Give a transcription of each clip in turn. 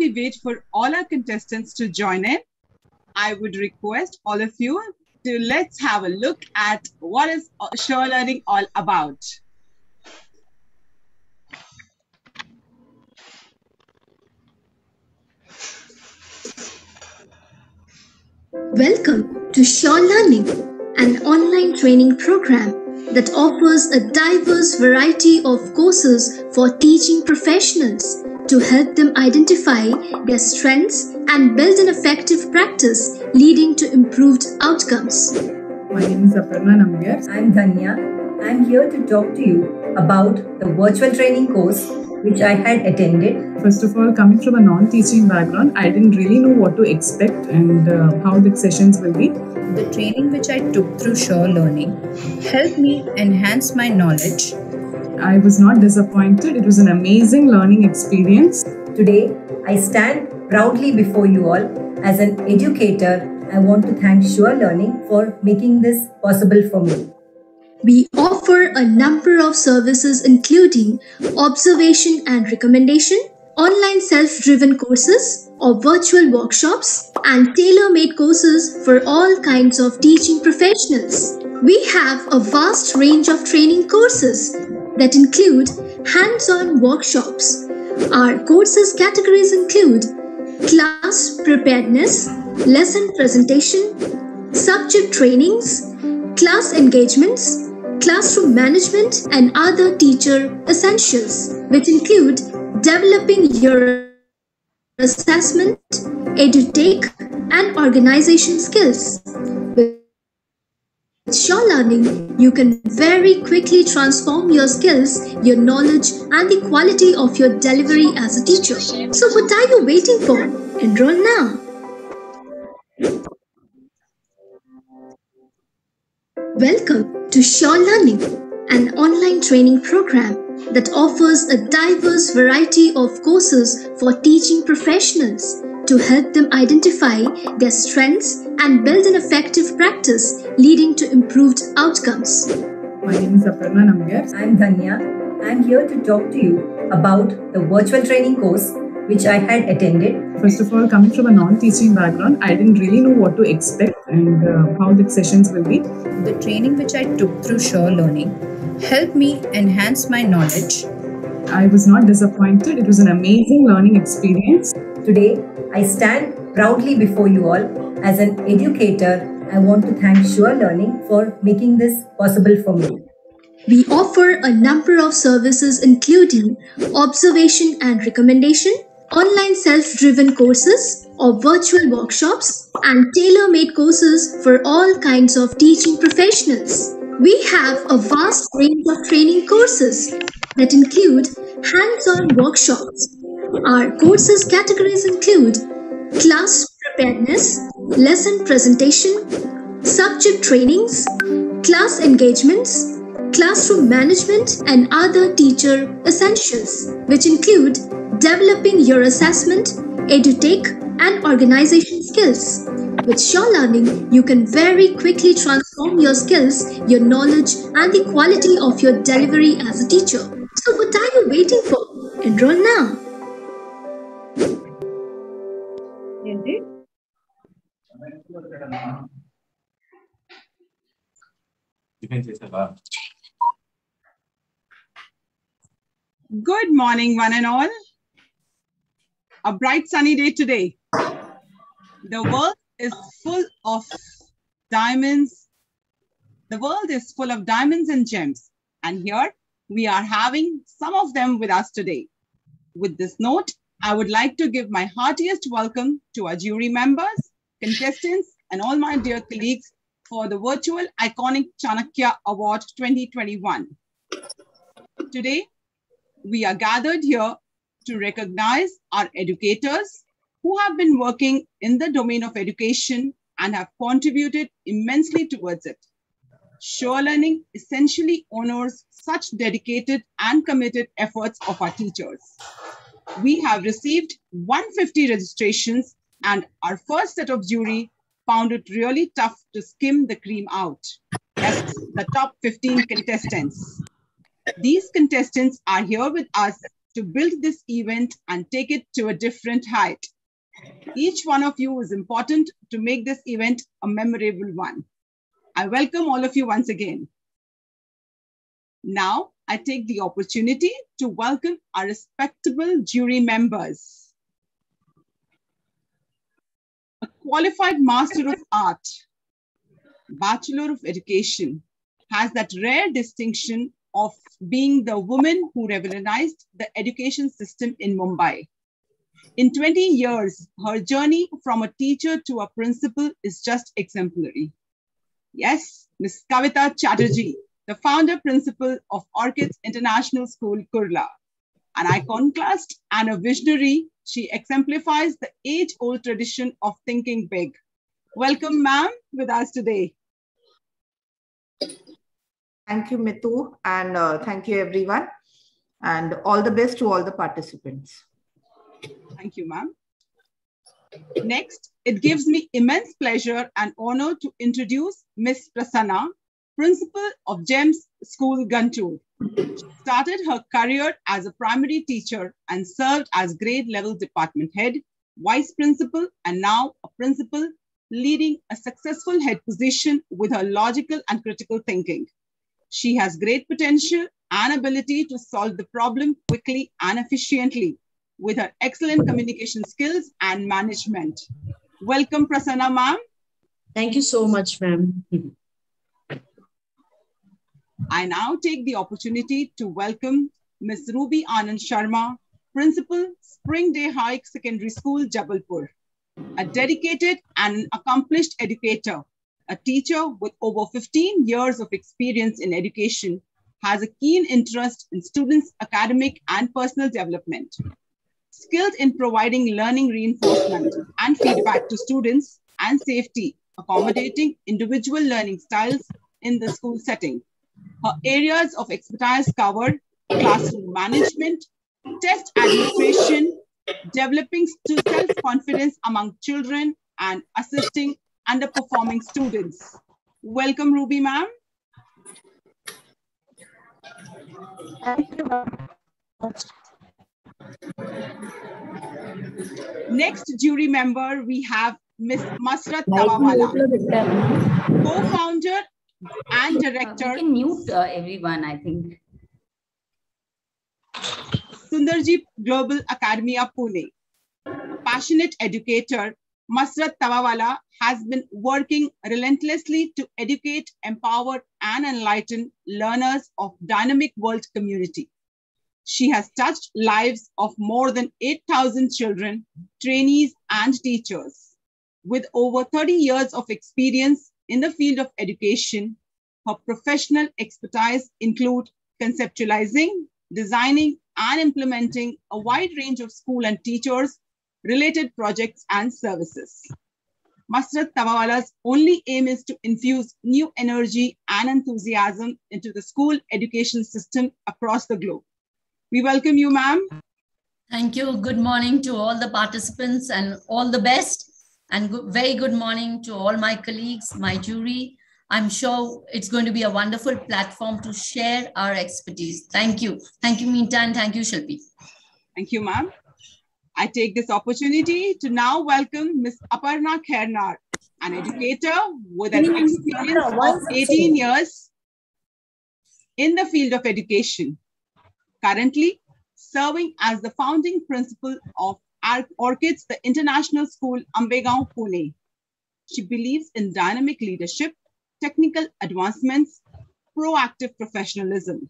we wait for all our contestants to join in, I would request all of you to let's have a look at what is Sure Learning all about. Welcome to Sure Learning, an online training program that offers a diverse variety of courses for teaching professionals to help them identify their strengths and build an effective practice leading to improved outcomes. My name is Aparna Nambiar. I'm Dhanya. I'm here to talk to you about the virtual training course which I had attended. First of all, coming from a non-teaching background, I didn't really know what to expect and uh, how the sessions will be. The training which I took through Sure Learning helped me enhance my knowledge. I was not disappointed. It was an amazing learning experience. Today, I stand proudly before you all as an educator. I want to thank Sure Learning for making this possible for me. We offer a number of services including observation and recommendation, online self-driven courses or virtual workshops, and tailor-made courses for all kinds of teaching professionals. We have a vast range of training courses that include hands-on workshops. Our courses categories include class preparedness, lesson presentation, subject trainings, class engagements, classroom management, and other teacher essentials, which include developing your assessment, edutech, and organization skills. With Sure Learning, you can very quickly transform your skills, your knowledge, and the quality of your delivery as a teacher. So, what are you waiting for? Enroll now. Welcome to Sure Learning, an online training program that offers a diverse variety of courses for teaching professionals to help them identify their strengths and build an effective practice leading to improved outcomes. My name is Aparna Nambiar. I'm Dhanya. I'm here to talk to you about the virtual training course which I had attended. First of all, coming from a non-teaching background, I didn't really know what to expect and uh, how the sessions will be. The training which I took through Sure Learning helped me enhance my knowledge. I was not disappointed. It was an amazing learning experience. Today, I stand proudly before you all as an educator. I want to thank Sure Learning for making this possible for me. We offer a number of services including observation and recommendation, online self-driven courses or virtual workshops, and tailor-made courses for all kinds of teaching professionals. We have a vast range of training courses that include hands-on workshops. Our courses categories include class preparedness, lesson presentation, subject trainings, class engagements, classroom management, and other teacher essentials, which include developing your assessment, edutech, and organization skills. With Sure Learning, you can very quickly transform your skills, your knowledge, and the quality of your delivery as a teacher. So, what are you waiting for? Enroll now. Indeed. Good morning, one and all. A bright sunny day today. The world is full of diamonds. The world is full of diamonds and gems. And here we are having some of them with us today. With this note, I would like to give my heartiest welcome to our jury members, contestants, and all my dear colleagues for the virtual Iconic Chanakya Award 2021. Today, we are gathered here to recognize our educators who have been working in the domain of education and have contributed immensely towards it. Sure Learning essentially honors such dedicated and committed efforts of our teachers. We have received 150 registrations and our first set of jury found it really tough to skim the cream out. That's the top 15 contestants. These contestants are here with us to build this event and take it to a different height. Each one of you is important to make this event a memorable one. I welcome all of you once again. Now, I take the opportunity to welcome our respectable jury members. A qualified Master of Art, Bachelor of Education, has that rare distinction of being the woman who revolutionized the education system in Mumbai. In 20 years, her journey from a teacher to a principal is just exemplary. Yes, Ms. Kavita Chatterjee, the founder principal of Orchids International School, Kurla. An iconoclast and a visionary, she exemplifies the age-old tradition of thinking big. Welcome, ma'am, with us today. Thank you, Mitu, and uh, thank you, everyone. And all the best to all the participants. Thank you, ma'am. Next, it gives me immense pleasure and honor to introduce Ms. Prasanna, Principal of GEMS School, Guntur. She started her career as a primary teacher and served as grade level department head, vice principal, and now a principal, leading a successful head position with her logical and critical thinking. She has great potential and ability to solve the problem quickly and efficiently with her excellent communication skills and management. Welcome, Prasanna ma'am. Thank you so much, ma'am. I now take the opportunity to welcome Ms. Ruby Anand Sharma, Principal, Spring Day High Secondary School, Jabalpur, a dedicated and accomplished educator, a teacher with over 15 years of experience in education, has a keen interest in students' academic and personal development skilled in providing learning reinforcement and feedback to students and safety, accommodating individual learning styles in the school setting. Her areas of expertise cover classroom management, test administration, developing self-confidence among children, and assisting underperforming students. Welcome, Ruby ma'am. Thank you. Next jury member, we have Ms. Masrat Tawawala, co-founder and director. We can mute uh, everyone, I think. Sundarji Global Academy of Pune. Passionate educator, Masrat Tawawala has been working relentlessly to educate, empower, and enlighten learners of dynamic world community. She has touched lives of more than 8,000 children, trainees, and teachers. With over 30 years of experience in the field of education, her professional expertise include conceptualizing, designing, and implementing a wide range of school and teachers related projects and services. Masrat Tawawala's only aim is to infuse new energy and enthusiasm into the school education system across the globe. We welcome you, ma'am. Thank you. Good morning to all the participants and all the best. And good, very good morning to all my colleagues, my jury. I'm sure it's going to be a wonderful platform to share our expertise. Thank you. Thank you, Meeta, and thank you, Shilpi. Thank you, ma'am. I take this opportunity to now welcome Ms. Aparna Khairnar, an educator with an experience of 18 years in the field of education currently serving as the founding principal of Orchids, the International School, Ambegaon, Pune. She believes in dynamic leadership, technical advancements, proactive professionalism.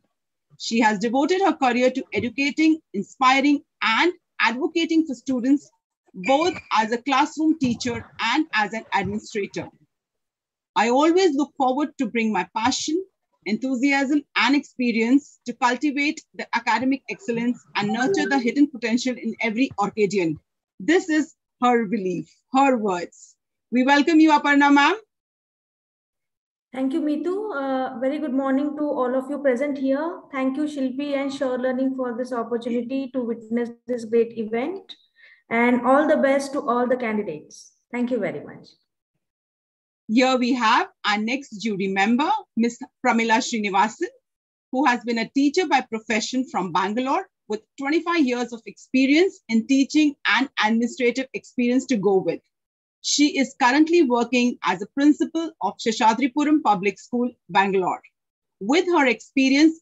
She has devoted her career to educating, inspiring, and advocating for students, both as a classroom teacher and as an administrator. I always look forward to bring my passion enthusiasm, and experience to cultivate the academic excellence and nurture the hidden potential in every Orchidian. This is her belief, her words. We welcome you, Aparna ma'am. Thank you, Mitu. Uh, very good morning to all of you present here. Thank you, Shilpi and Sure Learning for this opportunity to witness this great event. And all the best to all the candidates. Thank you very much. Here we have our next jury member, Ms. Pramila Srinivasan, who has been a teacher by profession from Bangalore with 25 years of experience in teaching and administrative experience to go with. She is currently working as a principal of Seshadripuram Public School, Bangalore. With her experience,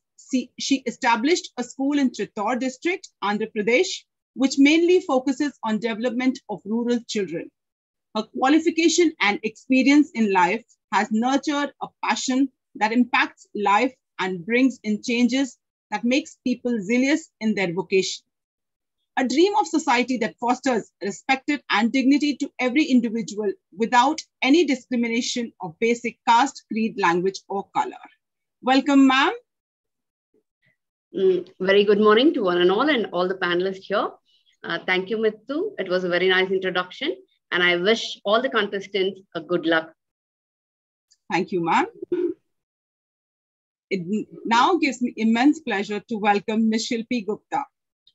she established a school in Chittoor district, Andhra Pradesh, which mainly focuses on development of rural children. Her qualification and experience in life has nurtured a passion that impacts life and brings in changes that makes people zealous in their vocation a dream of society that fosters respect and dignity to every individual without any discrimination of basic caste, creed, language, or color. Welcome, ma'am. Mm, very good morning to one and all and all the panelists here. Uh, thank you, Mithu. It was a very nice introduction and I wish all the contestants a good luck. Thank you, ma'am. It now gives me immense pleasure to welcome Ms. Shilpi Gupta,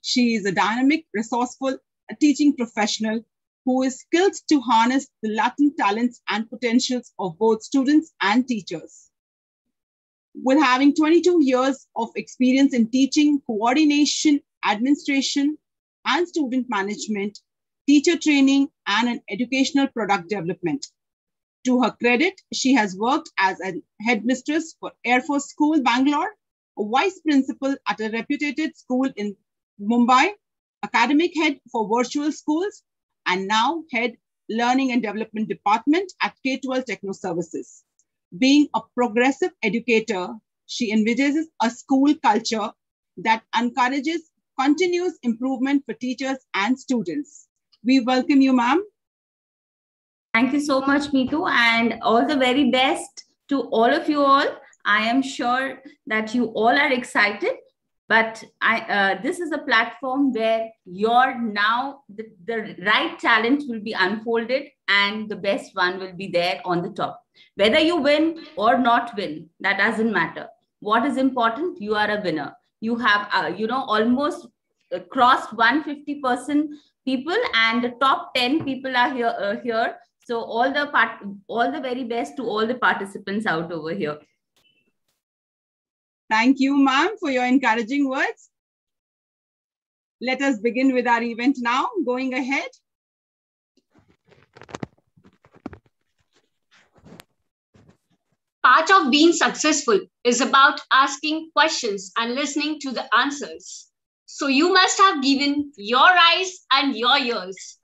she is a dynamic, resourceful teaching professional who is skilled to harness the latent talents and potentials of both students and teachers. With having 22 years of experience in teaching, coordination, administration, and student management, teacher training, and an educational product development. To her credit, she has worked as a headmistress for Air Force School, Bangalore, a vice principal at a reputed school in Mumbai, academic head for virtual schools, and now head learning and development department at K12 Techno Services. Being a progressive educator, she envisages a school culture that encourages continuous improvement for teachers and students. We welcome you, ma'am. Thank you so much, Mitu, and all the very best to all of you all. I am sure that you all are excited but I, uh, this is a platform where your now the, the right talent will be unfolded and the best one will be there on the top. Whether you win or not win that doesn't matter. What is important you are a winner. You have uh, you know almost uh, crossed 150% people and the top 10 people are here uh, here. So all the part all the very best to all the participants out over here Thank you, ma'am, for your encouraging words. Let us begin with our event now. Going ahead. Part of being successful is about asking questions and listening to the answers. So you must have given your eyes and your ears.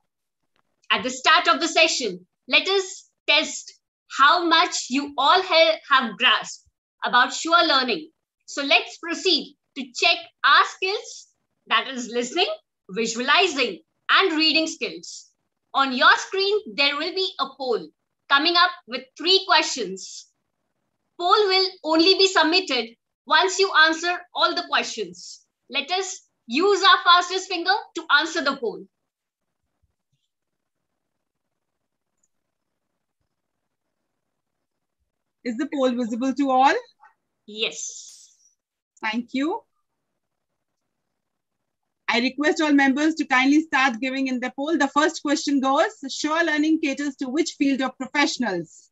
At the start of the session, let us test how much you all have grasped about sure learning so let's proceed to check our skills, that is listening, visualizing, and reading skills. On your screen, there will be a poll coming up with three questions. Poll will only be submitted once you answer all the questions. Let us use our fastest finger to answer the poll. Is the poll visible to all? Yes. Thank you. I request all members to kindly start giving in the poll. The first question goes, Sure Learning caters to which field of professionals?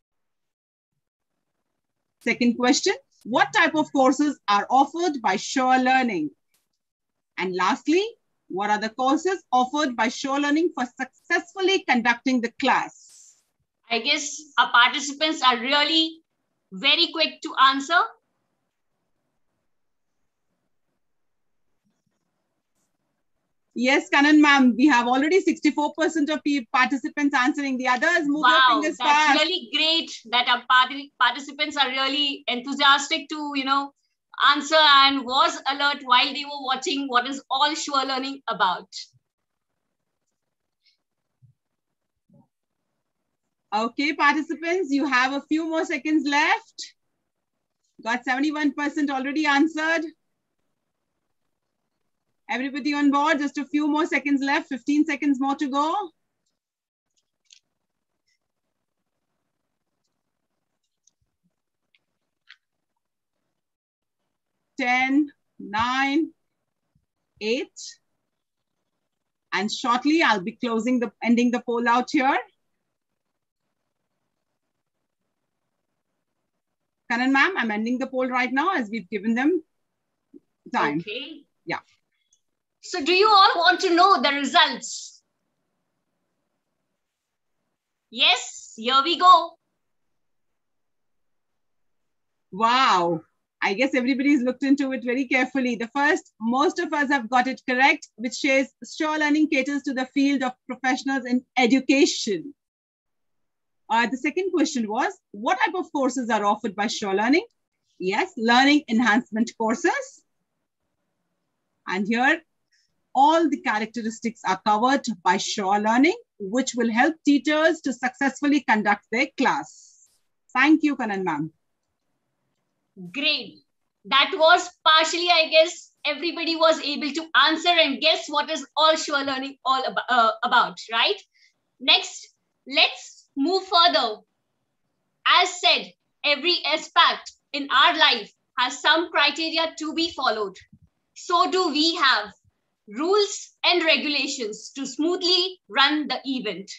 Second question, what type of courses are offered by Sure Learning? And lastly, what are the courses offered by Sure Learning for successfully conducting the class? I guess our participants are really very quick to answer. Yes, Kanan ma'am, we have already 64% of participants answering. The others move wow, that's fast. really great that our participants are really enthusiastic to, you know, answer and was alert while they were watching what is all sure learning about. Okay, participants, you have a few more seconds left. Got 71% already answered. Everybody on board, just a few more seconds left, 15 seconds more to go. 10, 9, 8. And shortly, I'll be closing the, ending the poll out here. Kanan ma'am, I'm ending the poll right now as we've given them time. Okay. Yeah. So do you all want to know the results? Yes, here we go. Wow. I guess everybody's looked into it very carefully. The first, most of us have got it correct, which says Sure Learning caters to the field of professionals in education. Uh, the second question was, what type of courses are offered by Sure Learning? Yes, learning enhancement courses. And here, all the characteristics are covered by Sure Learning, which will help teachers to successfully conduct their class. Thank you, Kanan ma'am. Great. That was partially, I guess, everybody was able to answer and guess what is all sure learning all uh, about, right? Next, let's move further. As said, every aspect in our life has some criteria to be followed. So do we have rules and regulations to smoothly run the event.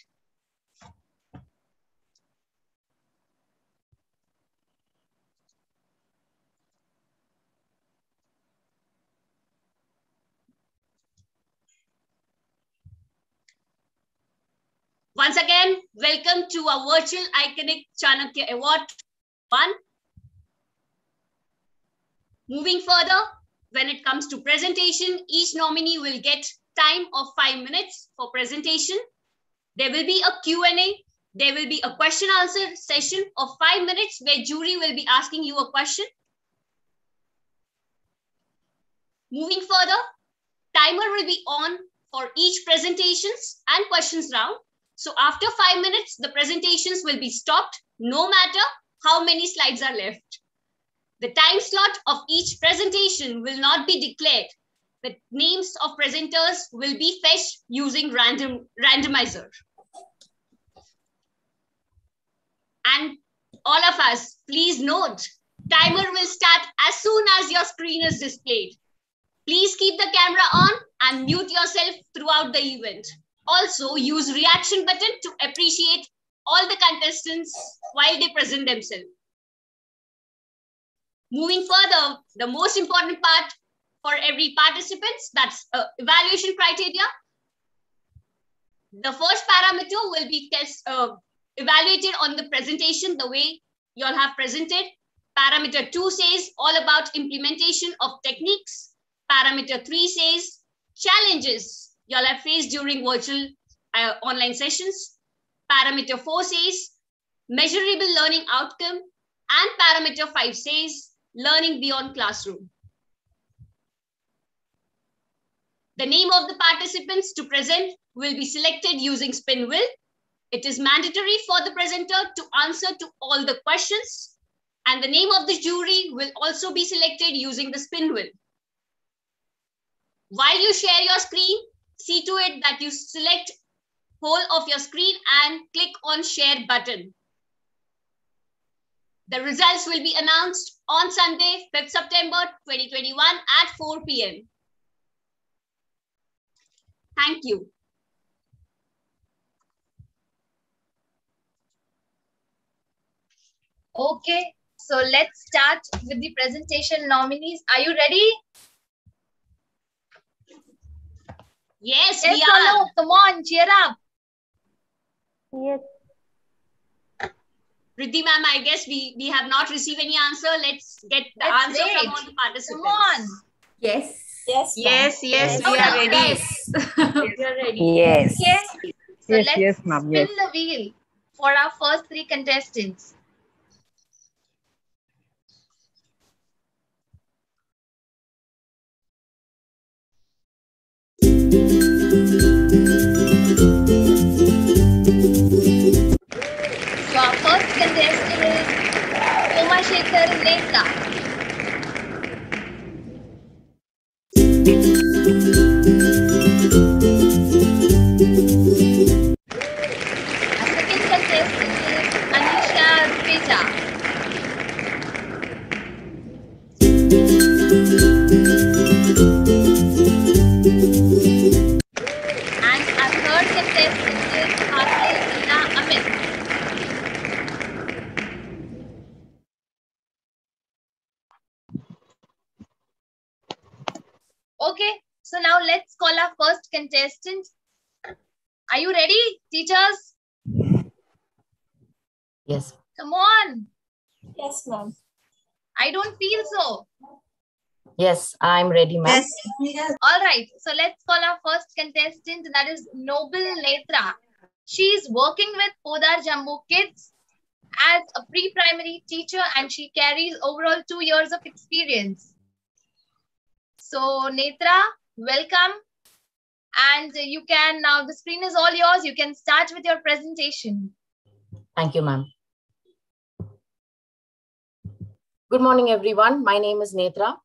Once again, welcome to our virtual iconic Chanakya Award 1. Moving further, when it comes to presentation, each nominee will get time of five minutes for presentation. There will be a Q&A. There will be a question answer session of five minutes where jury will be asking you a question. Moving further, timer will be on for each presentations and questions round. So after five minutes, the presentations will be stopped no matter how many slides are left. The time slot of each presentation will not be declared. The names of presenters will be fetched using random randomizer. And all of us, please note, timer will start as soon as your screen is displayed. Please keep the camera on and mute yourself throughout the event. Also, use reaction button to appreciate all the contestants while they present themselves. Moving further, the most important part for every participants, that's uh, evaluation criteria. The first parameter will be test uh, evaluated on the presentation, the way you all have presented. Parameter two says all about implementation of techniques. Parameter three says challenges you all have faced during virtual uh, online sessions. Parameter four says measurable learning outcome. And parameter five says learning beyond classroom. The name of the participants to present will be selected using spin wheel. It is mandatory for the presenter to answer to all the questions and the name of the jury will also be selected using the spin wheel. While you share your screen, see to it that you select whole of your screen and click on share button. The results will be announced on Sunday, 5th September 2021 at 4 p.m. Thank you. Okay, so let's start with the presentation nominees. Are you ready? Yes, yes we are. No? Come on, cheer up. Yes. Riddhi ma'am, I guess we, we have not received any answer. Let's get the Let's answer wait. from all the participants. Come on. Yes. Yes, Yes, yes, we Okay, are ready. Yes. We are ready. Yes. Okay. So Yes, let's yes, ma'am, spin yes. the wheel for our first three contestants. Professor Lenka. Let's call our first contestant. Are you ready, teachers? Yes. Come on. Yes, ma'am. I don't feel so. Yes, I'm ready, ma'am. Yes. All right, so let's call our first contestant. That is Noble Netra. She is working with Podar Jumbo Kids as a pre-primary teacher and she carries overall two years of experience. So Netra, welcome. And you can now, the screen is all yours. You can start with your presentation. Thank you, ma'am. Good morning, everyone. My name is Netra.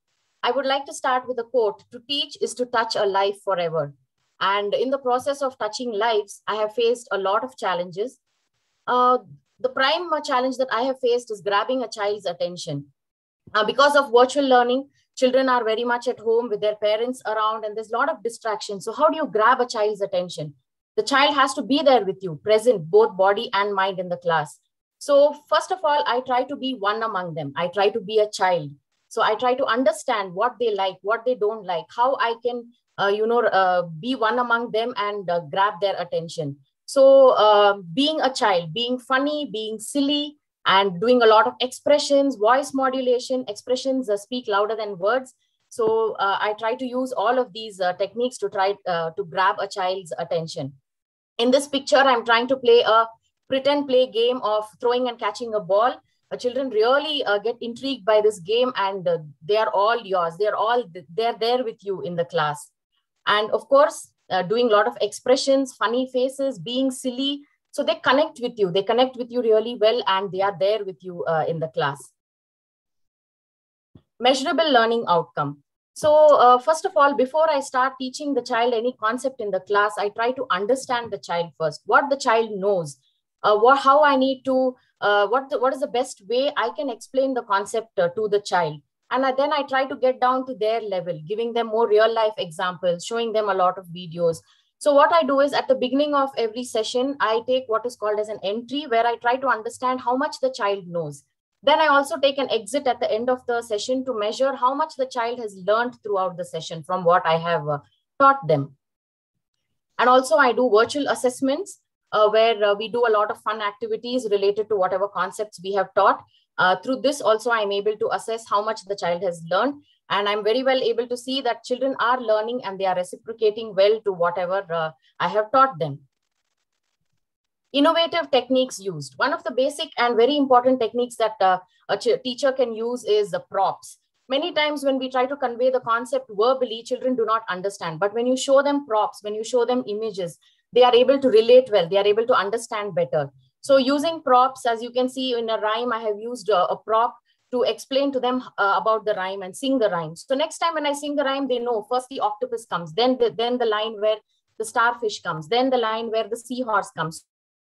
I would like to start with a quote To teach is to touch a life forever. And in the process of touching lives, I have faced a lot of challenges. Uh, the prime challenge that I have faced is grabbing a child's attention. Uh, because of virtual learning, children are very much at home with their parents around, and there's a lot of distraction. So, how do you grab a child's attention? The child has to be there with you, present, both body and mind in the class. So, first of all, I try to be one among them. I try to be a child. So, I try to understand what they like, what they don't like, how I can, uh, you know, uh, be one among them and uh, grab their attention. So, uh, being a child, being funny, being silly, and doing a lot of expressions, voice modulation, expressions uh, speak louder than words. So, uh, I try to use all of these techniques to try to grab a child's attention. In this picture, I'm trying to play a pretend play game of throwing and catching a ball. Uh, children really uh, get intrigued by this game and uh, they are all yours. They're all, they're there with you in the class. And of course, doing a lot of expressions, funny faces, being silly. So they connect with you. They connect with you really well and they are there with you in the class. Measurable learning outcome. So uh, first of all, before I start teaching the child any concept in the class, I try to understand the child first, what the child knows, uh, what, how I need to, uh, what, the, what is the best way I can explain the concept uh, to the child. And I, then I try to get down to their level, giving them more real life examples, showing them a lot of videos. So what I do is at the beginning of every session, I take what is called as an entry where I try to understand how much the child knows. Then I also take an exit at the end of the session to measure how much the child has learned throughout the session from what I have uh, taught them. And also I do virtual assessments uh, where uh, we do a lot of fun activities related to whatever concepts we have taught. Uh, through this also, I'm able to assess how much the child has learned. And I'm very well able to see that children are learning and they are reciprocating well to whatever uh, I have taught them. Innovative techniques used. One of the basic and very important techniques that uh, a teacher can use is the props. Many times when we try to convey the concept verbally, children do not understand. But when you show them props, when you show them images, they are able to relate well, they are able to understand better. So using props, as you can see in a rhyme, I have used a, a prop to explain to them uh, about the rhyme and sing the rhyme. So next time when I sing the rhyme, they know first the octopus comes, then the, then the line where the starfish comes, then the line where the seahorse comes.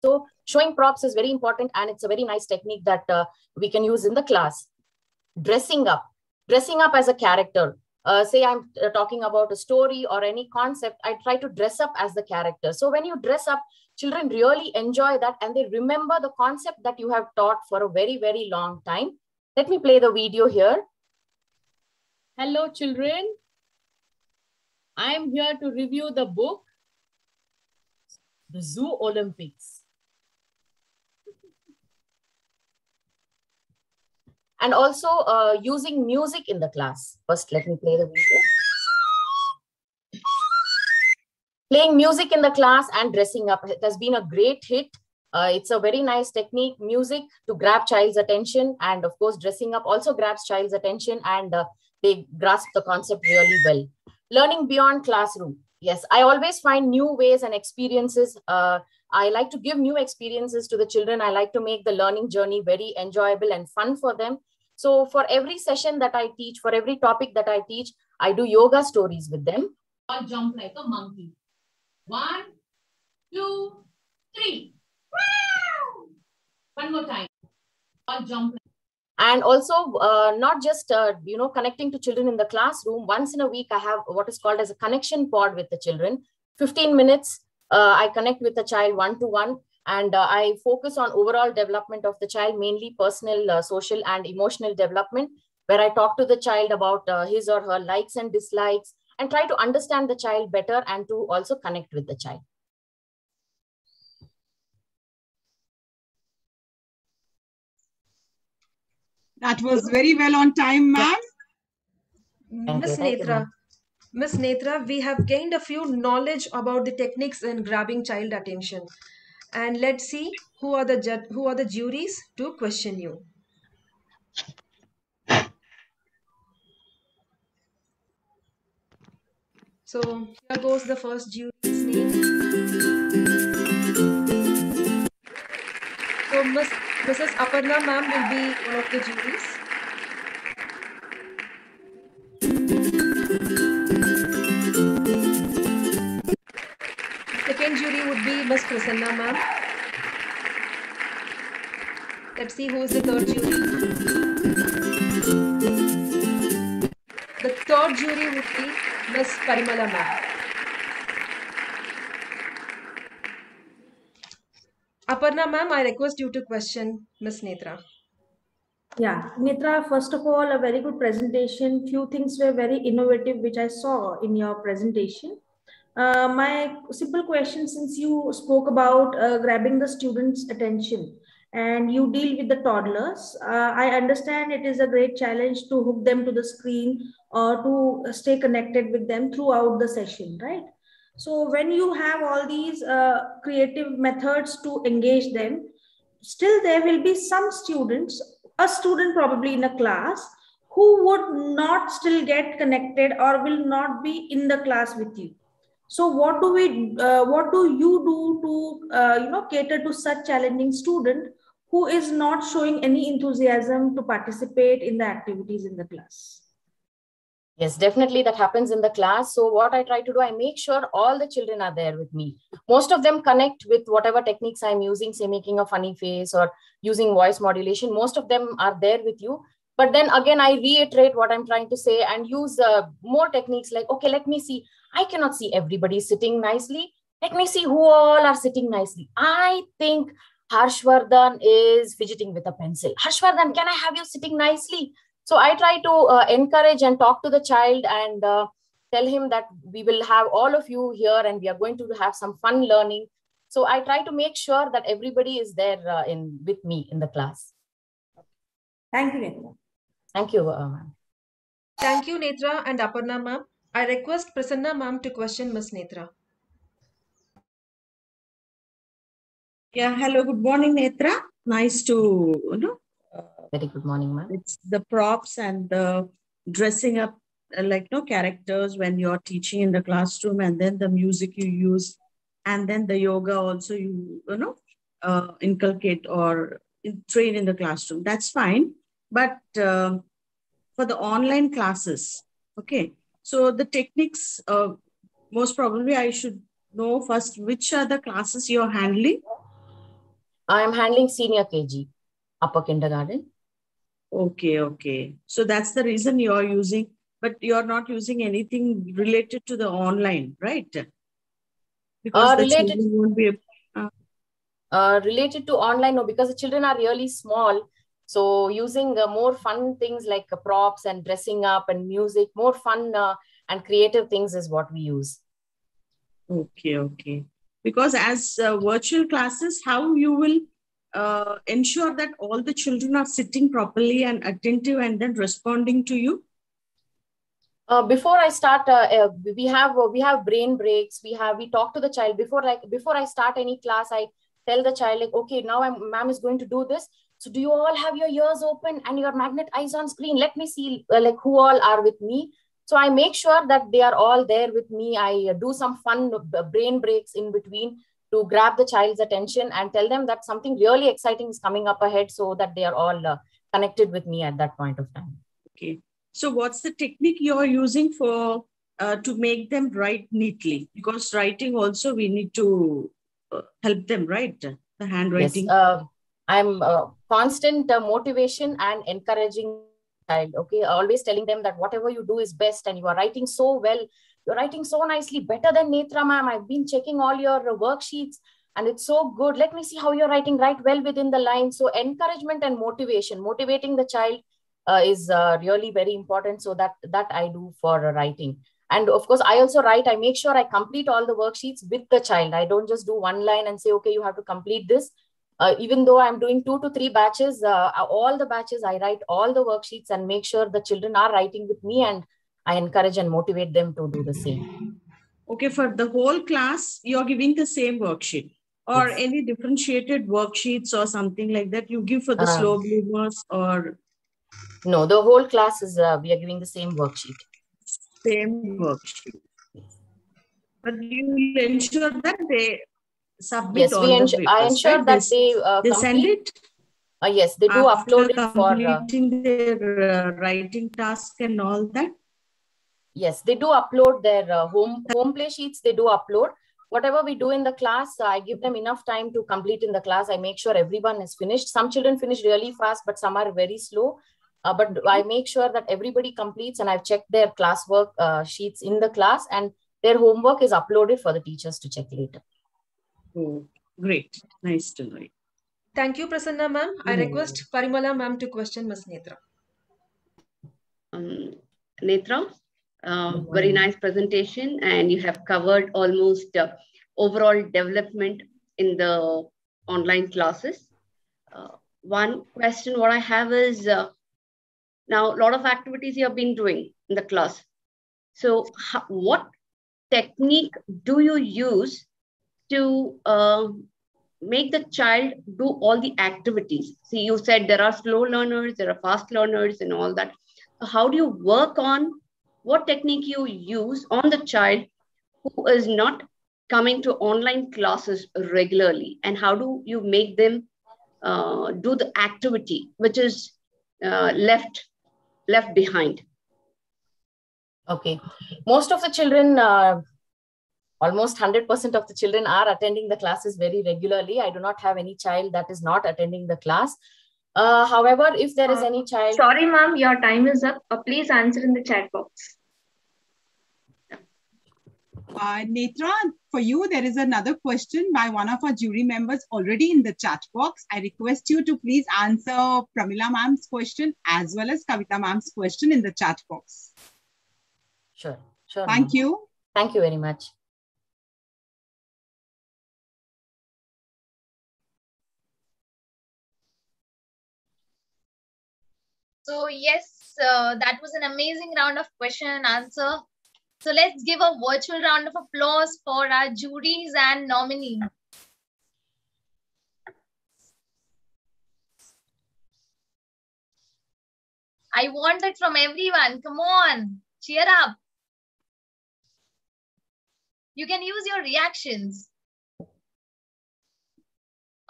So showing props is very important and it's a very nice technique that uh, we can use in the class. Dressing up, dressing up as a character uh, say I'm uh, talking about a story or any concept, I try to dress up as the character. So when you dress up, children really enjoy that and they remember the concept that you have taught for a very, very long time. Let me play the video here. Hello, children. I am here to review the book, The Zoo Olympics. and also uh, using music in the class. First, let me play the video. Playing music in the class and dressing up it has been a great hit. Uh, it's a very nice technique, music to grab child's attention. And of course, dressing up also grabs child's attention and uh, they grasp the concept really well. Learning beyond classroom. Yes, I always find new ways and experiences. Uh, I like to give new experiences to the children. I like to make the learning journey very enjoyable and fun for them. So for every session that I teach, for every topic that I teach, I do yoga stories with them. I'll jump like a monkey. One, two, three. One more time. I'll jump. And also, uh, not just uh, you know connecting to children in the classroom. Once in a week, I have what is called as a connection pod with the children. 15 minutes, uh, I connect with the child one to one and uh, I focus on overall development of the child, mainly personal, uh, social, and emotional development, where I talk to the child about uh, his or her likes and dislikes. and try to understand the child better and to also connect with the child. That was very well on time, ma'am. Miss Netra, Miss Netra, we have gained a few knowledge about the techniques in grabbing child attention. And let's see who are the ju- who are the juries to question you. So here goes the first jury's name. So Miss Mrs. Aparna ma'am will be one of the juries. Second jury would be Miss Prasanna ma'am. Let's see who is the third jury. The third jury would be Miss Parimala ma'am. Aparna ma'am, I request you to question Miss Netra. Yeah, Mitra, first of all, a very good presentation. Few things were very innovative, which I saw in your presentation. Uh, my simple question, since you spoke about uh, grabbing the students' attention and you deal with the toddlers, uh, I understand it is a great challenge to hook them to the screen or to stay connected with them throughout the session, right? So when you have all these uh, creative methods to engage them, still there will be some students, a student probably in a class, who would not still get connected or will not be in the class with you. So what do we uh, what do you do to uh, you know cater to such challenging student who is not showing any enthusiasm to participate in the activities in the class Yes, definitely that happens in the class. So what I try to do, I make sure all the children are there with me. Most of them connect with whatever techniques I'm using, say making a funny face or using voice modulation. Most of them are there with you. But then again, I reiterate what I'm trying to say and use uh, more techniques like, okay, let me see. I cannot see everybody sitting nicely. Let me see who all are sitting nicely. I think Harshvardhan is fidgeting with a pencil. Harshvardhan, can I have you sitting nicely? So I try to uh, encourage and talk to the child and uh, tell him that we will have all of you here and we are going to have some fun learning. So I try to make sure that everybody is there uh, in with me in the class. Thank you, Netra. Thank you, uh, ma'am. Thank you, Netra and Aparna ma'am. I request Prasanna ma'am to question Miss Netra. Yeah, hello, good morning, Netra. Nice to, you know, Very good morning, ma'am. it's the props and the dressing up uh, like no characters when you're teaching in the classroom and then the music you use and then the yoga also you, you know, uh, inculcate or in, train in the classroom. That's fine. But um for the online classes, okay, so the techniques, uh, most probably I should know first which are the classes you're handling. I'm handling senior KG, upper kindergarten. Okay, okay. So that's the reason you're using, but you're not using anything related to the online, right? Because Uh, the related- children won't be. Uh, Uh, related to online, no, because the children are really small. So using uh, more fun things like uh, props and dressing up and music, more fun uh, and creative things is what we use. okay, okay. Because as uh, virtual classes, how you will uh, ensure that all the children are sitting properly and attentive and then responding to you? Uh, before I start, uh, uh, we have uh, we have brain breaks. We have we talk to the child before like before I start any class. I tell the child like, okay, now I'm ma'am is going to do this. So do you all have your ears open and your magnet eyes on screen? Let me see uh, like who all are with me. So I make sure that they are all there with me. I do some fun brain breaks in between to grab the child's attention and tell them that something really exciting is coming up ahead, so that they are all uh, connected with me at that point of time. Okay. So what's the technique you're using for uh, to make them write neatly? Because writing also we need to uh, help them, write The handwriting. Yes, uh, I'm uh, constant uh, motivation and encouraging child. Okay, always telling them that whatever you do is best, and you are writing so well. You're writing so nicely, better than Netra ma'am. I've been checking all your worksheets, and it's so good. Let me see how you're writing right well within the line. So encouragement and motivation, motivating the child uh, is uh, really very important. So that that I do for writing. And of course, I also write, I make sure I complete all the worksheets with the child. I don't just do one line and say, okay, you have to complete this. Uh, even though I'm doing two to three batches, uh, all the batches, I write all the worksheets and make sure the children are writing with me and I encourage and motivate them to do the same. Okay, for the whole class, you're giving the same worksheet or Yes. any differentiated worksheets or something like that you give for the Uh, slow bloomers or No, the whole class is, uh, we are giving the same worksheet. same worksheet. But you ensure that they submit Yes, all we the ensure, I ensure right? that They- uh, they send it Uh, yes, they do after upload it for, uh, their uh, writing task and all that. Yes, they do upload their uh, home home play sheets. They do upload whatever we do in the class. I give them enough time to complete in the class. I make sure everyone is finished. Some children finish really fast, but some are very slow. Uh, but I make sure that everybody completes, and I've checked their classwork uh, sheets in the class, and their homework is uploaded for the teachers to check later. Oh, great! Nice to know. Thank you, Prasanna ma'am. I Hmm. request Parimala ma'am to question Ms. Netra. um, Netra. Uh, very nice presentation, and you have covered almost uh, overall development in the online classes. Uh, one question what I have is uh, now a lot of activities you have been doing in the class. So, what technique do you use to uh, make the child do all the activities? See, you said there are slow learners, there are fast learners, and all that. So how do you work on what technique you use on the child who is not coming to online classes regularly, and how do you make them uh, do the activity which is uh, left left behind? Okay. Most of the children, uh, almost 100% of the children are attending the classes very regularly. I do not have any child that is not attending the class. Uh, however, if there is any child. Sorry, ma'am, your time is up. Uh, please answer in the chat box. Uh, Netra, for you, there is another question by one of our jury members already in the chat box. I request you to please answer Pramila ma'am's question as well as Kavita ma'am's question in the chat box. Sure, sure. Thank you. Thank you very much. So yes, uh, that was an amazing round of question and answer. So let's give a virtual round of applause for our juries and nominee. I want it from everyone. Come on, cheer up. You can use your reactions.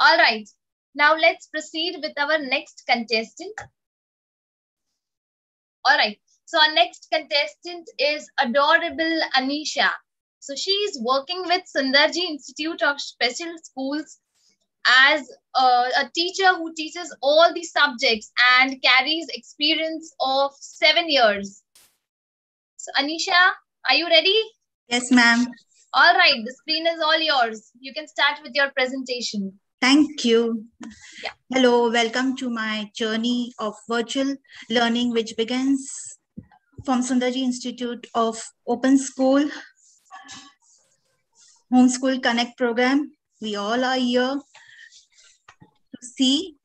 All right, now let's proceed with our next contestant. All right. So our next contestant is adorable Anisha. So she is working with Sundarji Institute of Special Schools as a, a teacher who teaches all the subjects and carries experience of seven years. So Anisha, are you ready? Yes, ma'am. All right, the screen is all yours. You can start with your presentation. Thank you. Hello, welcome to my journey of virtual learning, which begins from Sundarji Institute of Open School Homeschool Connect program. We all are here to see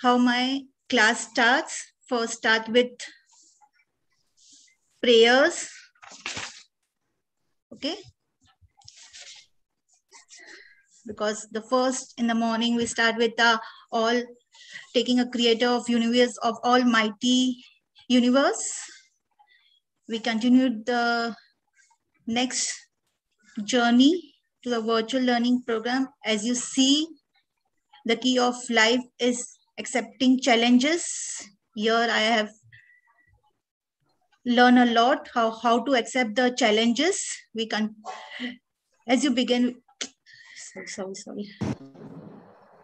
how my class starts. First, start with prayers. Okay. Because the first in the morning we start with the all taking a creator of universe of almighty universe. We continued the next journey to the virtual learning program. As you see the key of life is accepting challenges. Here i have learned a lot how how to accept the challenges. We can as you begin so sorry, sorry.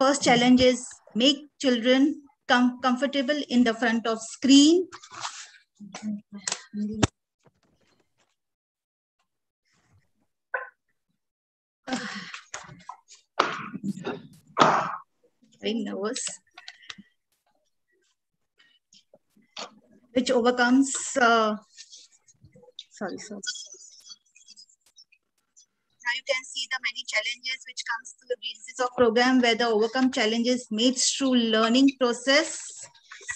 First challenge is make children com comfortable in the front of screen. Very nervous. Which overcomes, uh, sorry, sorry. You can see the many challenges which comes to the basis of program where the overcome challenges meets through learning process.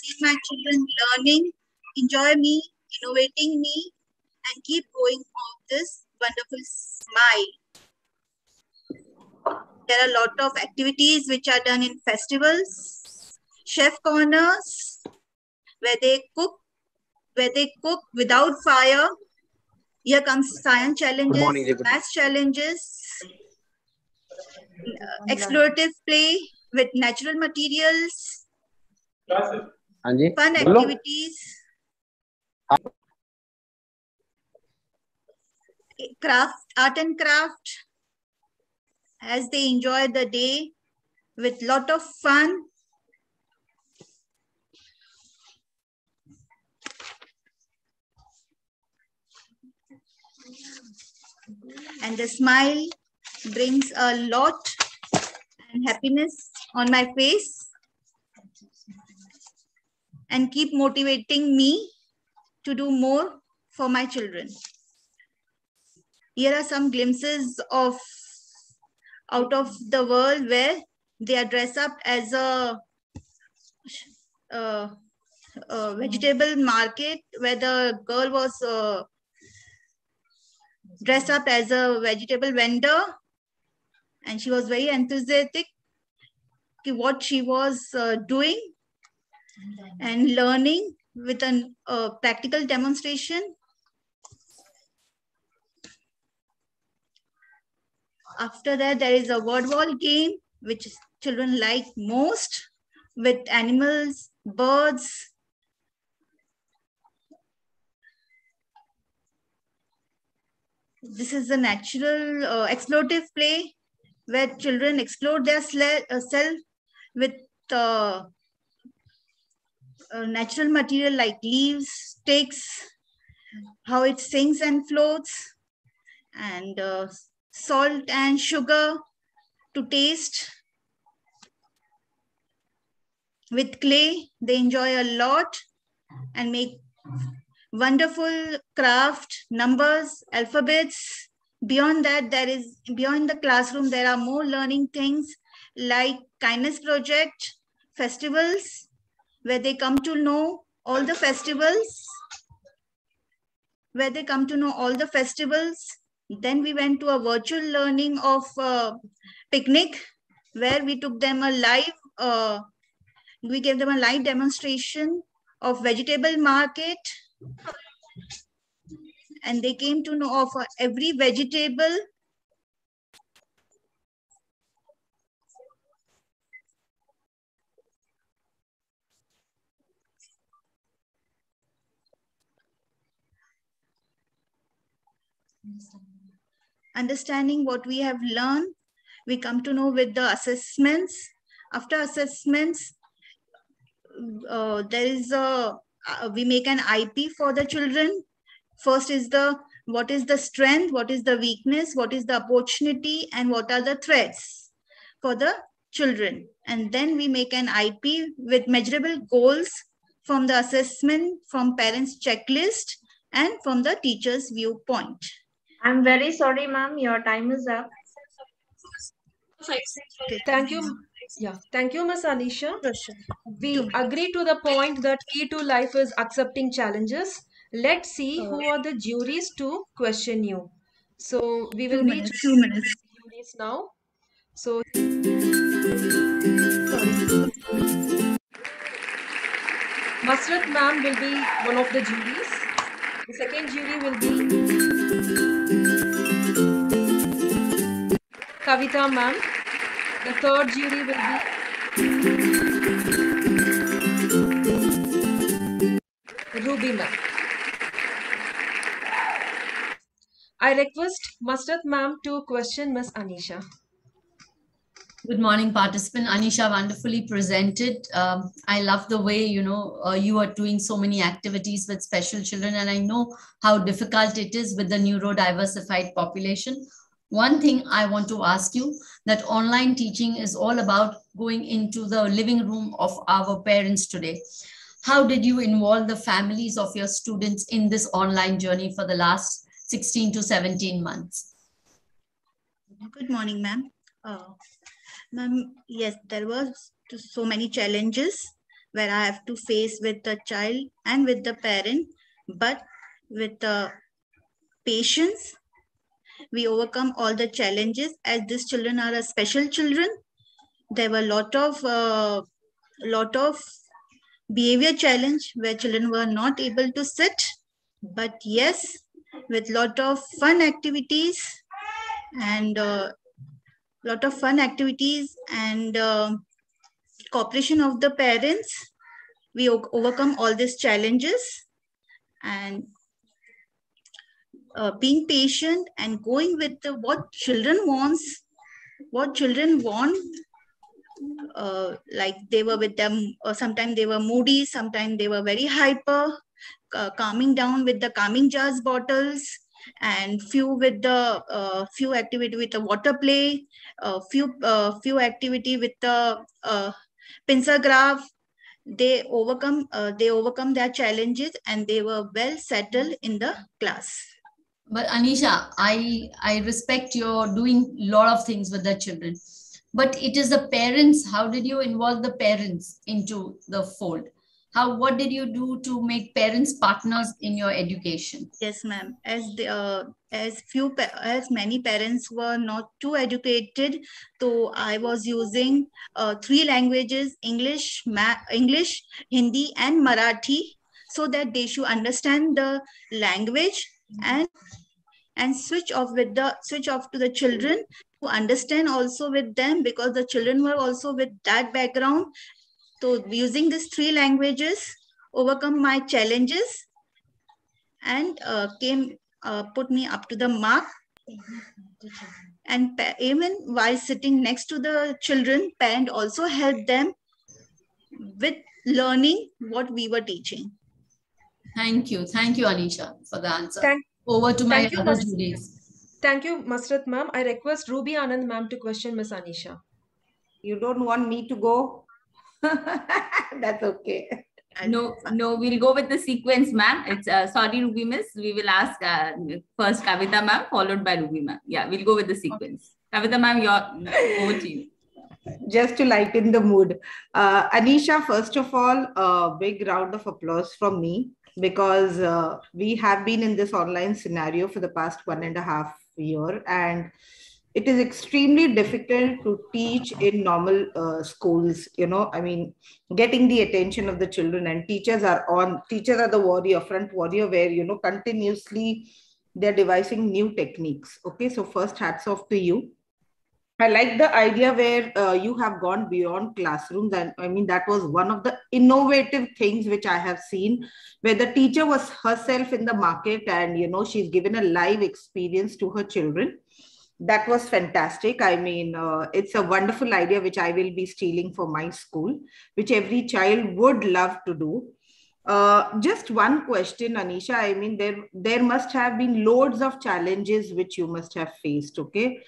See my children learning, enjoy me, innovating me, and keep going on this wonderful smile. There are a lot of activities which are done in festivals, chef corners, where they cook, where they cook without fire. Here comes science challenges, morning, math challenges, explorative play with natural materials, fun Hello. activities, craft, art and craft, as they enjoy the day with lot of fun And the smile brings a lot and happiness on my face and keep motivating me to do more for my children. Here are some glimpses of out of the world where they are dressed up as a, uh, a vegetable market where the girl was uh, dressed up as a vegetable vendor and she was very enthusiastic what she was uh, doing and learning with a uh, practical demonstration. After that, there is a word wall game, which children like most with animals, birds. This is a natural uh, explorative play where children explore their uh, self with uh, uh, natural material like leaves, sticks, how it sinks and floats, and uh, salt and sugar to taste. With clay, they enjoy a lot and make wonderful craft, numbers, alphabets. Beyond that, there is beyond the classroom, there are more learning things like kindness project, festivals, where they come to know all the festivals, where they come to know all the festivals. Then we went to a virtual learning of uh, picnic, where we took them a live, uh, we gave them a live demonstration of vegetable market. And they came to know of every vegetable understanding what we have learned. We come to know with the assessments. After assessments, uh, there is a, uh, we make an IP for the children. First is the, what is the strength, what is the weakness, what is the opportunity, and what are the threats for the children. And then we make an IP with measurable goals from the assessment, from parents' checklist, and from the teacher's viewpoint. I'm very sorry, ma'am. Your time is up. Thank you. Yeah, thank you, Ms. Anisha. We agree to the point that key to life is accepting challenges. Let's see who are the juries to question you. So we will Two minutes, two minutes. juries now. So Masrat ma'am will be one of the juries. The second jury will be Kavita ma'am. The third jury will be Ruby ma'am. I request Masrat ma'am to question Miss Anisha. Good morning, participant. Anisha wonderfully presented. Um, I love the way, you know, uh, you are doing so many activities with special children, and I know how difficult it is with the neurodiversified population. One thing I want to ask you that online teaching is all about going into the living room of our parents today. How did you involve the families of your students in this online journey for the last 16 to 17 months? Good morning, ma'am. Uh, ma'am, yes, there was so many challenges where I have to face with the child and with the parent, but with the patience, we overcome all the challenges as these children are a special children. There were a lot of uh, lot of behavior challenge where children were not able to sit, but yes, with lot of fun activities and uh, lot of fun activities and uh, cooperation of the parents we overcome all these challenges and uh, being patient and going with the, what children wants what children want uh, like they were with them or sometimes they were moody sometimes they were very hyper uh, calming down with the calming jars bottles and few with the uh, few activity with the water play uh, few uh, few activity with the uh, pincer grasp. They overcome uh, they overcome their challenges and they were well settled in the class But Anisha, I I respect your doing a lot of things with the children, but it is the parents. How did you involve the parents into the fold? How what did you do to make parents partners in your education? Yes, ma'am. As the uh, as few as many parents were not too educated, so I was using uh, three languages: English, Ma- English, Hindi, and Marathi, so that they should understand the language and and switch off with the switch off to the children to understand also with them because the children were also with that background. So using these three languages, overcome my challenges and uh, came uh, put me up to the mark and pa- even while sitting next to the children parent also helped them with learning what we were teaching Thank you, thank you, Anisha, for the answer. Thank- Over to my thank you, other Mas- Julies. Thank you, Masrat ma'am. I request Ruby Anand ma'am to question Miss Anisha. You don't want me to go? That's okay. No, no, we'll go with the sequence, ma'am. It's uh, sorry, Ruby Miss. We will ask uh, first Kavita ma'am, followed by Ruby ma'am. Yeah, we'll go with the sequence. Kavita ma'am, you're over to you. just to lighten the mood. Uh, Anisha, first of all, a big round of applause from me because uh, we have been in this online scenario for the past one and a half year, and it is extremely difficult to teach in normal uh, schools. You know, I mean, getting the attention of the children and teachers are on. Teachers are the warrior, front warrior, where you know continuously they're devising new techniques. Okay, so first hats off to you. I like the idea where uh, you have gone beyond classrooms. And I mean, that was one of the innovative things which I have seen, where the teacher was herself in the market and, you know, she's given a live experience to her children. That was fantastic. I mean, uh, it's a wonderful idea which I will be stealing for my school, which every child would love to do. Uh, just one question, Anisha. I mean, there there must have been loads of challenges which you must have faced. Okay,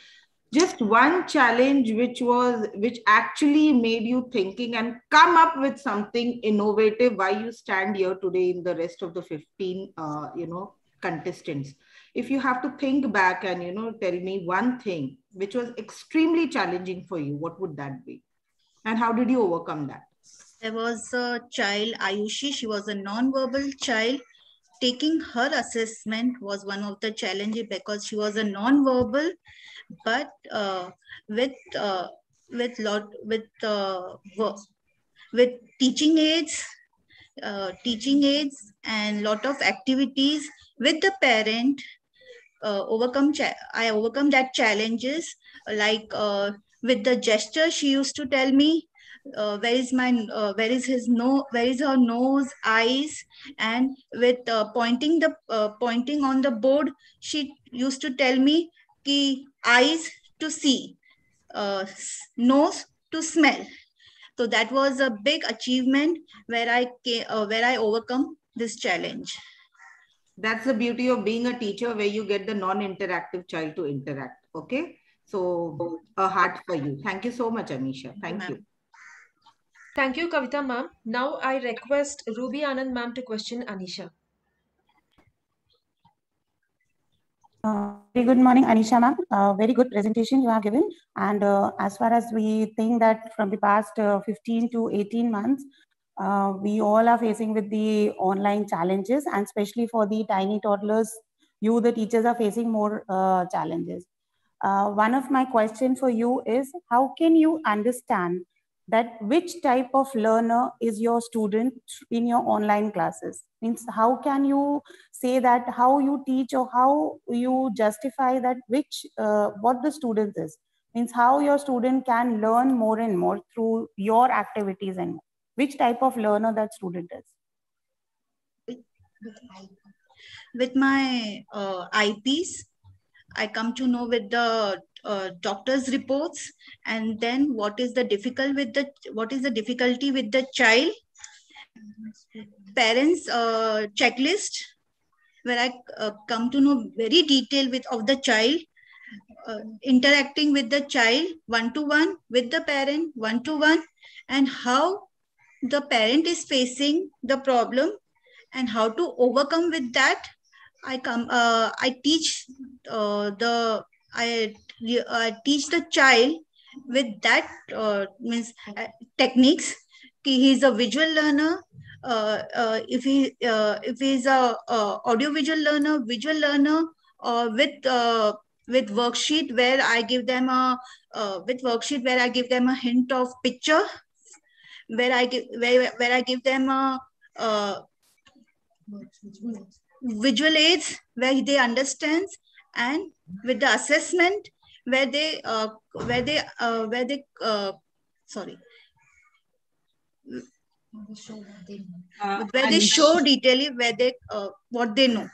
just one challenge which was which actually made you thinking and come up with something innovative why you stand here today in the rest of the 15 uh, you know contestants. If you have to think back and you know tell me one thing which was extremely challenging for you what would that be? And how did you overcome that? There was a child ayushi. She was a non-verbal child. Taking her assessment was one of the challenges because she was a non-verbal but uh, with uh, with lot with uh, with teaching aids uh, teaching aids and lot of activities with the parent uh, overcome i overcome that challenges like uh, with the gesture she used to tell me uh, where is my uh, where is his no where is her nose eyes and with uh, pointing the uh, pointing on the board she used to tell me ki eyes to see uh, s- nose to smell. So that was a big achievement where i came, uh, where i overcome this challenge. That's the beauty of being a teacher where you get the non-interactive child to interact okay? So a heart for you. Thank you so much anisha. Thank you. Thank you, Kavita ma'am. Now I request Ruby Anand ma'am to question Anisha. Uh, very good morning, Anisha ma'am. Uh, very good presentation you have given. And uh, as far as we think that from the past uh, 15 to 18 months, uh, we all are facing with the online challenges and especially for the tiny toddlers, you, the teachers are facing more uh, challenges. one of my question for you is how can you understand that which type of learner is your student in your online classes means how can you say that how you teach or how you justify that which uh, what the student is. Means how your student can learn more and more through your activities and which type of learner that student is. With my uh, IPs, I come to know with the uh, doctor's reports and then what is the difficult with the what is the difficulty with the child. Parents uh, checklist where i uh, come to know very detail with of the child uh, interacting with the child one to one with the parent one to one and how the parent is facing the problem and how to overcome with that i come uh, i teach uh, the I uh, teach the child with that uh, means uh, techniques. He's a visual learner. Uh, uh, if he uh, if he's a, a audio visual learner, visual learner, or with with worksheet where I give them a with worksheet where I give them a hint of picture, where I give where, where I give them a visual aids where they understand and with the assessment where they uh, where they uh, where they uh, sorry Uh, where they show detailedly where they uh, what they know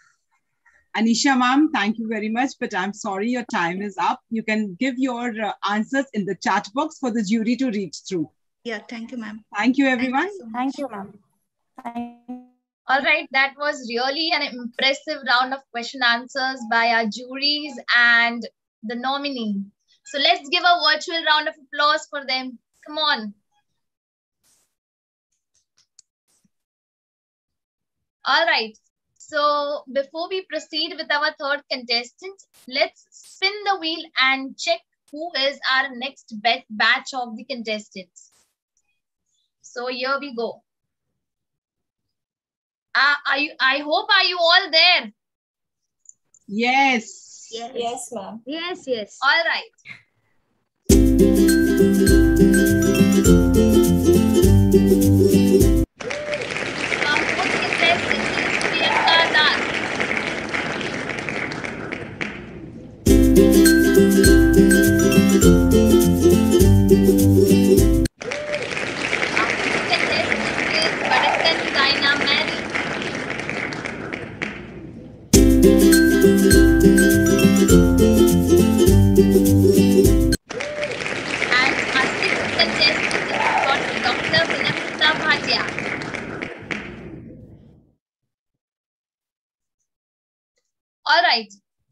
Anisha ma'am, thank you very much, but I'm sorry your time is up. You can give your uh, answers in the chat box for the jury to read through. yeah thank you ma'am Thank you, everyone. Thank you, ma'am. All right, that was really an impressive round of question answers by our juries and the nominee. So let's give a virtual round of applause for them. Come on. All right. So before we proceed with our third contestant, let's spin the wheel and check who is our next batch of the contestants. So here we go. Uh, are you, I hope are you all there? Yes. Yes, yes ma'am. Yes, yes. All right.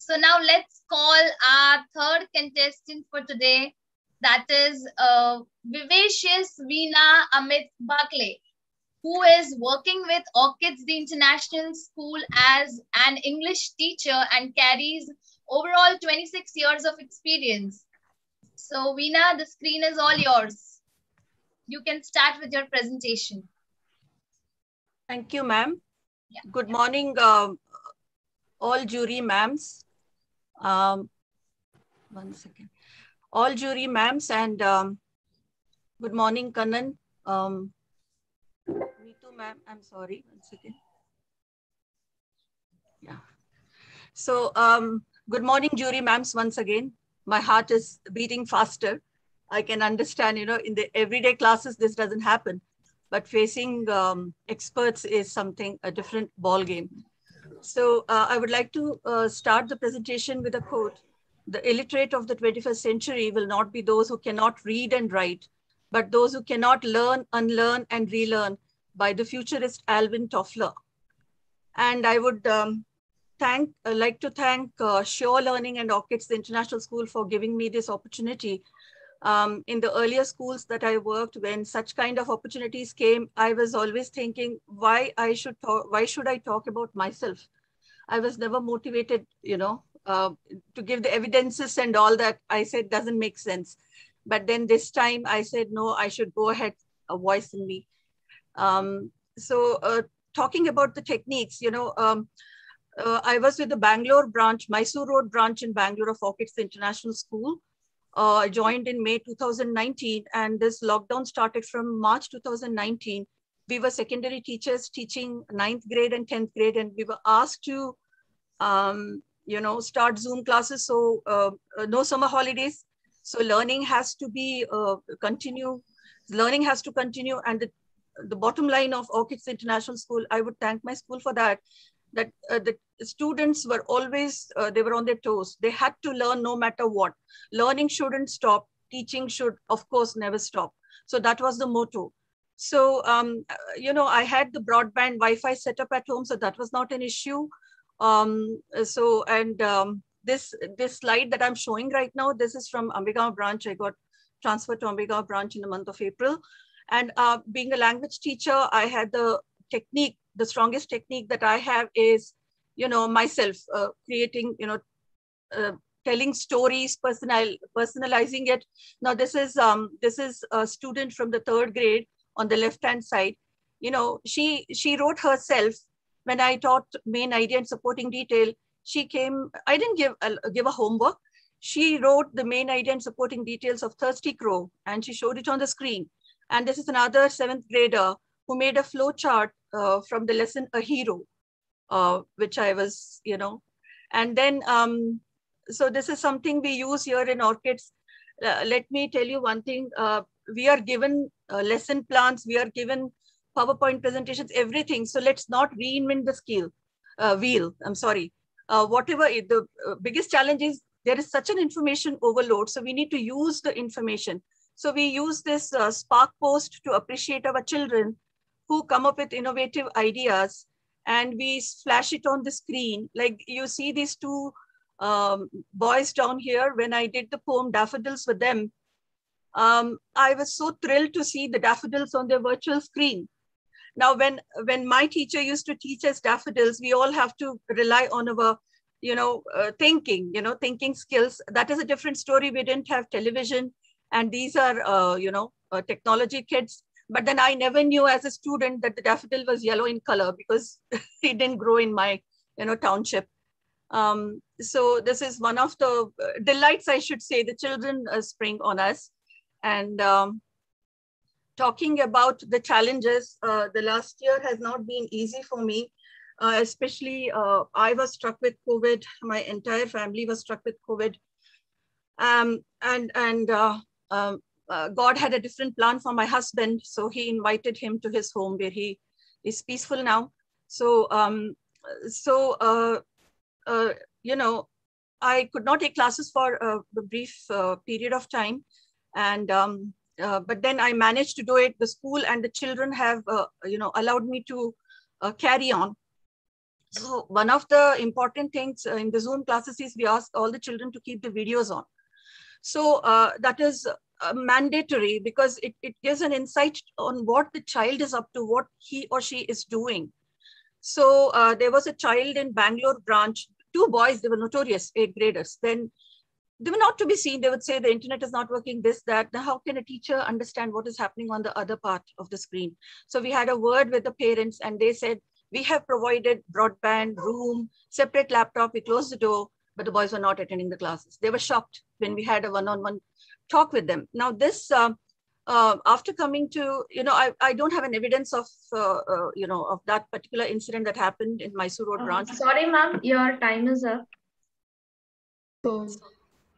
So now let's call our third contestant for today. That is uh, Vivacious Veena Amit Bakle, who is working with Orchids the International School as an English teacher and carries overall 26 years of experience. So Veena, the screen is all yours. You can start with your presentation. Thank you, ma'am. Good morning, um, all jury ma'ams. Um, one second. All jury ma'ams and um, good morning, Kannan. Um, me too, ma'am. I'm sorry. One second. Yeah. So, um, good morning, jury ma'ams, once again. My heart is beating faster. I can understand, you know, in the everyday classes, this doesn't happen but facing um, experts is something a different ball game. So uh, I would like to uh, start the presentation with a quote. The illiterate of the 21st century will not be those who cannot read and write, but those who cannot learn, unlearn, and relearn by the futurist Alvin Toffler. And I would um, thank, uh, like to thank uh, Sure Learning and Orchids, the International School, for giving me this opportunity um, in the earlier schools that I worked, when such kind of opportunities came, I was always thinking why I should talk, why should I talk about myself? I was never motivated, you know, uh, to give the evidences and all that. I said doesn't make sense. But then this time I said, no, I should go ahead, a voice in me. Um, so uh, talking about the techniques, you know, um, uh, I was with the Bangalore branch, Mysore Road branch in Bangalore of Orchids International School. Uh, joined in May 2019 and this lockdown started from March 2019. We were secondary teachers teaching ninth grade and 10th grade and we were asked to, um, you know, start Zoom classes. So uh, uh, no summer holidays. So learning has to be uh, continue. Learning has to continue and the the bottom line of Orchids International School, I would thank my school for that, that uh, the students were always, uh, they were on their toes. They had to learn no matter what. Learning shouldn't stop. Teaching should, of course, never stop. So that was the motto. So, um, you know, I had the broadband Wi-Fi set up at home, so that was not an issue. Um, so, and um, this, this slide that I'm showing right now, this is from Ambegaon branch. I got transferred to Ambegaon branch in the month of April. And uh, being a language teacher, I had the technique, the strongest technique that I have is, you know, myself uh, creating, you know, uh, telling stories, personal, personalizing it. Now this is um, this is a student from the third grade on the left hand side. You know, she she wrote herself when I taught main idea and supporting detail. She came. I didn't give a, give a homework. She wrote the main idea and supporting details of Thirsty Crow, and she showed it on the screen and this is another seventh grader who made a flow chart uh, from the lesson A Hero, uh, which I was, you know, and then, um, so this is something we use here in Orchids. Uh, let me tell you one thing. Uh, we are given uh, lesson plans, we are given PowerPoint presentations, everything. So let's not reinvent the skill, uh, wheel, I'm sorry. whatever, the biggest challenge is there is such an information overload. So we need to use the information so we use this uh, Spark post to appreciate our children who come up with innovative ideas and we flash it on the screen. Like you see these two um, boys down here, when I did the poem Daffodils with them, um, I was so thrilled to see the daffodils on their virtual screen. Now, when, when my teacher used to teach us daffodils, we all have to rely on our, you know, uh, thinking, you know, thinking skills. That is a different story. We didn't have television and these are, uh, you know, uh, technology kids. But then I never knew as a student that the daffodil was yellow in color because it didn't grow in my, you know, township. Um, so this is one of the uh, delights, I should say, the children uh, spring on us. And um, talking about the challenges, uh, the last year has not been easy for me. Uh, especially uh, I was struck with COVID. My entire family was struck with COVID. Um, and and uh, um, uh, God had a different plan for my husband. So he invited him to his home where he is peaceful now. So, um, so uh, you know, I could not take classes for a, brief period of time. And, um, uh, but then I managed to do it. The school and the children have, uh, you know, allowed me to carry on. So one of the important things in the Zoom classes is we ask all the children to keep the videos on. So uh, that is uh, mandatory because it, it gives an insight on what the child is up to, what he or she is doing. So uh, there was a child in Bangalore branch, two boys, they were notorious eighth graders. Then they were not to be seen. They would say the internet is not working, this, that. Now, how can a teacher understand what is happening on the other part of the screen? So we had a word with the parents and they said, we have provided broadband, room, separate laptop, we closed the door, but the boys were not attending the classes. They were shocked when we had a one-on-one talk with them. Now this, uh, uh, after coming to, you know, I, I don't have an evidence of, uh, uh you know, of that particular incident that happened in Mysore Road branch. Sorry, ma'am, your time is up. So,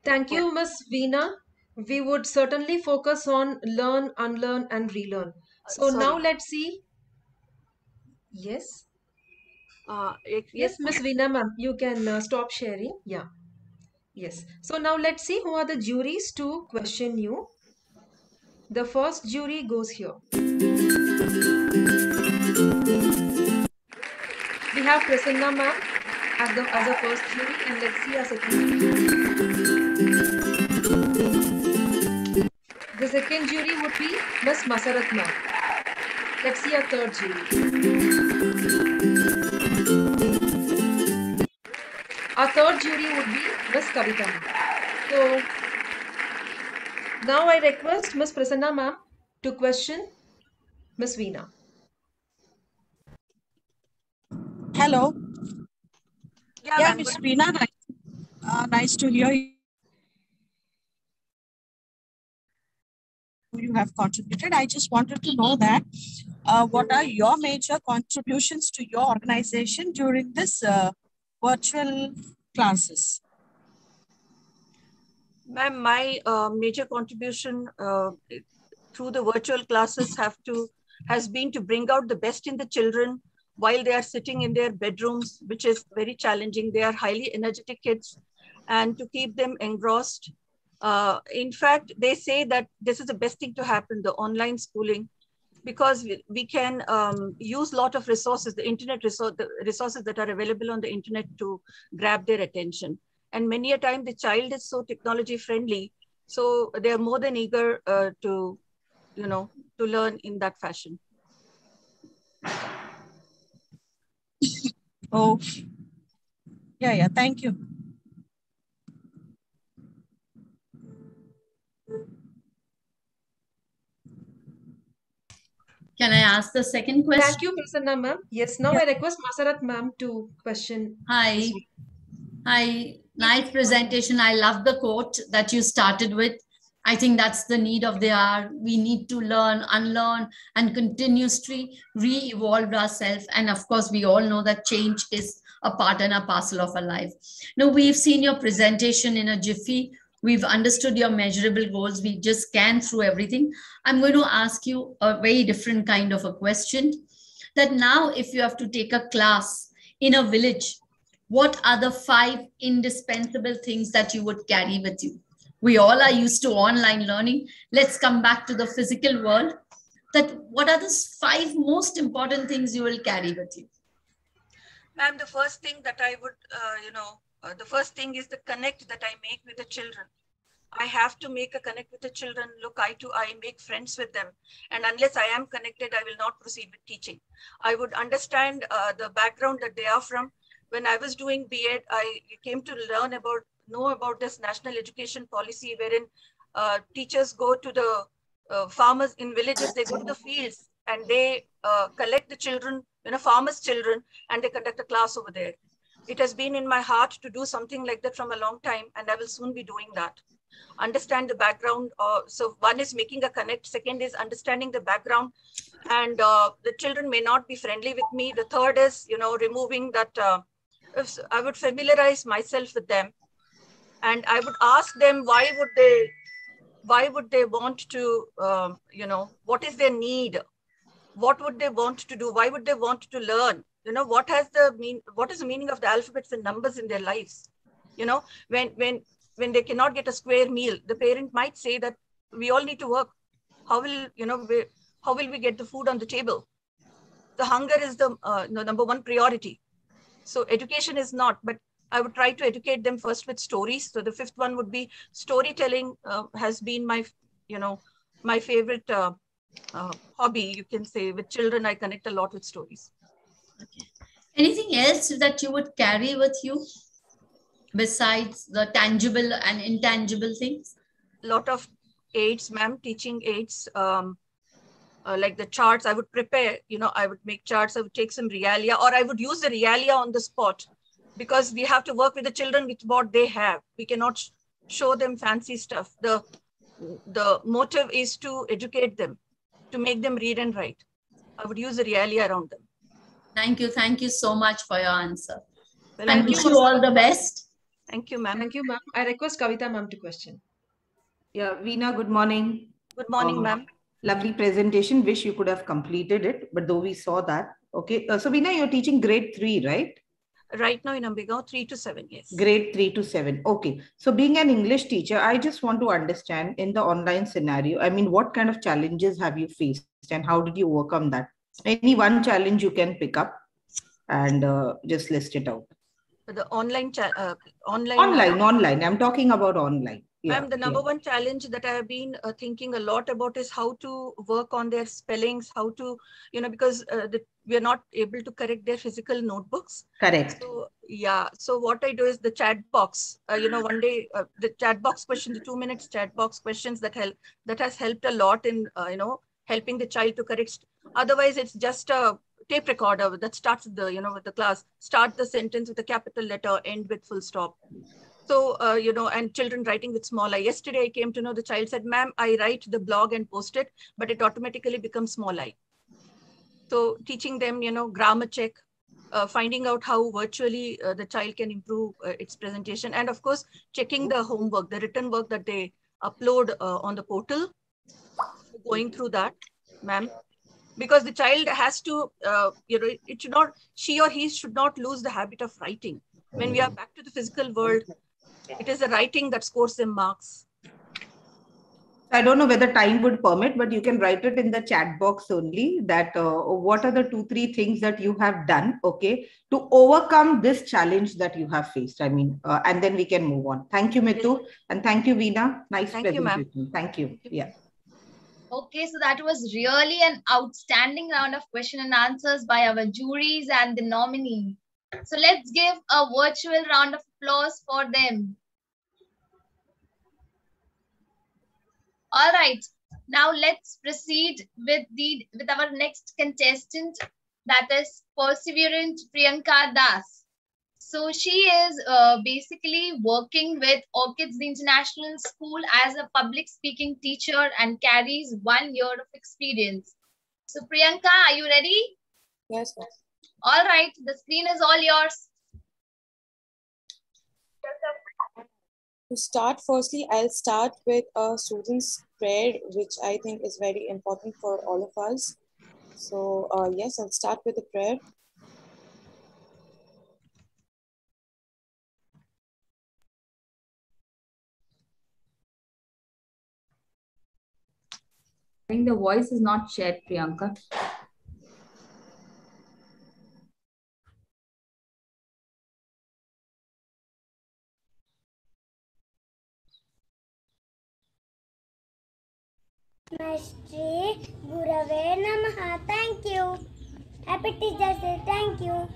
thank you, Ms. Veena. We would certainly focus on learn, unlearn, and relearn. So Sorry. now let's see. Yes. Uh, yes, Miss Veena ma'am, you can uh, stop sharing. Yeah. Yes. So now let's see who are the juries to question you. The first jury goes here. We have Prasanna ma'am as the as a first jury and let's see as a second. The second jury would be Miss Masarat ma'am. Let's see our third jury. Our third jury would be Miss Kavita. So now I request Miss Prasanna ma'am to question Miss Veena. Hello. Yeah, Yeah, ma'am. Miss Veena, nice, uh, nice to hear you. You have contributed. I just wanted to know that uh, what are your major contributions to your organization during this uh, virtual classes? Ma'am, my uh, major contribution uh, through the virtual classes have to has been to bring out the best in the children while they are sitting in their bedrooms, which is very challenging. They are highly energetic kids, and to keep them engrossed. Uh, in fact, they say that this is the best thing to happen, the online schooling, because we, we can um, use a lot of resources, the internet resource, the resources that are available on the internet to grab their attention. And many a time the child is so technology friendly, so they are more than eager uh, to, you know, to learn in that fashion. Oh, yeah, yeah. Thank you. Can I ask the second question? Thank you, Prasanna ma'am. Yes, now I request Masarat ma'am to question. Hi. Hi. Nice presentation. I love the quote that you started with. I think that's the need of the hour. We need to learn, unlearn, and continuously re evolve ourselves. And of course, we all know that change is a part and a parcel of our life. Now, we've seen your presentation in a jiffy. We've understood your measurable goals. We just scanned through everything. I'm going to ask you a very different kind of a question that now, if you have to take a class in a village, what are the five indispensable things that you would carry with you? We all are used to online learning. Let's come back to the physical world. That what are the five most important things you will carry with you? Ma'am, the first thing that I would, uh, you know, uh, the first thing is the connect that I make with the children. I have to make a connect with the children, look eye to eye, make friends with them. And unless I am connected, I will not proceed with teaching. I would understand uh, the background that they are from. When I was doing BEd, I came to learn about, know about this national education policy wherein uh, teachers go to the uh, farmers in villages, they go to the fields and they uh, collect the children, you know, farmers' children, and they conduct a class over there. It has been in my heart to do something like that from a long time, and I will soon be doing that. Understand the background. Uh, so one is making a connect. Second is understanding the background, and uh, the children may not be friendly with me. The third is, you know, removing that. Uh, I would familiarize myself with them, and I would ask them why would they, why would they want to, um, you know, what is their need what would they want to do why would they want to learn you know what has the mean what is the meaning of the alphabets and numbers in their lives? You know when when when they cannot get a square meal the parent might say that we all need to work. How will you know we, how will we get the food on the table? The hunger is the uh, number one priority. So education is not but i would try to educate them first with stories. So the fifth one would be storytelling uh, has been my you know my favorite uh, uh, hobby, you can say. With children, I connect a lot with stories. Anything else that you would carry with you besides the tangible and intangible things? A lot of aids, ma'am, teaching aids, um, uh, like the charts. I would prepare, you know, I would make charts. I would take some realia, or I would use the realia on the spot because we have to work with the children with what they have. We cannot sh show them fancy stuff. The the motive is to educate them to make them read and write. I would use the realia around them. Thank you. Thank you so much for your answer. Well, and I wish wish- you all the best. Thank you, ma'am. Thank you, ma'am. I request Kavita ma'am to question. Yeah, Veena, good morning. Good morning, Um, ma'am. Lovely presentation. Wish you could have completed it, but though we saw that. Okay, uh, so Veena, you're teaching grade three, right? Right now in Ambegaon, three to seven, yes. Grade three to seven. Okay. So being an English teacher, I just want to understand in the online scenario, I mean, what kind of challenges have you faced and how did you overcome that? Any one challenge you can pick up and uh, just list it out. The online, cha- uh, online, Online, online. I'm talking about online. Ma'am, Yeah, the number yeah. one challenge that I have been uh, thinking a lot about is how to work on their spellings, how to, you know, because uh, the, we are not able to correct their physical notebooks. Correct. So, yeah. So what I do is the chat box, uh, you know, one day, uh, the chat box question, the two minutes chat box questions that help, that has helped a lot in, uh, you know, helping the child to correct. Otherwise, it's just a tape recorder that starts the, you know, with the class, start the sentence with a capital letter, end with full stop. So, uh, you know, and children writing with small i. Yesterday, I came to know the child said, ma'am, I write the blog and post it, but it automatically becomes small i. So teaching them, you know, grammar check, uh, finding out how virtually uh, the child can improve uh, its presentation. And of course, checking the homework, the written work that they upload uh, on the portal, going through that, ma'am. Because the child has to, uh, you know, it should not, she or he should not lose the habit of writing. When we are back to the physical world, it is the writing that scores them marks. I don't know whether time would permit, but you can write it in the chat box only that uh, what are the two, three things that you have done, okay, to overcome this challenge that you have faced. I mean, uh, and then we can move on. Thank you, Mitu. And thank you, Veena. Nice Thank you, ma'am. Thank you. Yeah. Okay, so that was really an outstanding round of question and answers by our juries and the nominee. So let's give a virtual round of applause for them. All right, now let's proceed with the with our next contestant, that is perseverant Priyanka Das. So she is uh, basically working with Orchids International School as a public speaking teacher and carries one year of experience. So Priyanka, are you ready? Yes, ma'am. All right, the screen is all yours. To start, firstly, I'll start with a student's prayer, which I think is very important for all of us. So, uh, yes, I'll start with a prayer. I think the voice is not shared, Priyanka. Namaste, Gurave Namaha. Thank you. Happy Teachers Day. Thank you.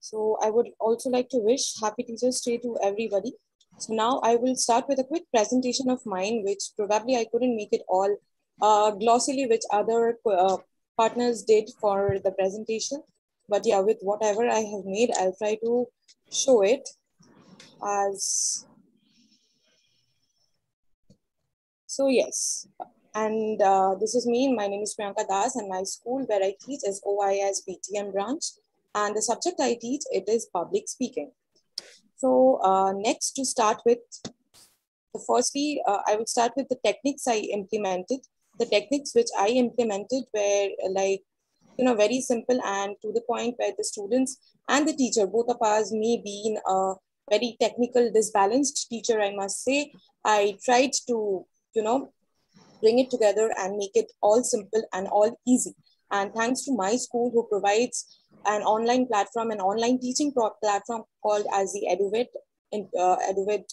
So, I would also like to wish Happy Teachers Day to everybody. So, now I will start with a quick presentation of mine, which probably I couldn't make it all uh, glossily, which other uh, partners did for the presentation. But yeah, with whatever I have made, I'll try to show it as So yes, and uh, this is me. My name is Priyanka Das, and my school where I teach is OIS BTM branch. And the subject I teach it is public speaking. So uh, next to start with, the firstly, uh, I will start with the techniques I implemented. The techniques which I implemented were like you know very simple and to the point where the students and the teacher both of us me being a very technical disbalanced teacher i must say i tried to you know bring it together and make it all simple and all easy and thanks to my school who provides an online platform an online teaching platform called as the eduvid in, uh, eduvid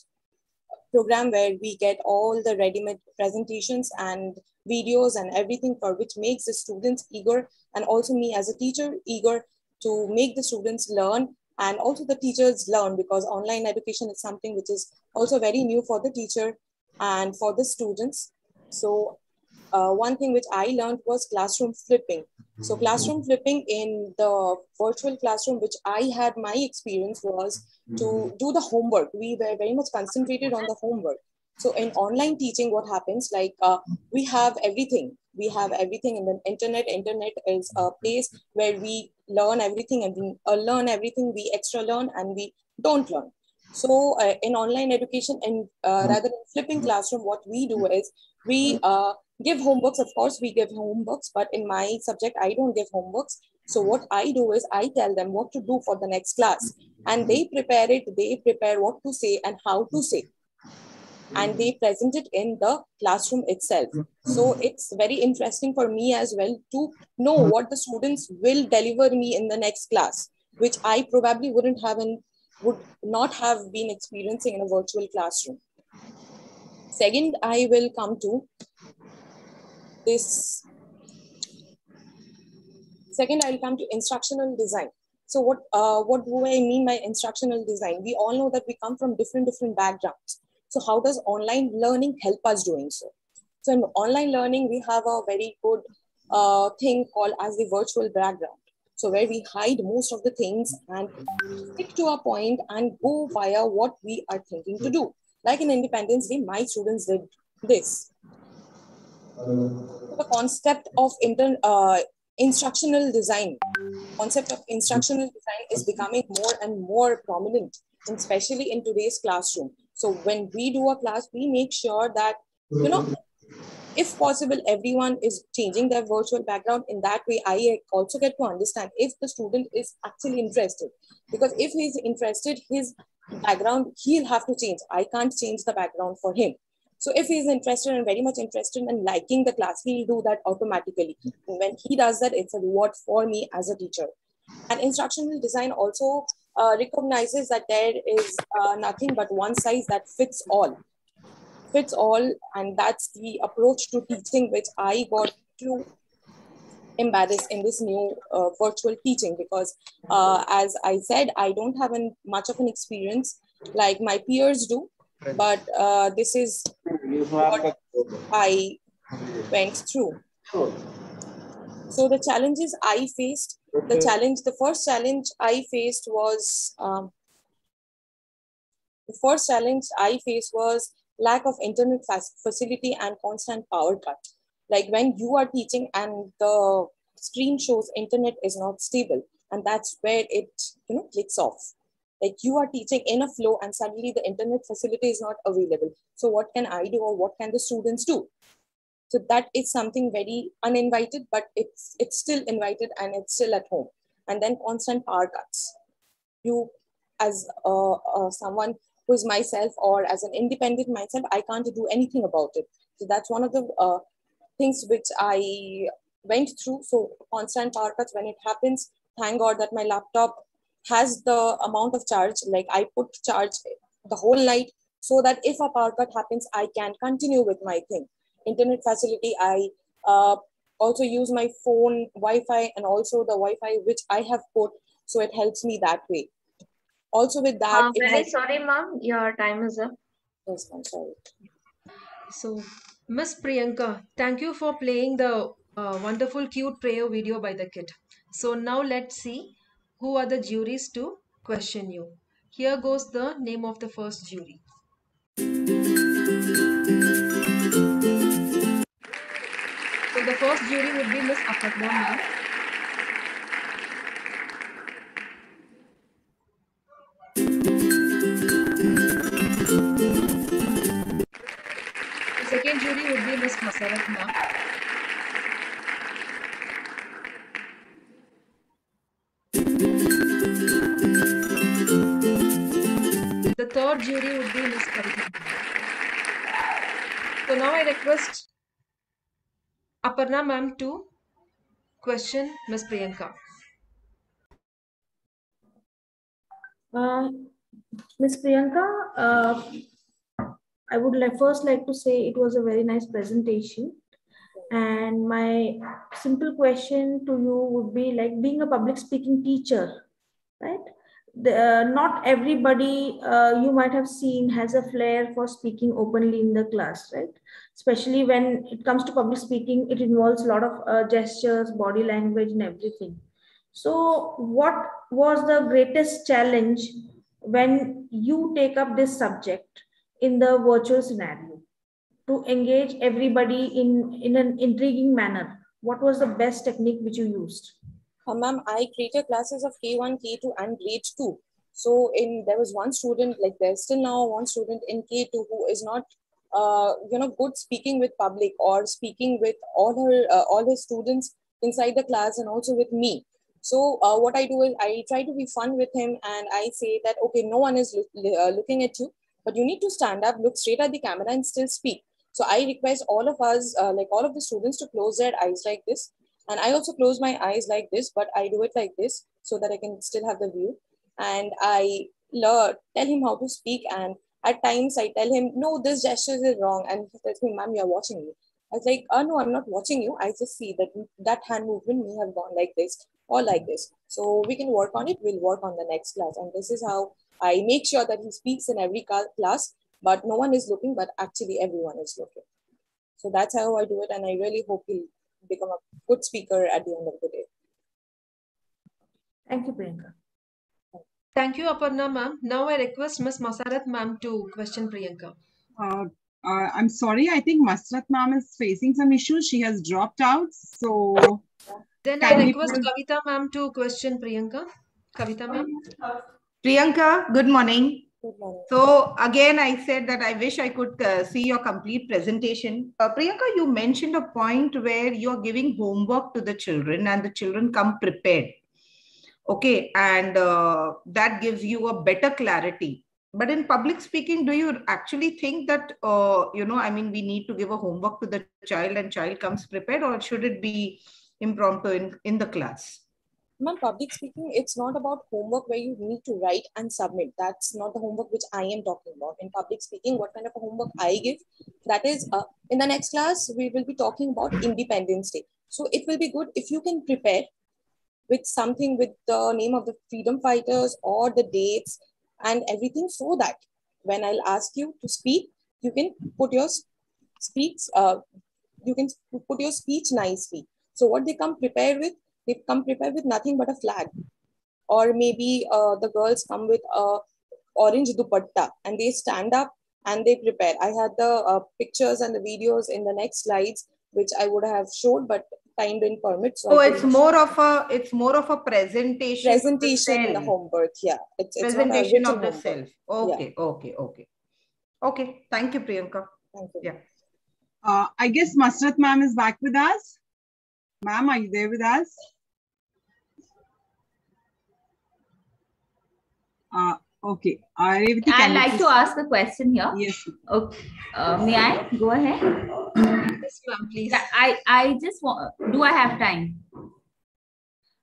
program where we get all the ready-made presentations and videos and everything for which makes the students eager and also me as a teacher eager to make the students learn and also the teachers learn because online education is something which is also very new for the teacher and for the students. So uh, one thing which i learned was classroom flipping. So classroom flipping in the virtual classroom which i had my experience was to do the homework. We were very much concentrated on the homework. So in online teaching what happens like uh, we have everything. We have everything in the internet. Internet is a place where we learn everything and we uh, learn everything. We extra learn and we don't learn. So uh, in online education and uh, rather than flipping classroom what we do is we uh, give homeworks of course we give homeworks but in my subject i don't give homeworks. So what i do is i tell them what to do for the next class. And they prepare it they prepare what to say and how to say. And they present it in the classroom itself. So it's very interesting for me as well to know what the students will deliver me in the next class which i probably wouldn't have and would not have been experiencing in a virtual classroom. Second, I will come to this. Second, I will come to instructional design. So what, uh, what do I mean by instructional design? We all know that we come from different, different backgrounds. So how does online learning help us doing so? So in online learning, we have a very good uh, thing called as the virtual background. So where we hide most of the things and stick to a point and go via what we are thinking to do. Like in Independence Day, my students did this. The concept of inter, uh, instructional design, concept of instructional design is becoming more and more prominent, especially in today's classroom. So when we do a class, we make sure that, you know, if possible, everyone is changing their virtual background. In that way, I also get to understand if the student is actually interested. Because if he's interested, his background, he'll have to change. I can't change the background for him. So if he's interested and very much interested in liking the class, he'll do that automatically. And when he does that, it's a reward for me as a teacher. And instructional design also uh, recognizes that there is uh, nothing but one size that fits all. Fits all, and that's the approach to teaching which I got to embarrass in this new uh, virtual teaching because uh, as I said, I don't have an, much of an experience like my peers do, but uh, this is what I went through. So the challenges I faced, the challenge, the first challenge I faced was, um, the first challenge I faced was lack of internet facility and constant power cut. Like when you are teaching and the screen shows internet is not stable, and that's where it you know clicks off. Like you are teaching in a flow and suddenly the internet facility is not available. So what can I do or what can the students do? So that is something very uninvited, but it's it's still invited and it's still at home. And then constant power cuts. You, as uh, uh, someone who is myself or as an independent myself, I can't do anything about it. So that's one of the uh, things which I went through. So constant power cuts when it happens. Thank God that my laptop has the amount of charge. Like I put charge the whole night so that if a power cut happens, I can continue with my thing internet facility. I uh, also use my phone Wi-Fi and also the Wi-Fi which I have put, so it helps me that way. Also with that, uh, very has... sorry, ma'am, your time is up. Yes, I'm sorry. So, Miss Priyanka, thank you for playing the uh, wonderful cute prayer video by the kid. So now let's see who are the juries to question you. Here goes the name of the first jury. So the first jury would be Miss ma'am. Third jury would be Miss Karitha. So now I request Aparna ma'am to question Ms. Priyanka. Uh, Ms. Priyanka, uh, I would like, first like to say it was a very nice presentation. And my simple question to you would be like being a public speaking teacher, right? The, uh, not everybody uh, you might have seen has a flair for speaking openly in the class, right? especially when it comes to public speaking it involves a lot of uh, gestures body language and everything. So what was the greatest challenge when you take up this subject in the virtual scenario? To engage everybody in in an intriguing manner. What was the best technique which you used uh, ma'am i created classes of k1 k2 and grade 2 so in there was one student like there's still now one student in k2 who is not uh, you know good speaking with public or speaking with all her uh, all his students inside the class and also with me. So uh, what i do is i try to be fun with him and i say that okay no one is uh, looking at you but you need to stand up look straight at the camera and still speak. So i request all of us uh, like all of the students to close their eyes like this and i also close my eyes like this but i do it like this so that i can still have the view and i learn, tell him how to speak and At times I tell him, no, this gesture is wrong. And he tells me, ma'am, you're watching me. I was like, oh no, I'm not watching you. I just see that that hand movement may have gone like this or like this. So we can work on it. We'll work on the next class. And this is how I make sure that he speaks in every class, but no one is looking, but actually everyone is looking. So that's how I do it. And I really hope he'll become a good speaker at the end of the day. Thank you, Priyanka. Thank you, Aparna ma'am. Now I request Ms. Masarat ma'am to question Priyanka. Uh, uh, I'm sorry, I think Masrat ma'am is facing some issues. She has dropped out. So then I request Kavita ma'am to question Priyanka. Kavita ma'am. Priyanka, good morning. So again, I said that I wish I could uh, see your complete presentation. Uh, Priyanka, you mentioned a point where you're giving homework to the children and the children come prepared. Okay, and uh, that gives you a better clarity. But in public speaking, do you actually think that, uh, you know, I mean, we need to give a homework to the child and child comes prepared or should it be impromptu in, in the class? Ma'am, public speaking, it's not about homework where you need to write and submit. That's not the homework which I am talking about. In public speaking, what kind of homework I give, that is, uh, in the next class, we will be talking about Independence Day. So it will be good if you can prepare with something with the name of the freedom fighters or the dates and everything so that when I'll ask you to speak, you can put your speaks, uh, you can put your speech nicely. So what they come prepared with, they come prepared with nothing but a flag. Or maybe uh, the girls come with a orange dupatta and they stand up and they prepare. I had the uh, pictures and the videos in the next slides which i would have showed but time didn't permit so, so it's more of a it's more of a presentation presentation in the home birth yeah. It's, it's presentation of the self. Okay yeah. okay okay. Okay thank you priyanka. Thank you. Yeah. Uh, i guess masrat ma'am is back with us. Ma'am are you there with us Uh, okay. Uh, I'd like to ask a question here. Yes. Okay. Uh, may I go ahead? Yes, ma'am, please. I, I just want, do I have time?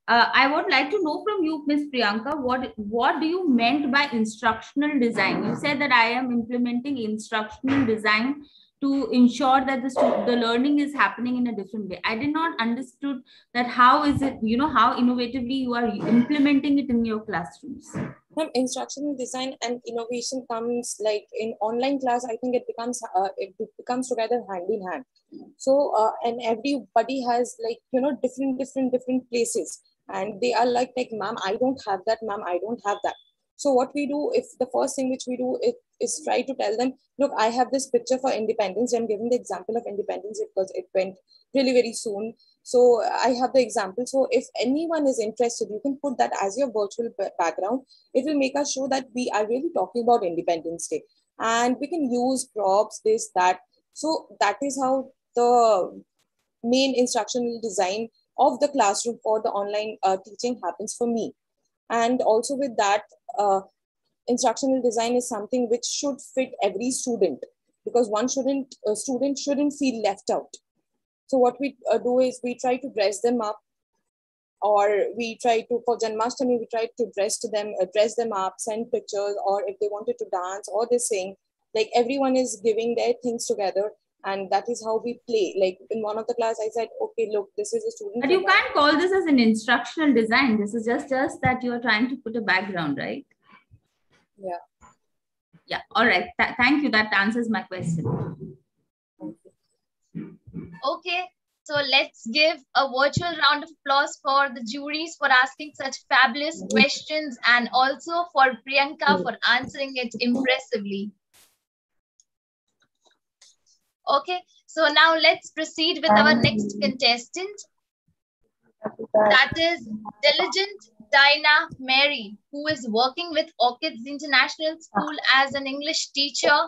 Uh, I would like to know from you, Ms. Priyanka, what, what do you meant by instructional design? You said that I am implementing instructional design to ensure that the, the learning is happening in a different way. I did not understood that how is it, you know, how innovatively you are implementing it in your classrooms. From instructional design and innovation comes like in online class, I think it becomes, uh, it becomes together hand in hand. So, uh, and everybody has like, you know, different, different, different places and they are like, like, ma'am, I don't have that, ma'am, I don't have that. So what we do, if the first thing which we do is, is try to tell them, look, I have this picture for independence. I'm giving the example of independence because it went really very soon. So I have the example. So if anyone is interested, you can put that as your virtual background. It will make us show that we are really talking about Independence Day. And we can use props, this, that. So that is how the main instructional design of the classroom for the online uh, teaching happens for me. And also with that, uh, instructional design is something which should fit every student because one shouldn't, a student shouldn't feel left out. So what we uh, do is we try to dress them up or we try to, for Janmashtami, we try to dress to them, uh, dress them up, send pictures, or if they wanted to dance or they sing, like everyone is giving their things together and that is how we play. Like in one of the class i said okay look this is a student but you can't call this as an instructional design. This is just just that you're trying to put a background right? Yeah. Yeah. All right. Th thank you. That answers my question okay so let's give a virtual round of applause for the juries for asking such fabulous questions and also for priyanka for answering it impressively. Okay, so now let's proceed with our next contestant. That is Diligent Dinah Mary, who is working with Orchids International School as an English teacher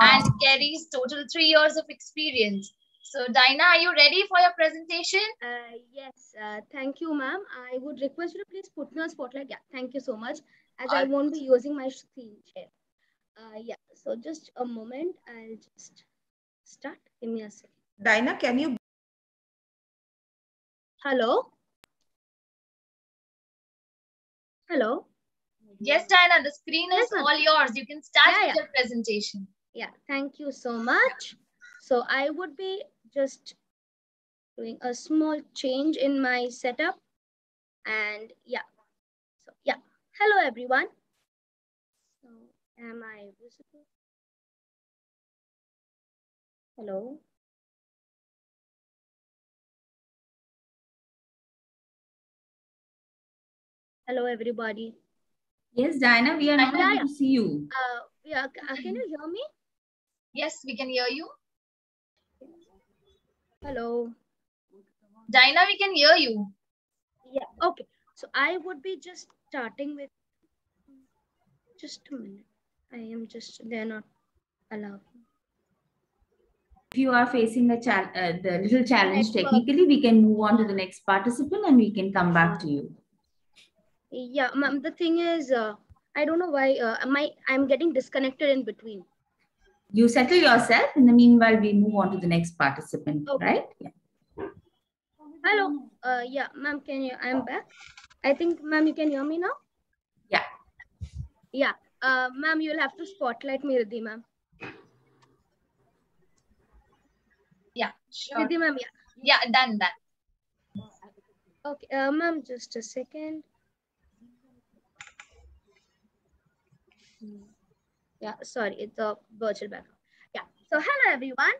and carries total three years of experience. So Dinah, are you ready for your presentation? Uh, yes, uh, thank you, ma'am. I would request you to please put me on spotlight. Yeah, thank you so much. As I won't be using my screen share. Uh, yeah, so just a moment. I'll just start. Give me a second. Dinah, can you? Hello? Hello? Yes, Diana, the screen is all yours. You can start Yeah, with yeah. your presentation. Yeah, thank you so much. So I would be just doing a small change in my setup. And yeah, so yeah, hello everyone. So am I visible? Hello. Hello everybody. Yes, Diana, we are not Yeah, able to see you. Uh, yeah, c- uh, can you hear me? Yes, we can hear you. Hello. Diana, we can hear you. Yeah, okay. So I would be just starting with just a minute. I am just they're not allowed. If you are facing the, chal- uh, the little challenge Network. technically, we can move on to the next participant and we can come back to you. Yeah, ma'am. The thing is, uh, I don't know why uh, my I'm getting disconnected in between. You settle yourself. In the meanwhile, we move on to the next participant, Okay. right? Yeah. Hello. Uh, yeah, ma'am. Can you? I'm back. I think, ma'am, you can hear me now. Yeah. Yeah. Uh, ma'am, you'll have to spotlight me, Riddhi, ma'am. Yeah, sure. Riddhi, ma'am. Yeah. Yeah, done, done. Okay, uh, ma'am, just a second. Yeah, sorry, it's a virtual background. Yeah, so hello everyone.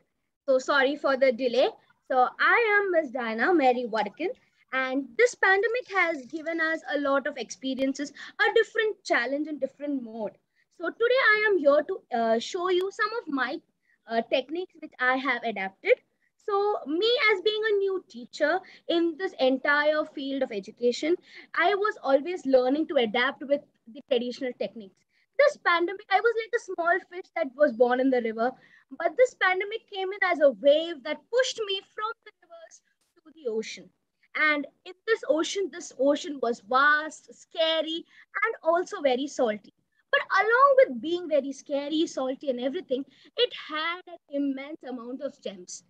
So sorry for the delay. So I am Miss Diana Mary Wadkin, and this pandemic has given us a lot of experiences, a different challenge and different mode. So today I am here to uh, show you some of my uh, techniques which I have adapted. So me as being a new teacher in this entire field of education, I was always learning to adapt with the traditional techniques. This pandemic, I was like a small fish that was born in the river, but this pandemic came in as a wave that pushed me from the rivers to the ocean. And in this ocean, this ocean was vast, scary, and also very salty. But along with being very scary, salty, and everything, it had an immense amount of gems.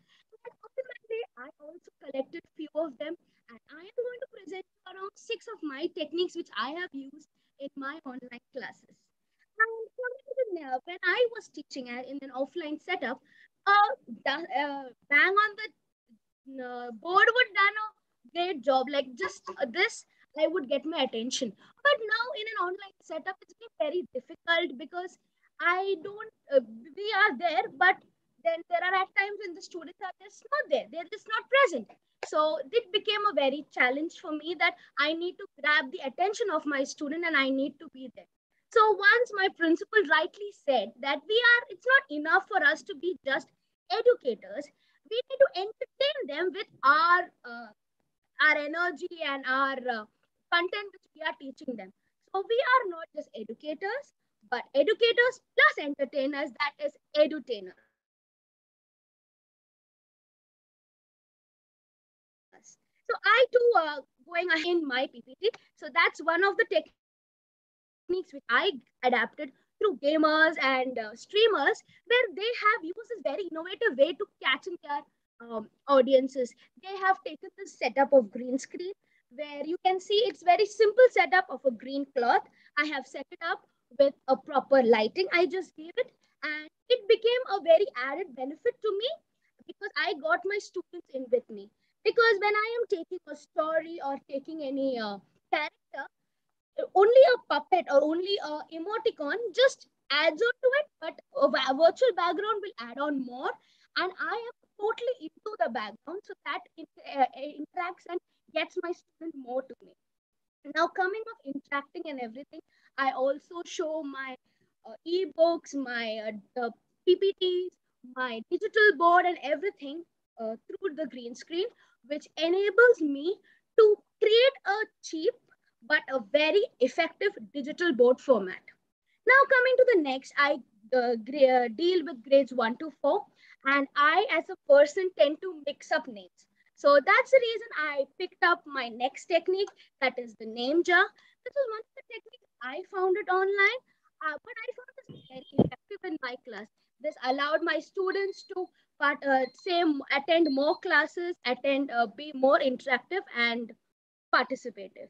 And ultimately, I also collected few of them, and I am going to present around six of my techniques which I have used in my online classes. When I was teaching in an offline setup, uh, uh, bang on the uh, board would done a great job. Like just this, I would get my attention. But now in an online setup, it's been very difficult because I don't. Uh, we are there, but then there are at times when the students are just not there. They're just not present. So it became a very challenge for me that I need to grab the attention of my student and I need to be there. So once my principal rightly said that we are, it's not enough for us to be just educators. We need to entertain them with our uh, our energy and our uh, content which we are teaching them. So we are not just educators, but educators plus entertainers. That is edutainers. So I too uh, going ahead in my PPT. So that's one of the techniques which I adapted through gamers and uh, streamers, where they have used this very innovative way to catch in their um, audiences. They have taken the setup of green screen, where you can see it's very simple setup of a green cloth. I have set it up with a proper lighting. I just gave it, and it became a very added benefit to me because I got my students in with me. Because when I am taking a story or taking any uh, character, only a puppet or only a emoticon just adds on to it, but a virtual background will add on more. And I am totally into the background, so that it uh, interacts and gets my student more to me. Now, coming of interacting and everything, I also show my uh, ebooks, my uh, uh, PPTs, my digital board, and everything uh, through the green screen, which enables me to create a cheap but a very effective digital board format. Now, coming to the next, I uh, deal with grades one to four, and I, as a person, tend to mix up names. So that's the reason I picked up my next technique, that is the name jar. This is one of the techniques I found it online, uh, but I found this very effective in my class. This allowed my students to part, uh, say, attend more classes, attend, uh, be more interactive and participative.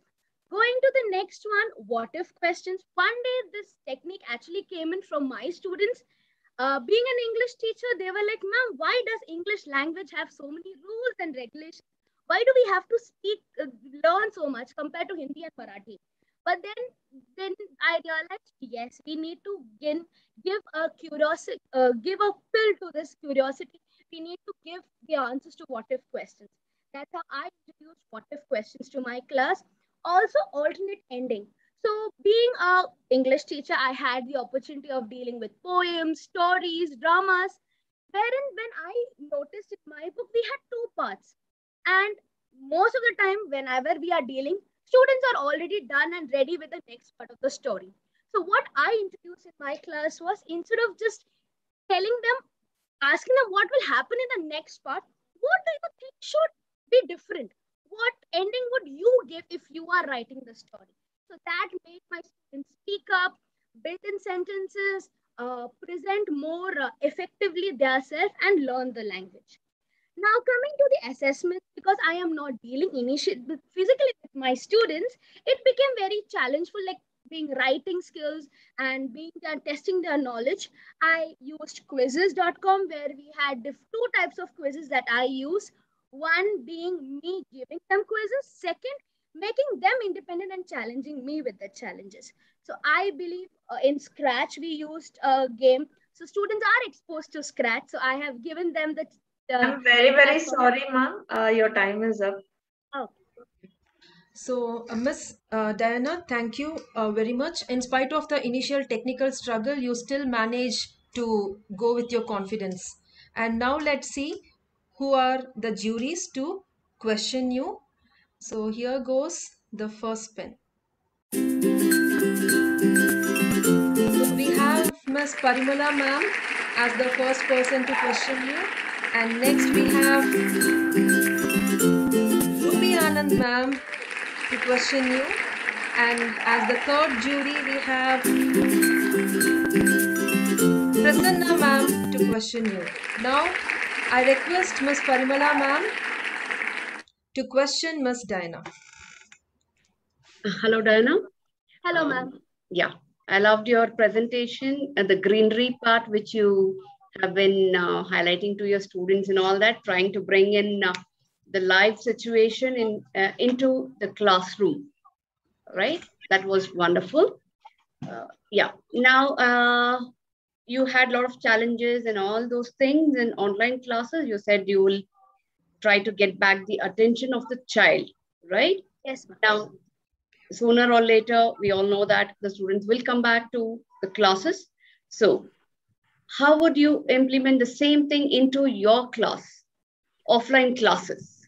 Going to the next one, what if questions. One day, this technique actually came in from my students. Uh, being an English teacher, they were like, ma'am, why does English language have so many rules and regulations? Why do we have to speak, uh, learn so much compared to Hindi and Marathi? But then, then I realized, yes, we need to give, give a curiosity, uh, give a pill to this curiosity. We need to give the answers to what if questions. That's how I introduced what if questions to my class also alternate ending. So being a English teacher, I had the opportunity of dealing with poems, stories, dramas, wherein when I noticed in my book, we had two parts. And most of the time, whenever we are dealing, students are already done and ready with the next part of the story. So what I introduced in my class was instead of just telling them, asking them what will happen in the next part, what do you think should be different? What ending would you give if you are writing the story? So that made my students speak up, build in sentences, uh, present more uh, effectively themselves and learn the language. Now coming to the assessment, because I am not dealing initially physically with my students, it became very challengeful, like being writing skills and being uh, testing their knowledge. I used Quizizz.com where we had two types of quizzes that I use. One being me giving them quizzes. Second, making them independent and challenging me with the challenges. So I believe uh, in Scratch, we used a game. So students are exposed to Scratch. So I have given them the. the I'm very, very sorry, ma'am. Uh, your time is up. Oh. So, uh, Miss uh, Diana, thank you uh, very much. In spite of the initial technical struggle, you still managed to go with your confidence. And now let's see who are the juries to question you. So here goes the first pen. We have Ms. Parimala ma'am as the first person to question you. And next we have Ruby Anand ma'am to question you. And as the third jury we have Prasanna ma'am to question you. Now I request Ms. Parimala ma'am to question Ms. Diana. Hello, Diana. Hello, ma'am. Yeah, I loved your presentation and the greenery part, which you have been uh, highlighting to your students and all that, trying to bring in uh, the live situation in uh, into the classroom, right? That was wonderful. Uh, yeah. Now, uh, you had a lot of challenges and all those things in online classes you said you will try to get back the attention of the child right? Yes now sooner or later we all know that the students will come back to the classes. So how would you implement the same thing into your class offline classes?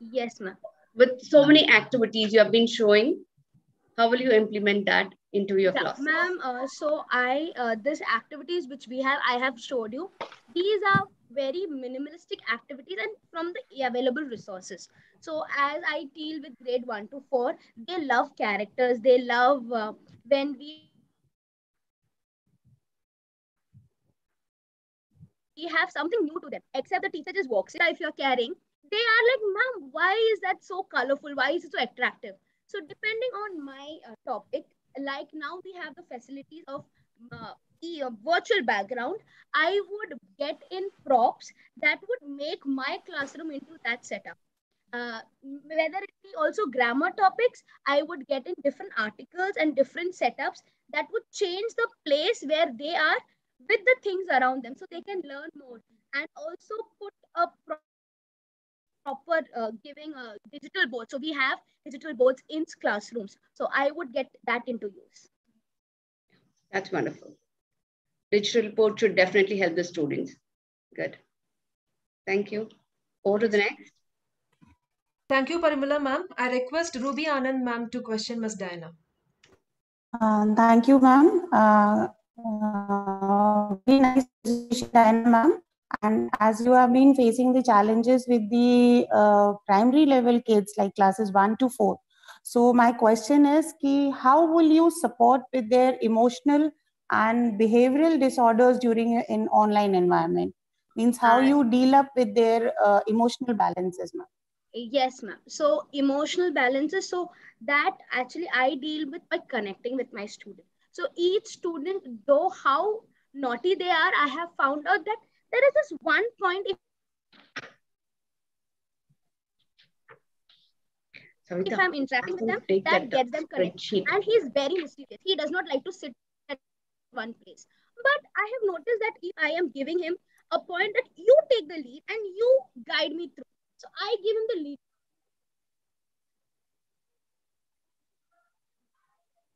Yes ma'am. With so many activities you have been showing how will you implement that into your yeah, class. ma'am uh, so i uh, this activities which we have i have showed you. These are very minimalistic activities and from the available resources. So as i deal with grade 1 to 4 they love characters. They love uh, when we we have something new to them except the teacher just walks it if you're carrying they are like ma'am why is that so colorful? Why is it so attractive? So depending on my uh, topic like now we have the facilities of uh, uh, virtual background, I would get in props that would make my classroom into that setup. Uh, whether it be also grammar topics, I would get in different articles and different setups that would change the place where they are with the things around them so they can learn more and also put a proper uh, giving a digital board. So we have digital boards in classrooms. So I would get that into use. That's wonderful. Digital board should definitely help the students. Good. Thank you. Over to the next. Thank you, Parimala ma'am. I request Ruby Anand ma'am to question Ms. Diana. Uh, thank you, ma'am. Uh, uh, very nice, Diana ma'am. And as you have been facing the challenges with the uh, primary level kids like classes 1 to 4, so my question is ki, how will you support with their emotional and behavioral disorders during an online environment? Means how you deal up with their uh, emotional balances, ma'am. Yes, ma'am. So emotional balances. So that actually I deal with by connecting with my student. So each student, though how naughty they are, I have found out that there is this one point if Savita, if I'm interacting with them, that that gets them connected. spreadsheet. And he's very mysterious. He does not like to sit at one place. But I have noticed that if I am giving him a point that you take the lead and you guide me through. So I give him the lead.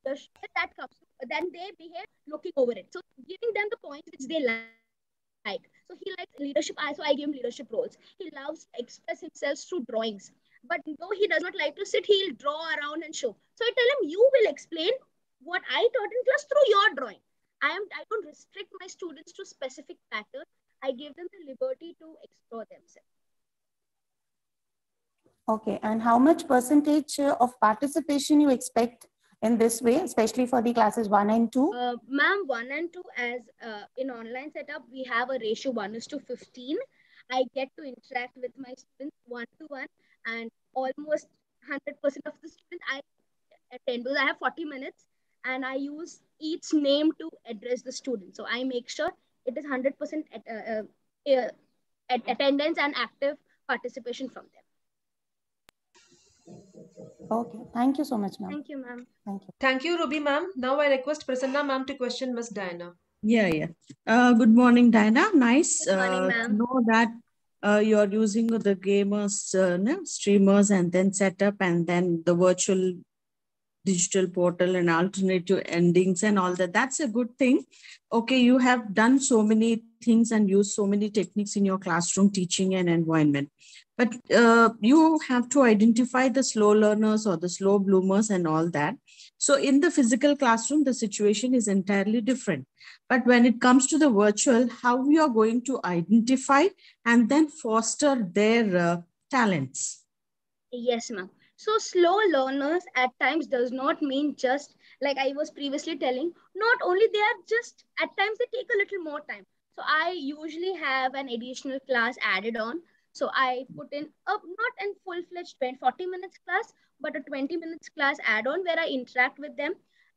The shit that comes, then they behave looking over it. So giving them the points which they like. So he likes leadership. I so I give him leadership roles. He loves to express himself through drawings. But though he does not like to sit, he'll draw around and show. So I tell him, you will explain what I taught in class through your drawing. I am I don't restrict my students to specific pattern. I give them the liberty to explore themselves. Okay, and how much percentage uh, of participation you expect in this way, especially for the classes one and two? Uh, ma'am, one and two, as uh, in online setup, we have a ratio one is to 15. I get to interact with my students one to one, and almost 100% of the students I attend because I have 40 minutes and I use each name to address the student. So I make sure it is 100% at, uh, uh, at attendance and active participation from them. Okay, thank you so much, ma'am. Thank you, ma'am. Thank you. Thank you, Ruby ma'am. Now I request Prasanna ma'am to question Miss Diana. Yeah, yeah. Uh, good morning, Diana. Nice Good morning, uh, to ma'am. know that uh, you're using the gamers, uh, no, streamers, and then setup, and then the virtual digital portal and alternative endings and all that. That's a good thing. Okay, you have done so many things and used so many techniques in your classroom teaching and environment. But uh, you have to identify the slow learners or the slow bloomers and all that. So in the physical classroom, the situation is entirely different. But when it comes to the virtual, how we are going to identify and then foster their uh, talents. Yes, ma'am. So slow learners at times does not mean just like I was previously telling, not only they are just at times they take a little more time. So I usually have an additional class added on. So I put in a not in full-fledged 20, 40 minutes class, but a 20 minutes class add-on where I interact with them.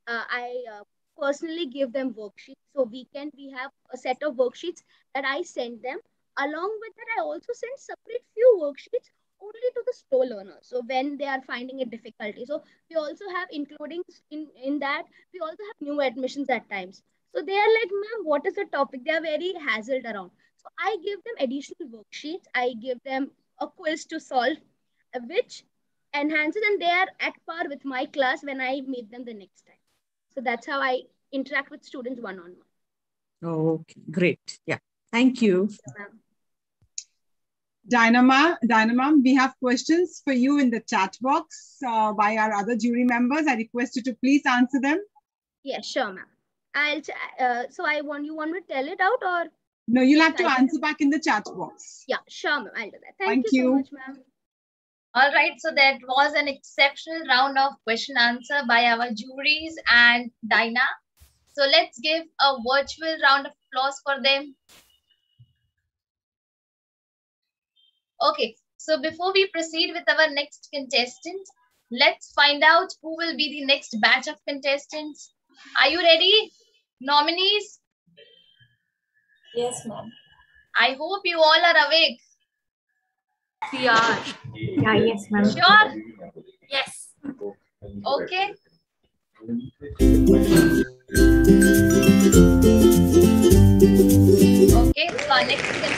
Uh, I uh, personally give them worksheets. So weekend we have a set of worksheets that I send them. Along with that, I also send separate few worksheets only to the slow learners. So when they are finding it difficulty. So we also have including in, in that, we also have new admissions at times. So they are like, ma'am, what is the topic? They are very hazard around. So I give them additional worksheets. I give them a quiz to solve, uh, which enhances and they are at par with my class when I meet them the next time. So that's how I interact with students one-on-one. Okay, great. Yeah, thank you. Dynama, Dynamam, we have questions for you in the chat box uh, by our other jury members. I request you to please answer them. Yeah, sure, ma'am. I'll, uh, so I want, you want me to tell it out or? No, you'll have to I answer back in the chat box. Yeah, sure, ma'am. I'll do that. Thank, Thank you, you. so much, ma'am. All right, so that was an exceptional round of question answer by our juries and Dinah. So let's give a virtual round of applause for them. Okay, so before we proceed with our next contestant, let's find out who will be the next batch of contestants. Are you ready, nominees? Yes, ma'am. I hope you all are awake. We are. Yeah, yes, ma'am. Sure? Yes. Okay. Okay, so our next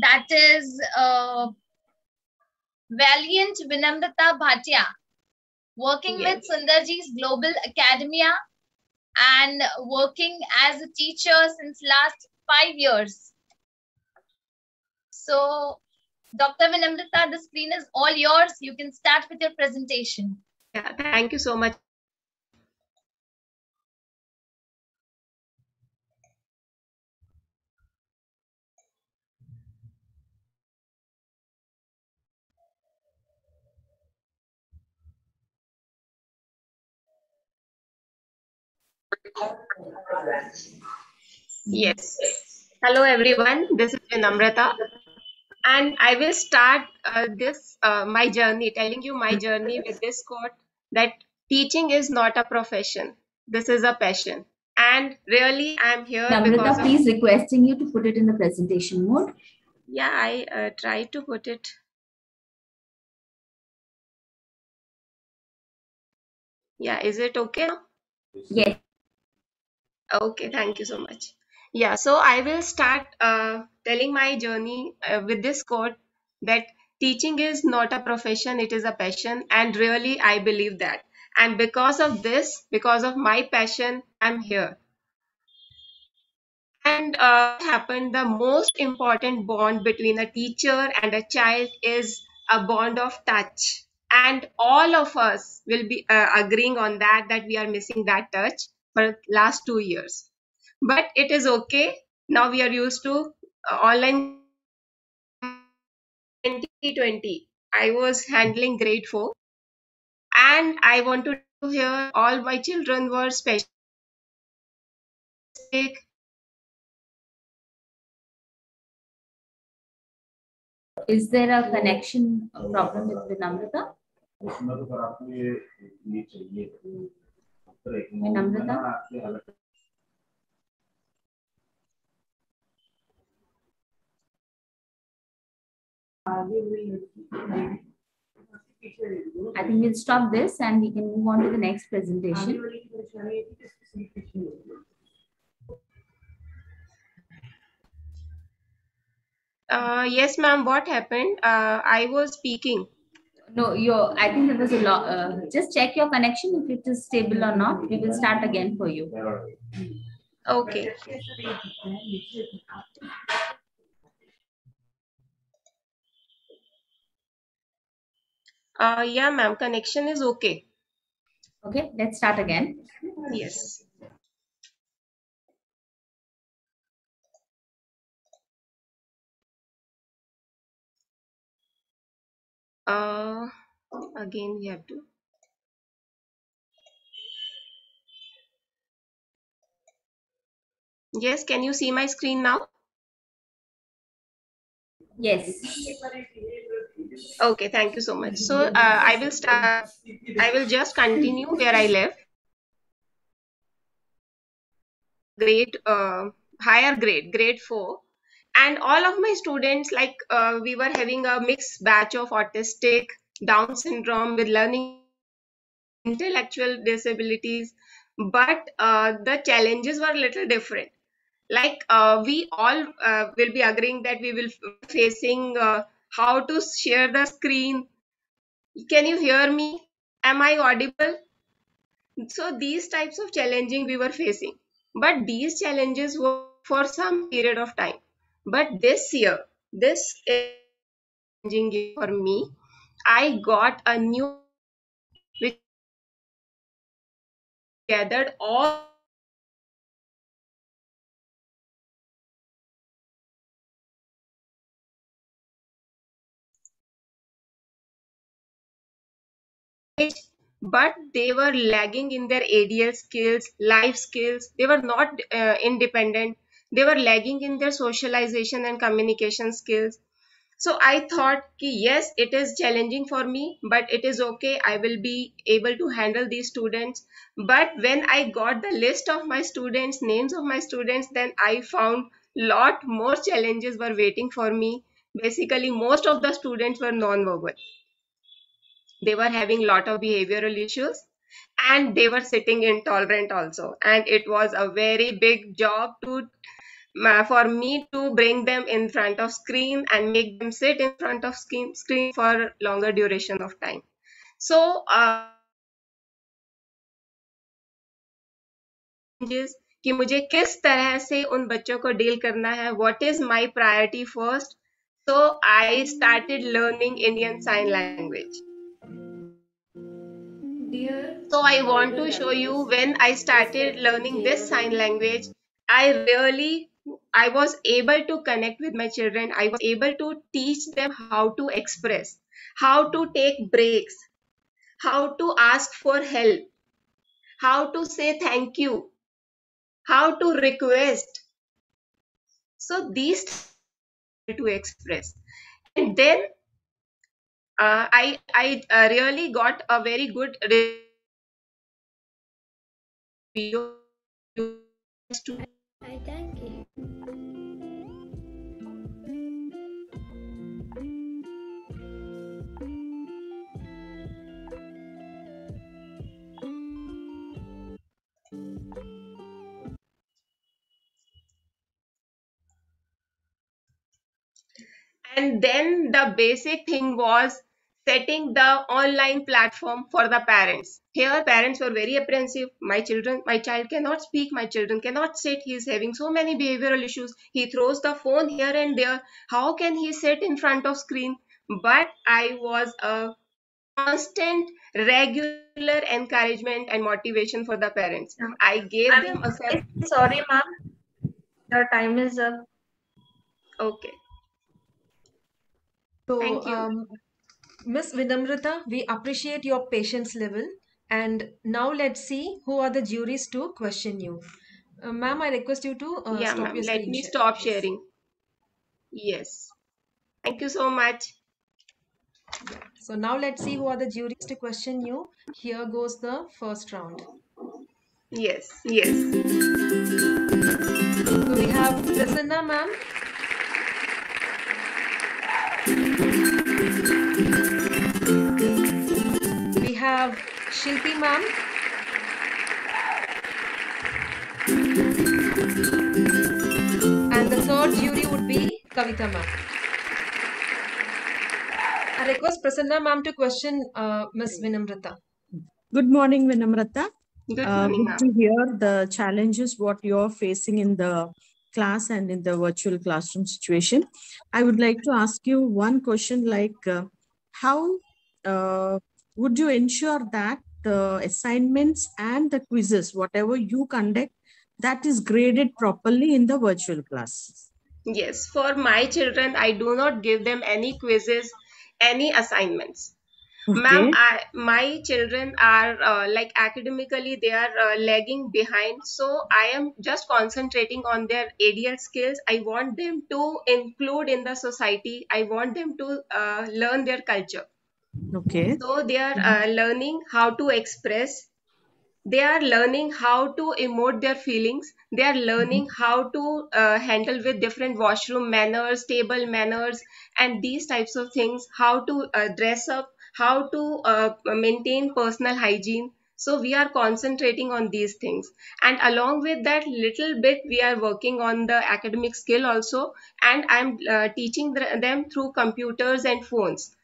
That is uh, Valiant Vinamrata Bhatia, working with Sundarji's Global Academia. and working as a teacher since last five years. So, Dr. Vinamrita, the screen is all yours. You can start with your presentation. Yeah, thank you so much. Yes. Hello, everyone. This is Vinamrata. And I will start uh, this, uh, my journey, telling you my journey with this quote that teaching is not a profession. This is a passion. And really, I'm here because Namrata, of- please requesting you to put it in the presentation mode. yeah, I uh, tried to put it. Yeah, is it okay? Yes. Okay, thank you so much. Yeah, so I will start uh, telling my journey uh, with this quote that teaching is not a profession, it is a passion. And really, I believe that. And because of this, because of my passion, I'm here. And uh, happened, the most important bond between a teacher and a child is a bond of touch. And all of us will be uh, agreeing on that, that we are missing that touch for last two years. But it is okay. Now we are used to uh, online 2020. I was handling grade 4 and I want to hear all my children were special Is there a connection problem with I think we'll stop this and we can move on to the next presentation. Uh, yes, ma'am. What happened? Uh, I was speaking. No, your I think there was a lot. Uh, just check your connection if it is stable or not. We will start again for you. Okay. Uh, yeah, ma'am. Connection is okay. Okay, let's start again. Yes. Uh, again, we have to. Yes, can you see my screen now? Yes. Okay, thank you so much. So uh, I will start, I will just continue where I left. Grade, uh, higher grade, grade four. And all of my students, like uh, we were having a mixed batch of autistic, Down syndrome with learning intellectual disabilities, but uh, the challenges were a little different. Like uh, we all uh, will be agreeing that we will facing uh, how to share the screen. Can you hear me? Am I audible? So these types of challenging we were facing, but these challenges were for some period of time. But this year, this is changing for me. I got a new which gathered all but they were lagging in their ADL skills, life skills. They were not uh, independent. They were lagging in their socialization and communication skills. So I thought, ki, yes, it is challenging for me, but it is okay. I will be able to handle these students. But when I got the list of my students, names of my students, then I found a lot more challenges were waiting for me. Basically, most of the students were non-verbal they were having a lot of behavioral issues and they were sitting intolerant also and it was a very big job to for me to bring them in front of screen and make them sit in front of screen, screen for longer duration of time so uh, challenges कि मुझे किस तरह से उन बच्चों को deal करना है what is my priority first so i started learning indian sign language so i want to show you when i started learning this sign language i really i was able to connect with my children i was able to teach them how to express how to take breaks how to ask for help how to say thank you how to request. So these to express. And then uh, I, I uh, really got a very good review. I thank And then the basic thing was setting the online platform for the parents. Here, parents were very apprehensive. My children, my child cannot speak. My children cannot sit. He is having so many behavioral issues. He throws the phone here and there. How can he sit in front of screen? But I was a constant, regular encouragement and motivation for the parents. I gave I'm them a sorry, ma'am. Your time is up. Okay. So, Thank you. um, Miss Vinamrita, we appreciate your patience level. And now let's see who are the juries to question you. Uh, ma'am, I request you to uh, yeah, stop ma'am. your Let screen me share, stop sharing. Yes. Thank you so much. So now let's see who are the juries to question you. Here goes the first round. Yes, yes. So we have Prasanna ma'am. We have Shilpi ma'am. And the third jury would be Kavita ma'am. I request Prasanna ma'am to question uh, Miss Vinamrita. Good morning, Vinamrata. Good Uh, morning, good to hear the challenges what you're facing in the class and in the virtual classroom situation. I would like to ask you one question like uh, how uh, would you ensure that the assignments and the quizzes, whatever you conduct, that is graded properly in the virtual class? Yes, for my children, I do not give them any quizzes, any assignments. Ma'am, I, my children are uh, like academically they are uh, lagging behind. So I am just concentrating on their ADL skills. I want them to include in the society. I want them to uh, learn their culture. Okay. So they are uh, learning how to express. They are learning how to emote their feelings. They are learning how to uh, handle with different washroom manners, table manners, and these types of things. How to uh, dress up, how to uh, maintain personal hygiene. So we are concentrating on these things, and along with that, little bit we are working on the academic skill also. And I'm uh, teaching them through computers and phones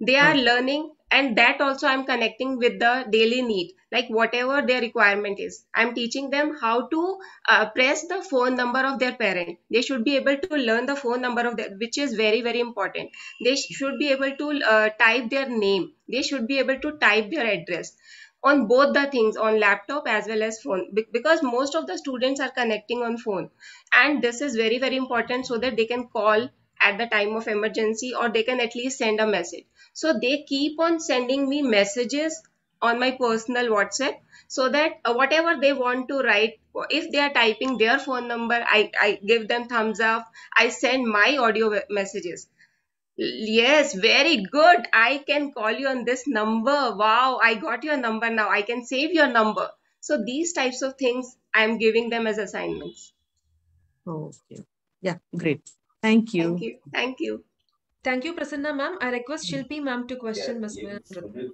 they are learning and that also i'm connecting with the daily need like whatever their requirement is. I'm teaching them how to uh, press the phone number of their parent. They should be able to learn the phone number of their which is very very important. They sh- should be able to uh, type their name. They should be able to type their address on both the things on laptop as well as phone. Be- because most of the students are connecting on phone. And this is very very important so that they can call at the time of emergency or they can at least send a message. So they keep on sending me messages on my personal whatsapp so that uh, whatever they want to write if they are typing their phone number i, I give them thumbs up i send my audio messages. Yes very good. I can call you on this number. Wow i got your number now. I can save your number. So these types of things i'm giving them as assignments. Okay. Yeah, great. Thank you. thank you. Thank you Thank you, Prasanna ma'am. I request Shilpi ma'am to question Miss Vinamrita.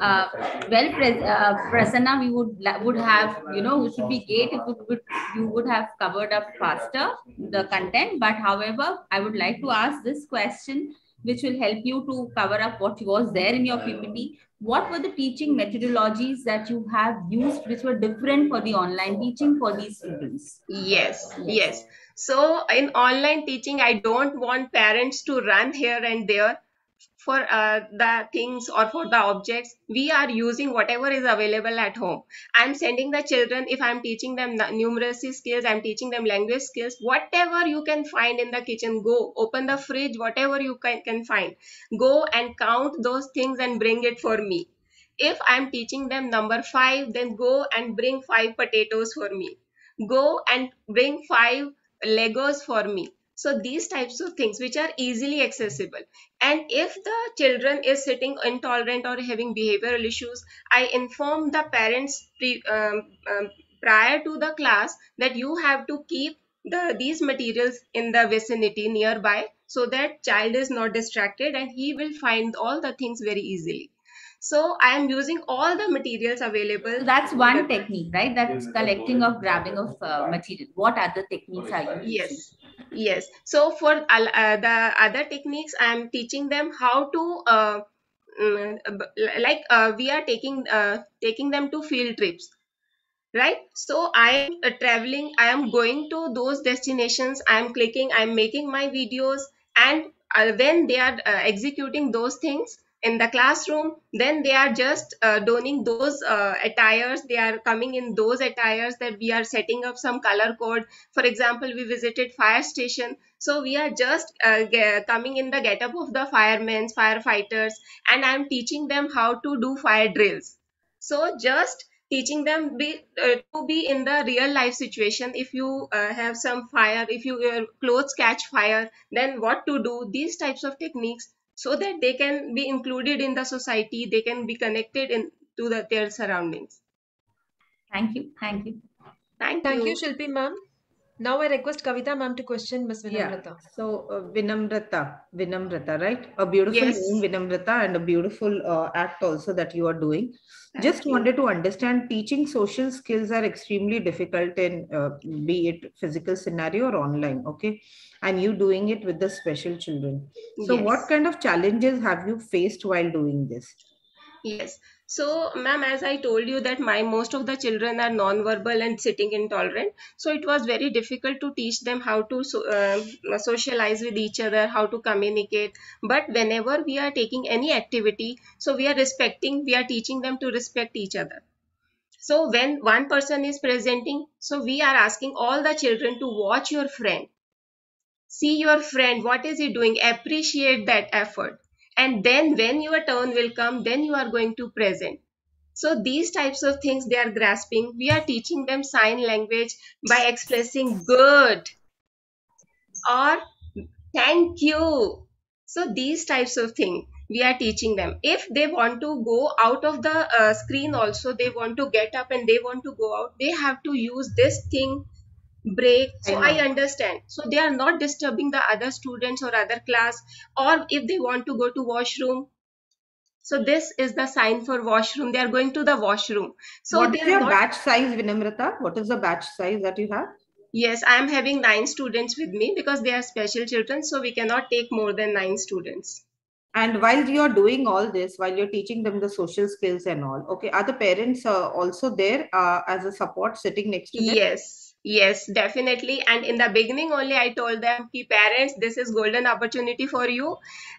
uh, well, Pres- uh, Prasanna, we would would have, you know, we should be great if it would, you would have covered up faster the content. But however, I would like to ask this question which will help you to cover up what was there in your PPT. What were the teaching methodologies that you have used which were different for the online teaching for these students? Yes, yes. So in online teaching, I don't want parents to run here and there for uh, the things or for the objects. We are using whatever is available at home. I'm sending the children if i'm teaching them numeracy skills i'm teaching them language skills whatever you can find in the kitchen go open the fridge whatever you can, can find. Go and count those things and bring it for me. If i'm teaching them number 5 then go and bring 5 potatoes for me. Go and bring 5 legos for me. So these types of things which are easily accessible. And if the children is sitting intolerant or having behavioral issues i inform the parents pre, um, um, prior to the class that you have to keep the these materials in the vicinity nearby so that child is not distracted and he will find all the things very easily so I am using all the materials available. So that's one technique, right? That's collecting of grabbing of uh, material. What other techniques are you using? Yes, yes. So for uh, the other techniques, I am teaching them how to. Uh, mm, like uh, we are taking uh, taking them to field trips right so i am uh, traveling i am going to those destinations i am clicking i am making my videos and uh, when they are uh, executing those things in the classroom then they are just uh, donning those uh, attires. They are coming in those attires that we are setting up some color code. For example we visited fire station. So we are just uh, coming in the getup of the firemen firefighters and i'm teaching them how to do fire drills. So just teaching them be, uh, to be in the real life situation. If you uh, have some fire if you, your clothes catch fire then what to do? These types of techniques so that they can be included in the society they can be connected in to the, their surroundings. Thank you thank you. Thank, thank you. you shilpi ma'am now i request kavita ma'am to question Ms. vinamrata yeah. so uh, vinamrata vinamrata right a beautiful Yes. name vinamrata and a beautiful uh, act also that you are doing Thank just you. wanted to understand teaching social skills are extremely difficult in uh, be it physical scenario or online okay and you doing it with the special children so Yes. what kind of challenges have you faced while doing this Yes. So, ma'am, as I told you that my most of the children are non-verbal and sitting intolerant. So it was very difficult to teach them how to so, uh, socialize with each other, how to communicate. But whenever we are taking any activity, so we are respecting, we are teaching them to respect each other. So when one person is presenting, so we are asking all the children to watch your friend. See your friend, what is he doing? Appreciate that effort. And then when your turn will come, then you are going to present. So these types of things they are grasping. We are teaching them sign language by expressing good or thank you. So these types of things we are teaching them. If they want to go out of the uh, screen also, they want to get up and they want to go out, they have to use this thing break. So I i understand. So they are not disturbing the other students or other class or if they want to go to washroom. So this is the sign for washroom. They are going to the washroom. So what are your not batch size vinamrata? What is the batch size that you have? Yes i am having nine students with me because they are special children so we cannot take more than nine students. And while you're doing all this while you're teaching them the social skills and all okay are the parents uh, also there uh, as a support sitting next to them? Yes yes definitely. And in the beginning only i told them ki parents this is golden opportunity for you.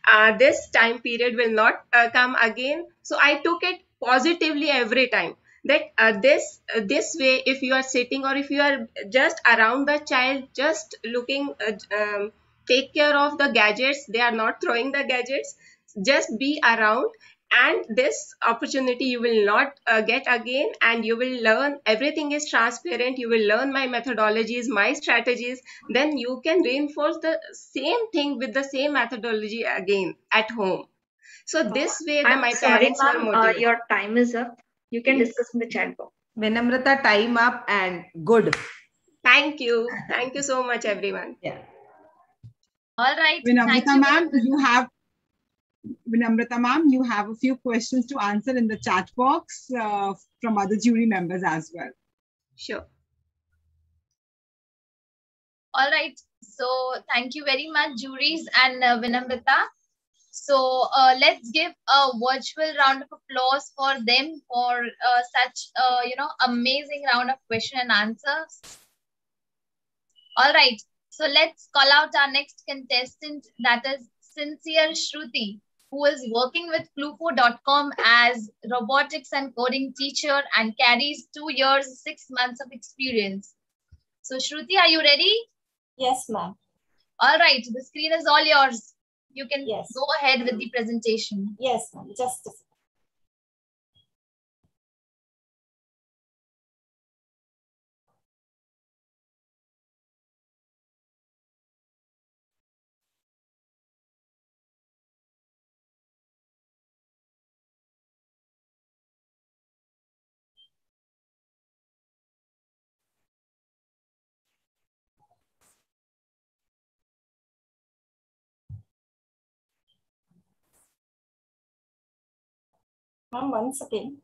Uh, this time period will not uh, come again. So i took it positively every time that uh, this uh, this way if you are sitting or if you are just around the child just looking uh, um, take care of the gadgets. They are not throwing the gadgets. Just be around and this opportunity you will not uh, get again and you will learn everything is transparent you will learn my methodologies my strategies then you can reinforce the same thing with the same methodology again at home so this way I'm my sorry, parents were ma'am. Uh, motivated your time is up. You can Yes. discuss in the chat box. vinamrata time up and good thank you thank you so much everyone yeah All right. Thank Vinamrita ma'am, you have Vinamrata ma'am, you have a few questions to answer in the chat box uh, from other jury members as well. sure All right. So thank you very much, juries and uh, Vinamrita. So uh, let's give a virtual round of applause for them for uh, such a you know amazing round of question and answers. All right, so let's call out our next contestant that is Sincere Shruti, who is working with Clufo.com as robotics and coding teacher and carries two years, six months of experience. So Shruti, are you ready? Yes, ma'am. All right, the screen is all yours. You can yes. go ahead with the presentation. Yes, just Ma'am, once again.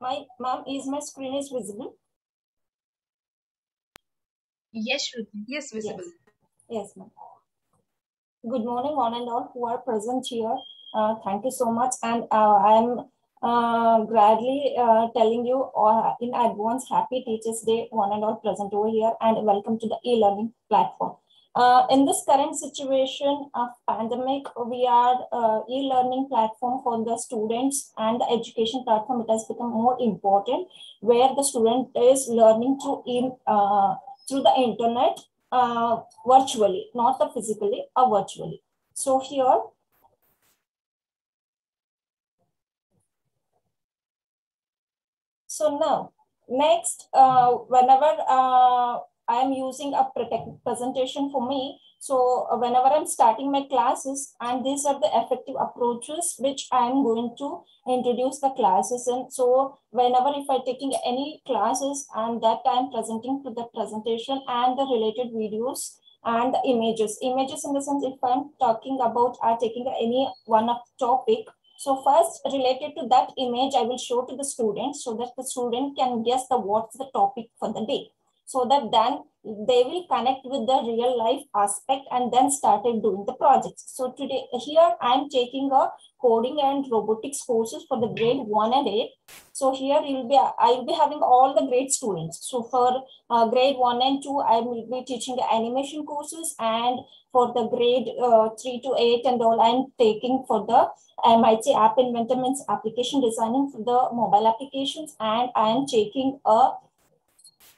My ma'am, is my screen is visible? Yes, Shruti. Yes, visible. Yes, yes ma'am. Good morning, one and all who are present here. Uh, thank you so much. And uh, I'm uh, gladly uh, telling you uh, in advance, happy Teachers Day, one and all present over here, and welcome to the e-learning platform. Uh, in this current situation of pandemic, we are uh, e-learning platform for the students and the education platform. It has become more important where the student is learning to in uh, through the internet uh, virtually, not the physically or virtually. So here, so now next, uh, whenever uh, I am using a presentation for me, so uh, whenever I'm starting my classes, and these are the effective approaches which I'm going to introduce the classes in. So whenever if I'm taking any classes and that I'm presenting to the presentation and the related videos and the images. Images in the sense if I'm talking about are taking any one of topic. So first related to that image, I will show to the student so that the student can guess the what's the topic for the day so that then they will connect with the real life aspect and then started doing the projects. So today here I'm taking a coding and robotics courses for the grade one and eight. So here you'll be I'll be having all the grade students. So for uh, grade one and two, I will be teaching the animation courses and for the grade uh, three to eight and all I'm taking for the MIT App Inventor means application designing for the mobile applications and I am taking a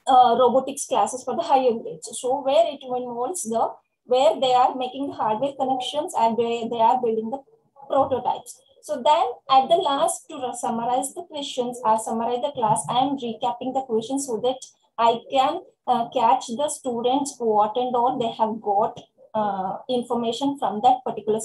uh, robotics classes for the higher grades. So where it involves the where they are making the hardware connections and where they are building the prototypes. So then at the last to summarize the questions or summarize the class, I am recapping the questions so that I can uh, catch the students what and all they have got uh, information from that particular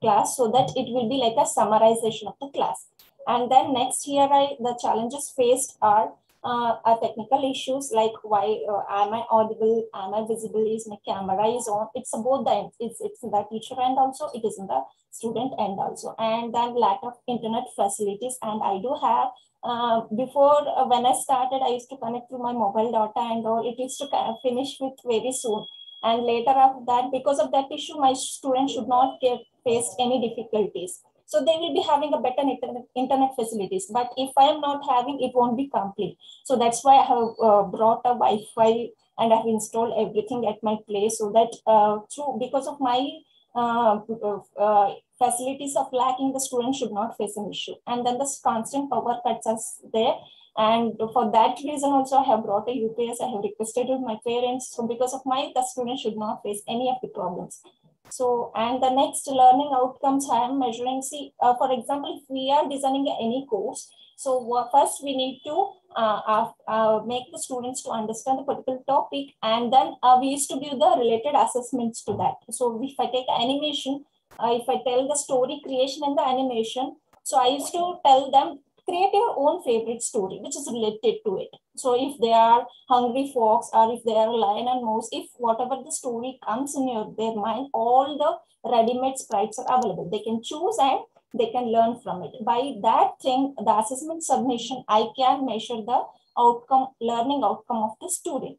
class so that it will be like a summarization of the class. And then next here, I, the challenges faced are uh, technical issues like why uh, am I audible, am I visible, is my camera is on. It's both the it's it's in the teacher end also, it is in the student end also, and then lack of internet facilities. And I do have uh, before uh, when I started, I used to connect to my mobile data and all. It used to finish with very soon. And later after that, because of that issue, my students should not get faced any difficulties. So they will be having a better internet, internet facilities. But if I am not having, it won't be complete. So that's why I have uh, brought a Wi-Fi and I've installed everything at my place so that uh, through because of my uh, uh, facilities of lacking, the student should not face an issue. And then the constant power cuts are there. And for that reason also, I have brought a UPS. I have requested with my parents. So because of my, the student should not face any of the problems. So, and the next learning outcomes I am measuring, see, uh, for example, if we are designing any course, so first we need to uh, uh, make the students to understand the particular topic and then uh, we used to give the related assessments to that. So if I take animation, uh, if I tell the story creation and the animation, so I used to tell them create your own favorite story which is related to it. So if they are hungry fox or if they are lion and mouse, if whatever the story comes in your their mind, all the ready-made sprites are available. They can choose and they can learn from it. By that thing, the assessment submission, I can measure the outcome, learning outcome of the student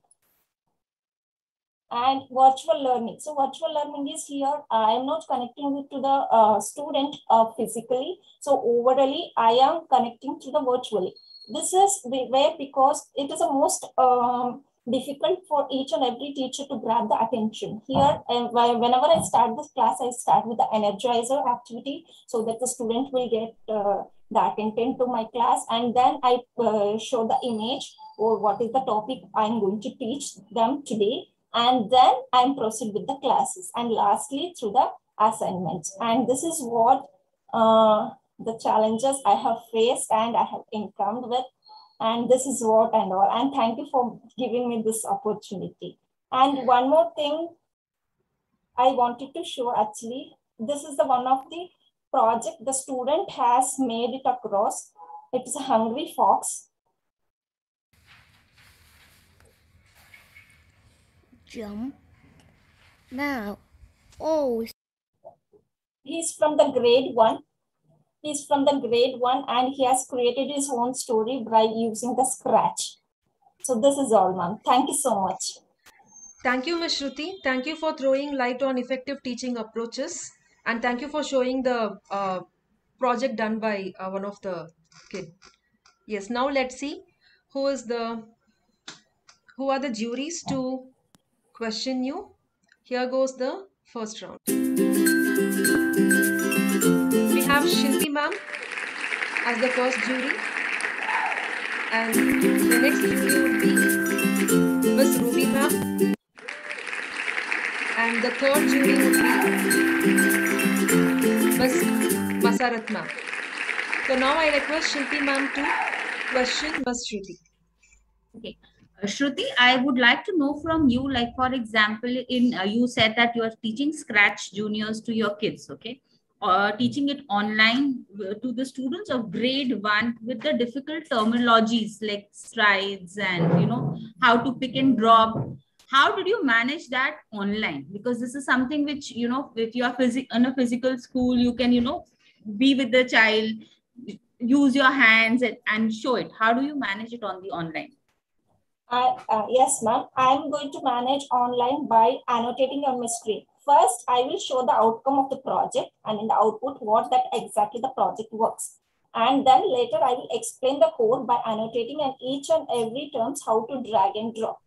and virtual learning. So virtual learning is here. I am not connecting it to the uh, student uh, physically. So overally, I am connecting to the virtually. This is where because it is the most um, difficult for each and every teacher to grab the attention. Here, and whenever I start this class, I start with the energizer activity so that the student will get uh, that intent to my class. And then I uh, show the image or what is the topic I'm going to teach them today and then I'm proceed with the classes and lastly through the assignments. And this is what uh, the challenges I have faced and I have encountered with. And this is what and all. And thank you for giving me this opportunity. And one more thing I wanted to show actually, this is the one of the project the student has made it across. It's a hungry fox jump now. Oh. He's from the grade one. He's from the grade one and he has created his own story by using the scratch. So this is all, ma'am. Thank you so much. Thank you, Ms. Shruti. Thank you for throwing light on effective teaching approaches. And thank you for showing the uh, project done by uh, one of the kid. Yes, now let's see who is the, who are the juries to question you. Here goes the first round. We have Shilpi ma'am as the first jury. And the next jury would be Miss Ruby ma'am. And the third jury would be Miss Masarat ma'am. So now I request Shilpi ma'am to question Miss Shruti. Okay. Shruti, I would like to know from you, like for example, in uh, you said that you are teaching Scratch juniors to your kids, okay? Or teaching it online uh, to the students of grade one with the difficult terminologies like sprites and you know how to pick and drop. How did you manage that online? Because this is something which you know, if you are phys- in a physical school, you can you know be with the child, use your hands and, and show it. How do you manage it on the online? Uh, yes, ma'am. I'm going to manage online by annotating on my screen. First, I will show the outcome of the project and in the output what that exactly the project works. And then later I will explain the code by annotating and each and every terms how to drag and drop.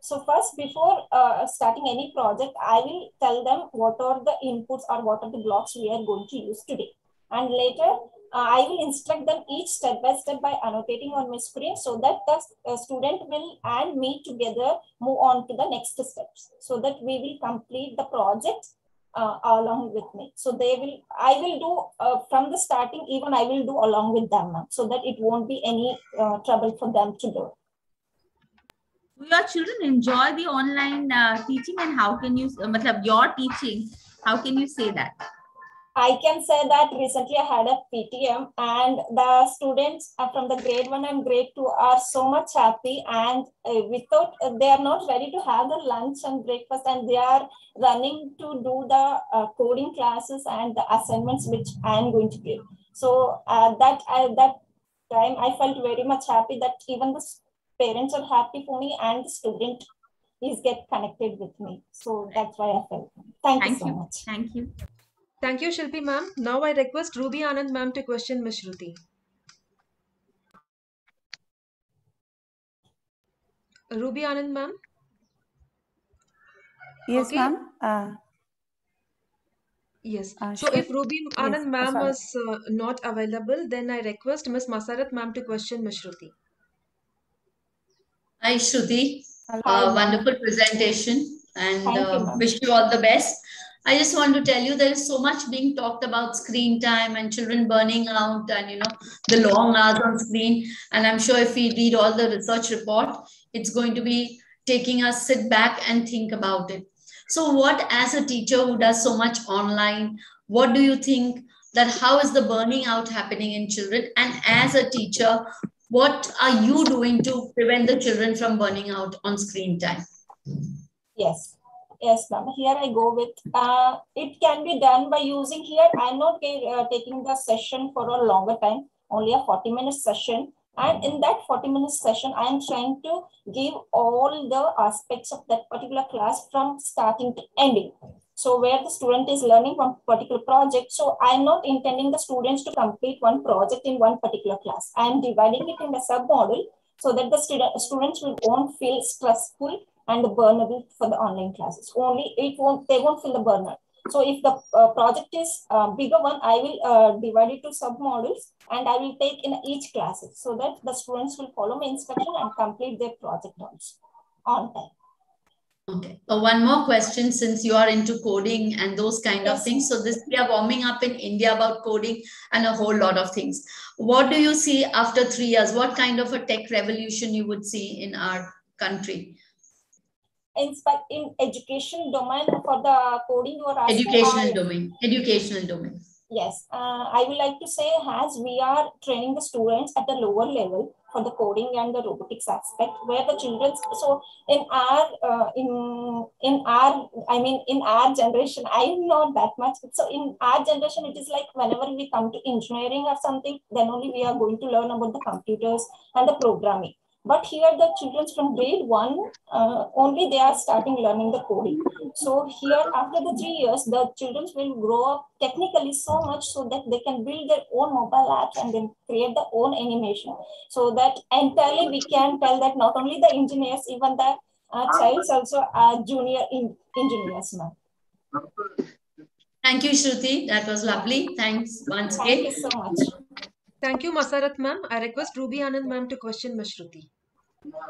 So first, before uh, starting any project, I will tell them what are the inputs or what are the blocks we are going to use today. And later, I will instruct them each step by step by annotating on my screen so that the uh, student will and me together move on to the next steps so that we will complete the project uh, along with me. So they will, I will do uh, from the starting, even I will do along with them so that it won't be any uh, trouble for them to do. Do your children enjoy the online uh, teaching and how can you, uh, your teaching, how can you say that? I can say that recently I had a PTM and the students from the grade one and grade two are so much happy and uh, without, uh, they are not ready to have the lunch and breakfast and they are running to do the uh, coding classes and the assignments which I am going to give. So uh, that, that time I felt very much happy that even the parents are happy for me and the student is get connected with me. So that's why I felt. Thank, Thank you so you. much. Thank you. Thank you, Shilpi ma'am. Now I request Ruby Anand ma'am to question Ms. Shruti. Ruby Anand ma'am. Yes, Okay. ma'am. Uh, Yes. uh, So if Ruby Yes, Anand ma'am sorry. was uh, not available, then I request Ms. Masarat ma'am to question Ms. Shruti. Hi, Shruti. Hi, Uh, wonderful presentation and Thank you, uh, ma'am. wish you all the best. I just want to tell you there is so much being talked about screen time and children burning out and you know the long hours on screen. And I'm sure if we read all the research report, it's going to be taking us sit back and think about it. So, what as a teacher who does so much online, what do you think that how is the burning out happening in children? And as a teacher, what are you doing to prevent the children from burning out on screen time? Yes. Yes, ma'am. Here I go with, uh, it can be done by using here. I'm not uh, taking the session for a longer time, only a 40 minute session. And in that 40 minute session, I am trying to give all the aspects of that particular class from starting to ending. So where the student is learning one particular project. So I'm not intending the students to complete one project in one particular class. I'm dividing it in a sub model so that the student, students will won't feel stressful and the burnable for the online classes. Only it won't, they won't fill the burnout. So if the uh, project is uh, bigger one, I will uh, divide it to sub models and I will take in each classes so that the students will follow my instruction and complete their project also on time. Okay. Uh, one more question since you are into coding and those kind yes. of things. So this we are warming up in India about coding and a whole lot of things. What do you see after three years? What kind of a tech revolution you would see in our country? In, in education domain for the coding you are asking? Educational domain. Educational domain. Yes. Uh, I would like to say as we are training the students at the lower level, for the coding and the robotics aspect where the children so in our uh, in in our i mean in our generation i'm not that much so in our generation it is like whenever we come to engineering or something then only we are going to learn about the computers and the programming but here the children from grade one, uh, only they are starting learning the coding. So here after the three years, the children will grow up technically so much so that they can build their own mobile apps and then create their own animation. So that entirely we can tell that not only the engineers, even the uh, childs also are junior in engineers now. Thank you, Shruti. That was lovely. Thanks once again. Thank you so much. Thank you, Masarat ma'am. I request Ruby Anand ma'am to question Ms. Shruti.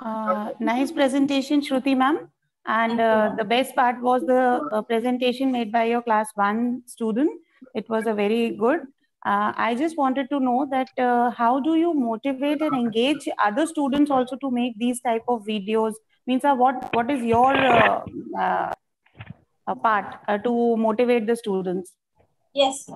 Uh, nice presentation, Shruti ma'am. And uh, the best part was the uh, presentation made by your class one student. It was a very good. Uh, I just wanted to know that uh, how do you motivate and engage other students also to make these type of videos? Means uh, what what is your part to motivate the students? Yes,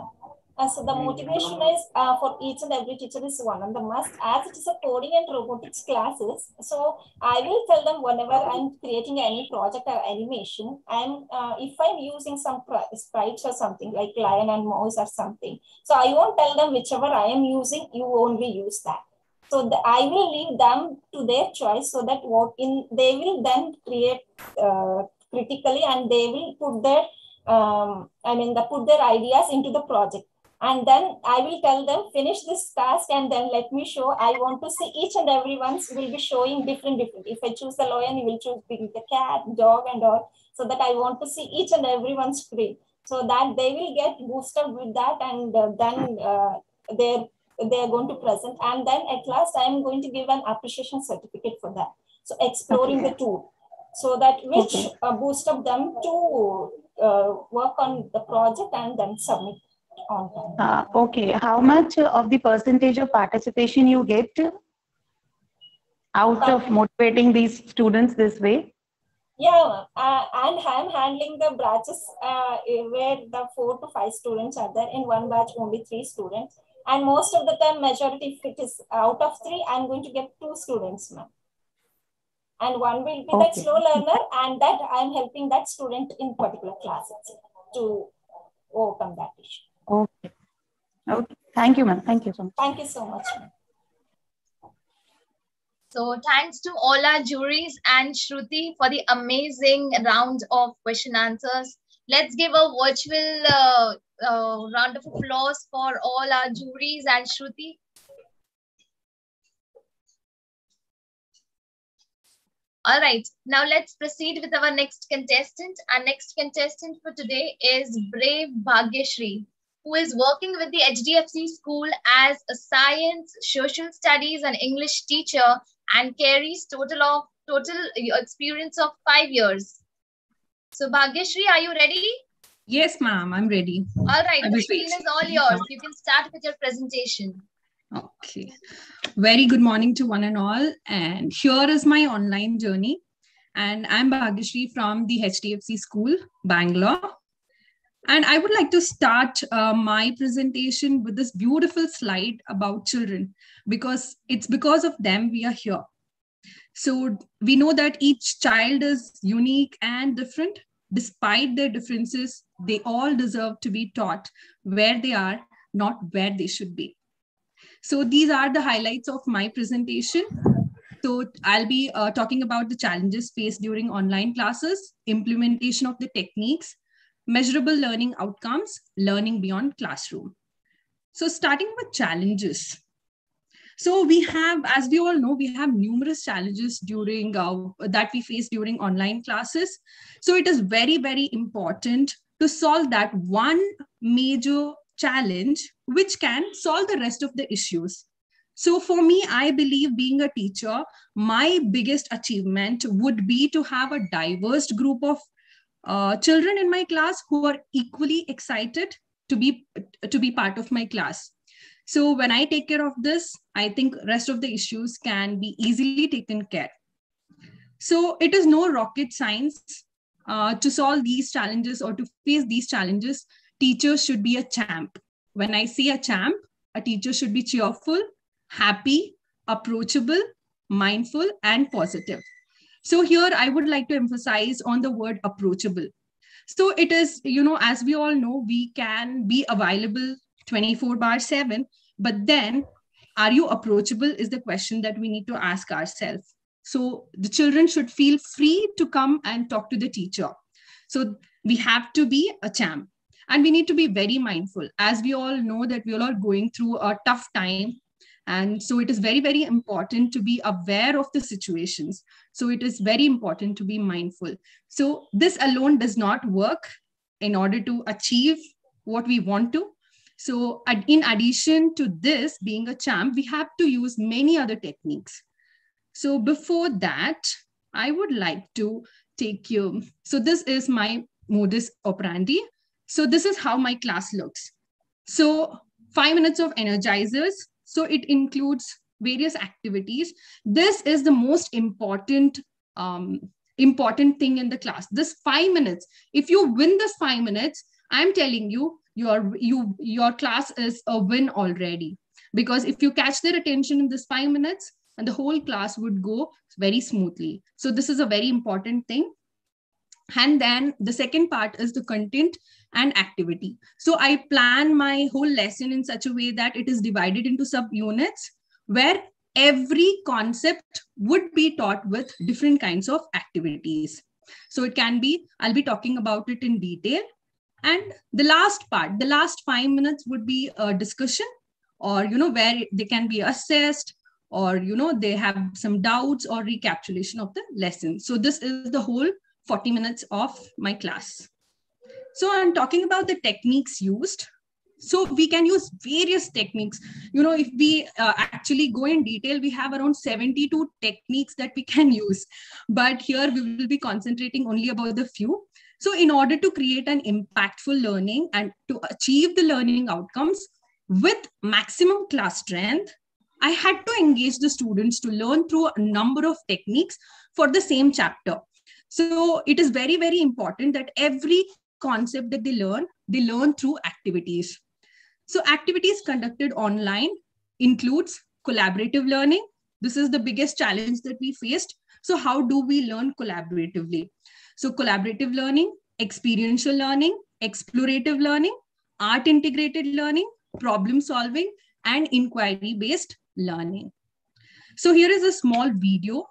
uh, so the motivation is uh, for each and every teacher is one and the must as it is a coding and robotics classes. So I will tell them whenever I'm creating any project or animation and uh, if I'm using some sprites or something like lion and mouse or something. So I won't tell them whichever I am using, you only use that. So the, I will leave them to their choice so that what in they will then create uh, critically and they will put their um, I mean, the, put their ideas into the project and then I will tell them finish this task and then let me show. I want to see each and every one will be showing different different. If I choose the lion, you will choose the cat, dog, and all. So that I want to see each and everyone's screen. So that they will get boosted with that, and uh, then uh, they're they are going to present. And then at last, I am going to give an appreciation certificate for that. So exploring okay. the tool, so that which uh, boost up them to uh, work on the project and then submit uh, okay. How much of the percentage of participation you get out of motivating these students this way? Yeah, uh, and I'm handling the batches uh, where the four to five students are there. In one batch, only three students. And most of the time, majority, if it is out of three, I'm going to get two students, ma'am. And one will be okay. that slow learner, and that I'm helping that student in particular classes to overcome that issue. Okay. Okay. Thank you, ma'am. Thank you so much. Thank you so much. So thanks to all our juries and Shruti for the amazing round of question answers. Let's give a virtual uh, uh, round of applause for all our juries and Shruti. All right, now let's proceed with our next contestant. Our next contestant for today is Brave Bhagyashri who is working with the HDFC school as a science, social studies, and English teacher and carries total of total uh, experience of five years. So Bhagyashri, are you ready? Yes, ma'am, I'm ready. All right, the screen is all yours. You can start with your presentation. Okay. Very good morning to one and all. And here is my online journey. And I'm Bhagyashri from the HDFC school, Bangalore And I would like to start uh, my presentation with this beautiful slide about children because it's because of them we are here. So we know that each child is unique and different. Despite their differences, they all deserve to be taught where they are, not where they should be. So these are the highlights of my presentation. So I'll be uh, talking about the challenges faced during online classes, implementation of the techniques, measurable learning outcomes, learning beyond classroom. So starting with challenges. So we have, as we all know, we have numerous challenges during uh, that we face during online classes. So it is very, very important to solve that one major challenge, which can solve the rest of the issues. So for me, I believe being a teacher, my biggest achievement would be to have a diverse group of uh, children in my class who are equally excited to be to be part of my class. So when i take care of this i think rest of the issues can be easily taken care. So it is no rocket science uh, to solve these challenges or to face these challenges. Teachers should be a champ. When i say a champ a teacher should be cheerful happy approachable mindful and positive so here I would like to emphasize on the word approachable. So it is, you know, as we all know, we can be available 24 bar 7, but then are you approachable is the question that we need to ask ourselves. So the children should feel free to come and talk to the teacher. So we have to be a champ and we need to be very mindful as we all know that we all are going through a tough time and so it is very, very important to be aware of the situations. So it is very important to be mindful. So this alone does not work in order to achieve what we want to. So in addition to this being a champ, we have to use many other techniques. So before that, I would like to take you. So this is my modus operandi. So this is how my class looks. So five minutes of energizers, so it includes various activities. This is the most important um, important thing in the class. This five minutes. If you win this five minutes, I'm telling you, your you your class is a win already. Because if you catch their attention in this five minutes, and the whole class would go very smoothly. So this is a very important thing. And then the second part is the content and activity. So I plan my whole lesson in such a way that it is divided into sub units where every concept would be taught with different kinds of activities. So it can be, I'll be talking about it in detail. And the last part, the last five minutes would be a discussion or, you know, where they can be assessed or, you know, they have some doubts or recapitulation of the lesson. So this is the whole 40 minutes of my class. So I'm talking about the techniques used. So we can use various techniques. You know, if we uh, actually go in detail, we have around 72 techniques that we can use. But here we will be concentrating only about the few. So in order to create an impactful learning and to achieve the learning outcomes with maximum class strength, I had to engage the students to learn through a number of techniques for the same chapter. So it is very, very important that every concept that they learn, they learn through activities. So activities conducted online includes collaborative learning. This is the biggest challenge that we faced. So how do we learn collaboratively? So collaborative learning, experiential learning, explorative learning, art integrated learning, problem solving, and inquiry based learning. So here is a small video.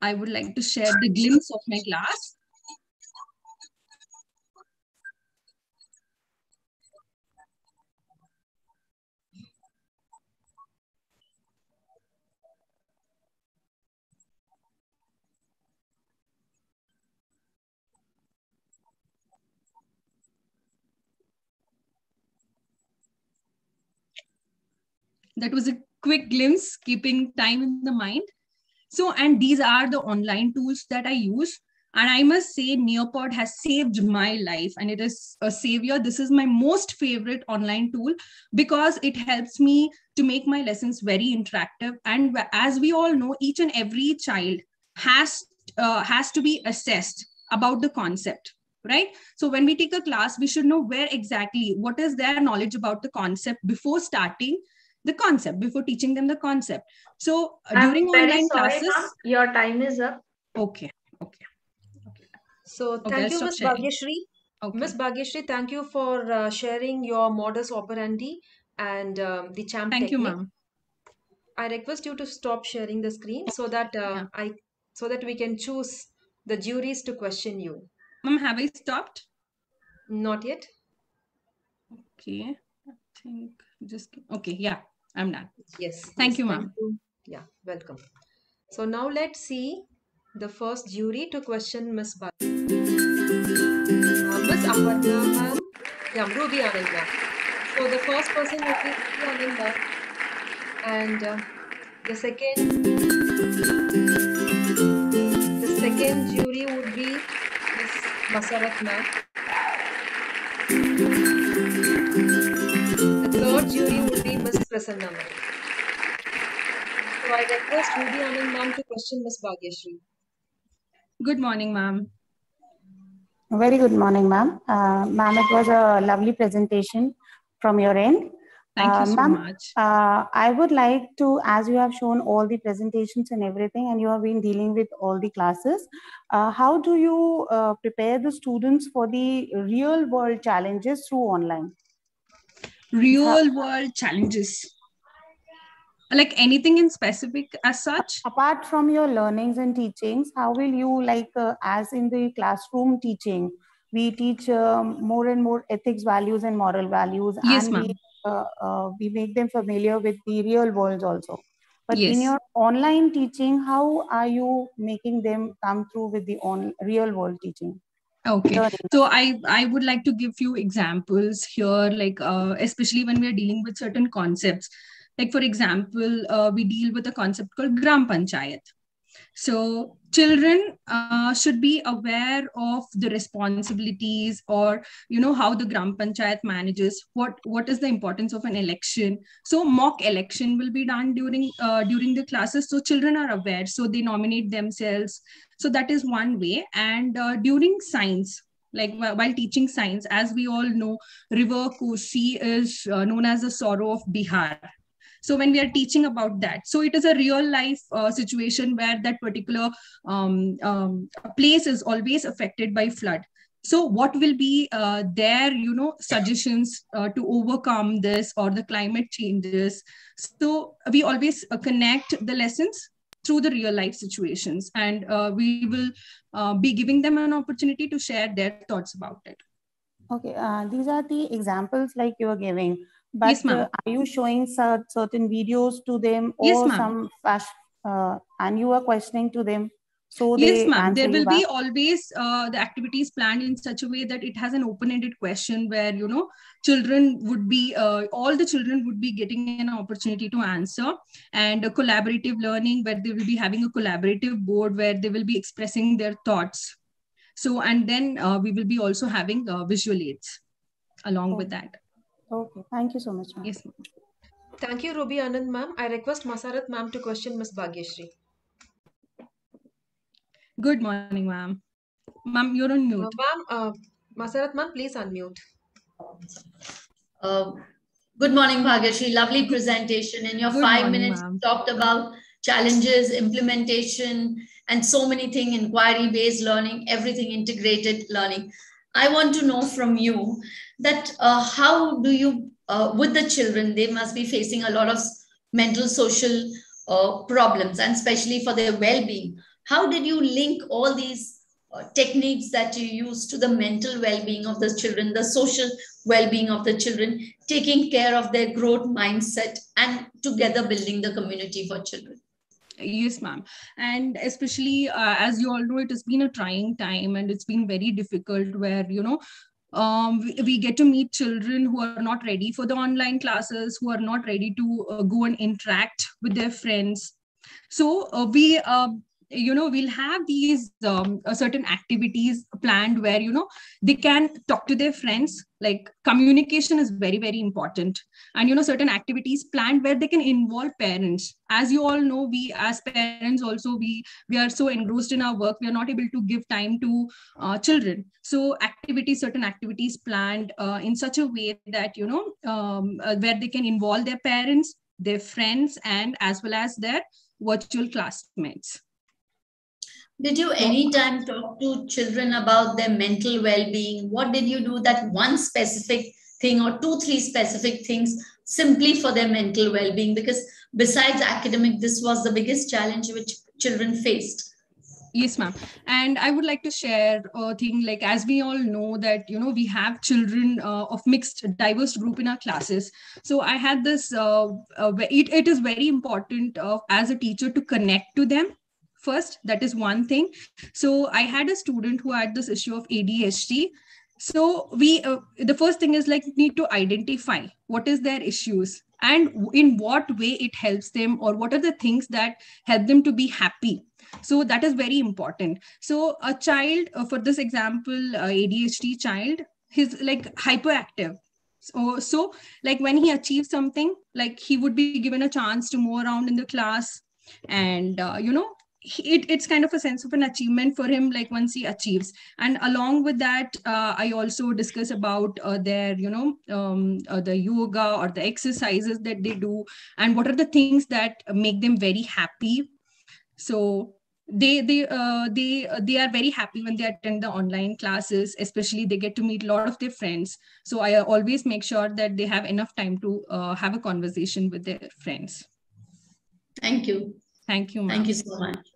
I would like to share the glimpse of my class. that was a quick glimpse keeping time in the mind so and these are the online tools that i use. And i must say nearpod has saved my life. And it is a savior. This is my most favorite online tool because it helps me to make my lessons very interactive. And as we all know each and every child has uh, has to be assessed about the concept right? So when we take a class we should know where exactly what is their knowledge about the concept before starting the concept before teaching them the concept so uh, I'm during very online sorry, classes ma'am. Your time is up. okay So Okay, so thank I'll you, stop Ms. sharing. Bhagyashri. Okay. Ms. Bhagyashri, thank you for uh, sharing your modus operandi and um, the champ Thank you, ma'am. I request you to stop sharing the screen so that uh, I so that we can choose the juries to question you. ma'am have i stopped Not yet. okay i think just okay yeah i'm done Yes. thank yes, you ma'am Yeah, welcome. So now let's see the first jury to question. Uh, Ms. Aparna ma'am. Yeah, Ruby Anand ma'am. So the first person would be Ruby Anand ma'am. And uh, the second the second jury would be Ms. Masarat ma'am. Jury would be Ms. Prasanna ma'am. So I request Ruby Anand ma'am to question Ms. Bhagyashri. good morning ma'am Very good morning, ma'am. Uh, ma'am, it was a lovely presentation from your end. Thank you Uh, so ma'am, much. Uh, I would like to, as you have shown all the presentations and everything, and you have been dealing with all the classes, uh, how do you uh, prepare the students for the real world challenges through online? Real world challenges. Like anything in specific as such? Apart from your learnings and teachings how will you like uh, as in the classroom teaching we teach um, more and more ethics values and moral values Yes, and we, uh, uh, we make them familiar with the real worlds also. But in your online teaching how are you making them come through with the on real world teaching okay. So i i would like to give few examples here like uh, especially when we are dealing with certain concepts. Like for example uh, we deal with a concept called gram panchayat. So children uh, should be aware of the responsibilities or you know how the gram panchayat manages what what is the importance of an election. So mock election will be done during uh, during the classes. So children are aware. So they nominate themselves so that is one way. And uh, during science like while teaching science as we all know river kosi is uh, known as the sorrow of bihar. So when we are teaching about that so it is a real life uh, situation where that particular um, um, place is always affected by flood. So what will be uh, their you know suggestions uh, to overcome this or the climate changes? So we always uh, connect the lessons through the real life situations. And uh, we will uh, be giving them an opportunity to share their thoughts about it. Okay uh, these are the examples like you are giving. But Yes, ma'am. uh, are you showing certain videos to them or Yes, some flash uh, and you are questioning to them so yes ma'am there you will be always uh, the activities planned in such a way that it has an open-ended question where you know children would be uh, all the children would be getting an opportunity to answer and a collaborative learning where they will be having a collaborative board where they will be expressing their thoughts so and then uh, we will be also having uh, visual aids along with that okay thank you so much ma'am. yes ma'am. Thank you, Ruby Anand ma'am. I request Masarat ma'am to question Ms. Bhagyashri. Good morning ma'am ma'am you're on mute Uh, ma'am, uh, Masarat ma'am, please unmute. Uh, good morning, Bhagyashri. Lovely presentation. In your Good five morning, minutes, you talked about challenges, implementation, and so many things, inquiry-based learning, everything integrated learning. I want to know from you that uh, how do you, uh, with the children, they must be facing a lot of mental, social uh, problems, and especially for their well-being. How did you link all these uh, techniques that you use to the mental well-being of the children, the social well-being of the children, taking care of their growth mindset, and together building the community for children? Yes, ma'am. And especially uh, as you all know, it has been a trying time and it's been very difficult where, you know, um, we, we get to meet children who are not ready for the online classes, who are not ready to uh, go and interact with their friends. So uh, we uh, you know we'll have these um, uh, certain activities planned where you know they can talk to their friends. Like communication is very very important. And you know certain activities planned where they can involve parents. As you all know we as parents also we we are so engrossed in our work we are not able to give time to uh, children. So activities certain activities planned uh, in such a way that you know um, uh, where they can involve their parents their friends and as well as their virtual classmates did you any time talk to children about their mental well-being? What did you do that one specific thing or two three specific things simply for their mental well-being? Because besides academic this was the biggest challenge which children faced. Yes ma'am. And i would like to share a thing like as we all know that you know we have children uh, of mixed diverse group in our classes. So i had this uh, uh, it, it is very important uh, as a teacher to connect to them first that is one thing. So i had a student who had this issue of adhd so we uh, the first thing is like need to identify what is their issues and in what way it helps them or what are the things that help them to be happy. So that is very important. So a child uh, for this example uh, adhd child he's like hyperactive. So, so like when he achieves something like he would be given a chance to move around in the class and uh, you know it, it's kind of a sense of an achievement for him like once he achieves. And along with that uh, i also discuss about uh, their you know um, uh, the yoga or the exercises that they do and what are the things that make them very happy. So they they uh, they uh, they are very happy when they attend the online classes especially they get to meet a lot of their friends. So i always make sure that they have enough time to uh, have a conversation with their friends. Thank you. Thank you thank you so much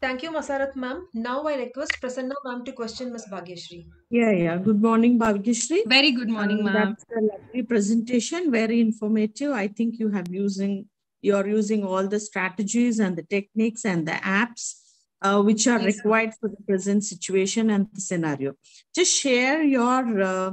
Thank you, Masarat ma'am. Now I request Prasanna ma'am to question Ms. Bhagyashri. Yeah, yeah. Good morning, Bhagyashri. Very good morning, ma'am. That's a lovely presentation, very informative. I think you have using you're using all the strategies and the techniques and the apps uh, which are yes. required for the present situation and the scenario. Just share your uh,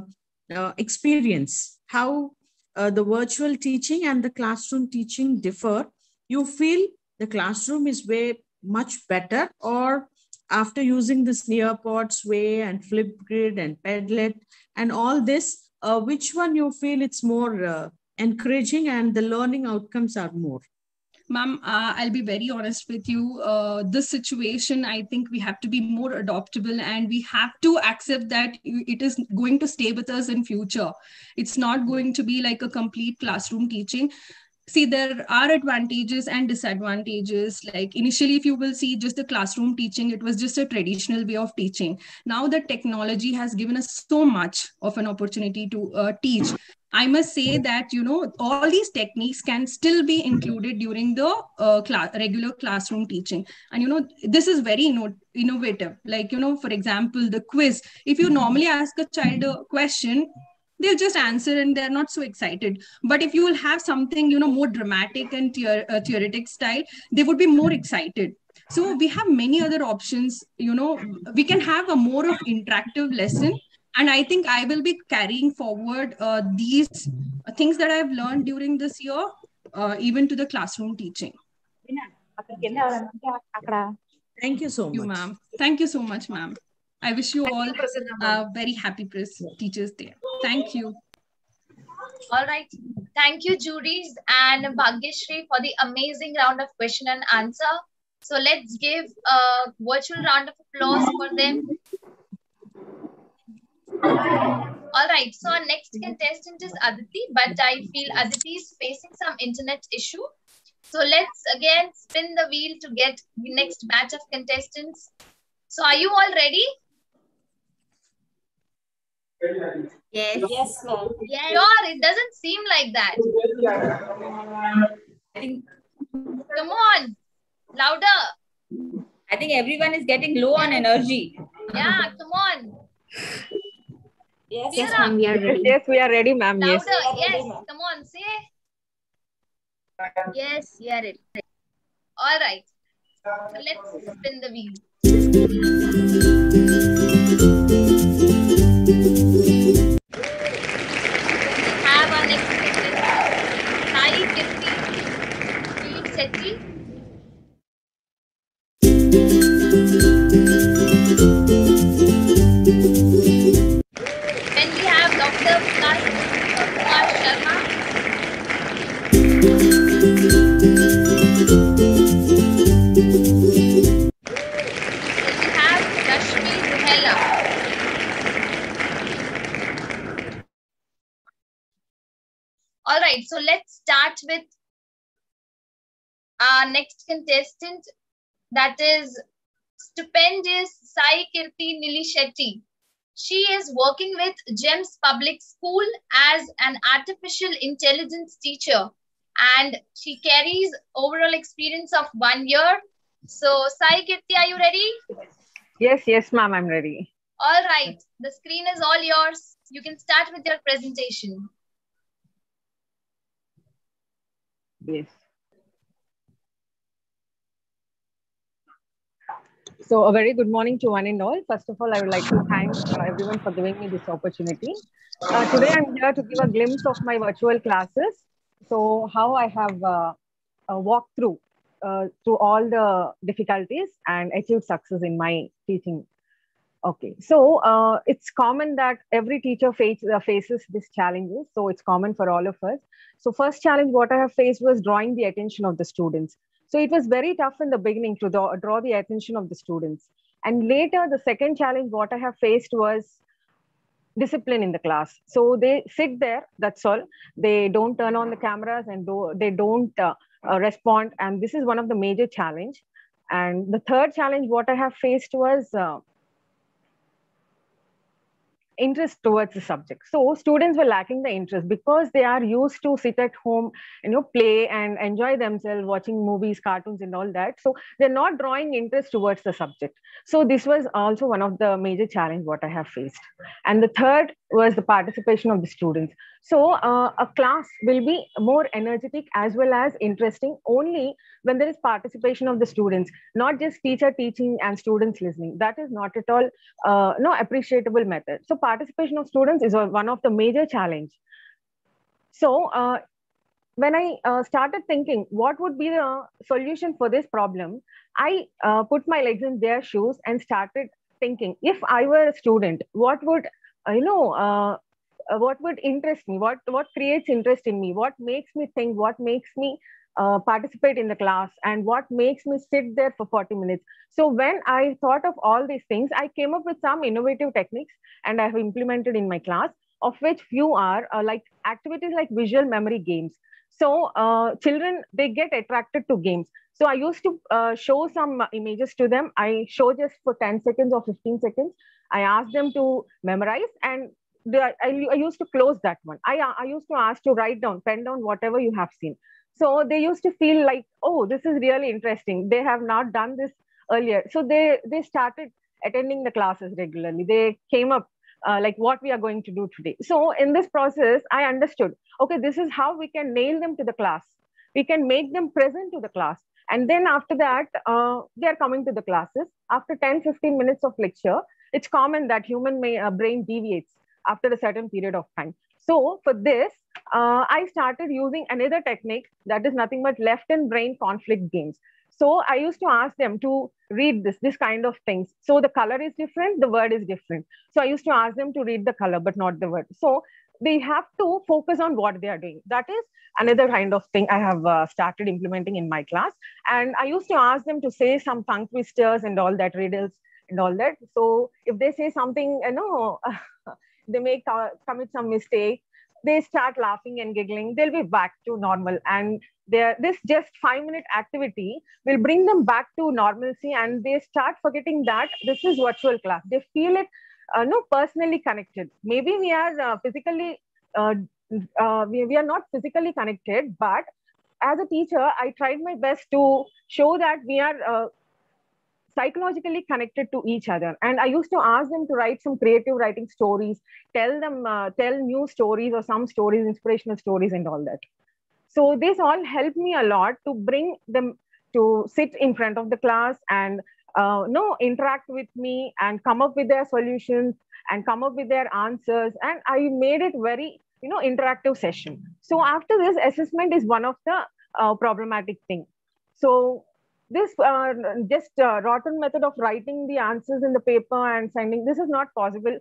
uh, experience, how uh, the virtual teaching and the classroom teaching differ. You feel the classroom is where much better or after using this Nearpod Sway and Flipgrid and Padlet and all this, uh, which one you feel it's more uh, encouraging and the learning outcomes are more? Ma'am, uh, I'll be very honest with you. Uh, this situation, I think we have to be more adoptable and we have to accept that it is going to stay with us in future. It's not going to be like a complete classroom teaching see there are advantages and disadvantages. Like initially if you will see just the classroom teaching it was just a traditional way of teaching. Now the technology has given us so much of an opportunity to uh, teach. I must say that you know all these techniques can still be included during the uh, class, regular classroom teaching. And you know this is very inno- innovative. Like you know for example the quiz. If you normally ask a child a question they'll just answer and they're not so excited. But if you will have something you know more dramatic and theor- uh, theoretic style they would be more excited. So we have many other options you know we can have a more of interactive lesson. And i think i will be carrying forward uh, these things that i've learned during this year uh, even to the classroom teaching. Thank you so much you, ma'am. thank you so much ma'am I wish you all a very happy press Teachers Day. Thank you. All right. Thank you, juries and Bhagyashri for the amazing round of question and answer. So let's give a virtual round of applause for them. All right. So our next contestant is Aditi, but I feel Aditi is facing some internet issue. So let's again spin the wheel to get the next batch of contestants. So are you all ready? Yes. Yes, ma'am. Yeah. Sure, it doesn't seem like that. I think. Come on, louder. I think everyone is getting low on energy. Yeah, come on. Yes, yes, ma'am. We are ready. Yes, we are ready, ma'am. Louder. Yes. Yes, come on, say. Yes, you are ready. All right. So let's spin the wheel. Reggie. We have Dr. Prakash, Sharma. We have Rashmi Ruhela. All right, so let's start with our next contestant, that is stupendous Sai Kirti Nilishetty. She is working with GEMS Public School as an artificial intelligence teacher and she carries overall experience of one year. So Sai Kirti, are you ready? Yes, yes, ma'am, I'm ready. All right, the screen is all yours. You can start with your presentation. Yes. So a very good morning to one and all. First of all, I would like to thank uh, everyone for giving me this opportunity. Uh, today, I'm here to give a glimpse of my virtual classes. So how I have uh, uh walked through uh, through all the difficulties and achieved success in my teaching. Okay, so uh, it's common that every teacher face, faces these challenges. So it's common for all of us. So first challenge what I have faced was drawing the attention of the students. So it was very tough in the beginning to draw, draw the attention of the students. And later, the second challenge what I have faced was discipline in the class. So they sit there, that's all. They don't turn on the cameras and do, they don't uh, uh, respond. And this is one of the major challenge. And the third challenge what I have faced was uh, interest towards the subject. So students were lacking the interest because they are used to sit at home you know play and enjoy themselves watching movies cartoons and all that. So they're not drawing interest towards the subject. So this was also one of the major challenge what i have faced. And the third was the participation of the students so uh, a class will be more energetic as well as interesting only when there is participation of the students, not just teacher teaching and students listening. That is not at all uh, no appreciable method. So participation of students is one of the major challenge. So uh, when I uh, started thinking what would be the solution for this problem, I uh, put my legs in their shoes and started thinking if I were a student, what would uh, you know uh, what would interest me? What what creates interest in me? What makes me think? What makes me uh, participate in the class? And what makes me sit there for 40 minutes? So when i thought of all these things i came up with some innovative techniques and i have implemented in my class of which few are uh, like activities like visual memory games. So uh, children they get attracted to games. So i used to uh, show some images to them. I show just for 10 seconds or 15 seconds. I ask them to memorize and I, I used to close that one. I, I used to ask to write down, pen down whatever you have seen. So they used to feel like, oh, this is really interesting. They have not done this earlier. So they, they started attending the classes regularly. They came up uh, like what we are going to do today. So in this process, I understood, okay, this is how we can nail them to the class. We can make them present to the class. And then after that, uh, they are coming to the classes. After 10, 15 minutes of lecture, it's common that human may, uh, brain deviates after a certain period of time. So for this, uh, I started using another technique that is nothing but left and brain conflict games. So I used to ask them to read this, this kind of things. So the color is different, the word is different. So I used to ask them to read the color, but not the word. So they have to focus on what they are doing. That is another kind of thing I have uh, started implementing in my class. And I used to ask them to say some tongue twisters and all that riddles and all that. So if they say something, you know, they may commit some mistake they start laughing and giggling they'll be back to normal. And this just five minute activity will bring them back to normalcy and they start forgetting that this is virtual class. They feel it uh, no personally connected. Maybe we are uh, physically uh, uh, we, we are not physically connected but as a teacher i tried my best to show that we are uh, psychologically connected to each other. And i used to ask them to write some creative writing stories tell them uh, tell new stories or some stories inspirational stories and all that. So this all helped me a lot to bring them to sit in front of the class and uh, no interact with me and come up with their solutions and come up with their answers. And i made it very you know interactive session. So after this assessment is one of the uh, problematic thing. So this uh, just uh, rotten method of writing the answers in the paper and sending this is not possible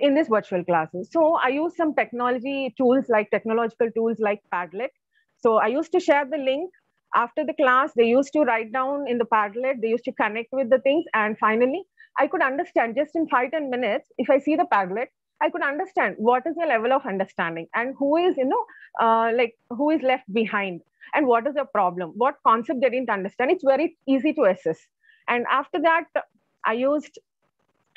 in this virtual classes. So i use some technology tools like technological tools like padlet. So i used to share the link. After the class they used to write down in the padlet they used to connect with the things. And finally i could understand just in five ten minutes if i see the padlet I could understand what is the level of understanding and who is, you know, uh, like who is left behind and what is the problem, what concept they didn't understand. It's very easy to assess. And after that, I used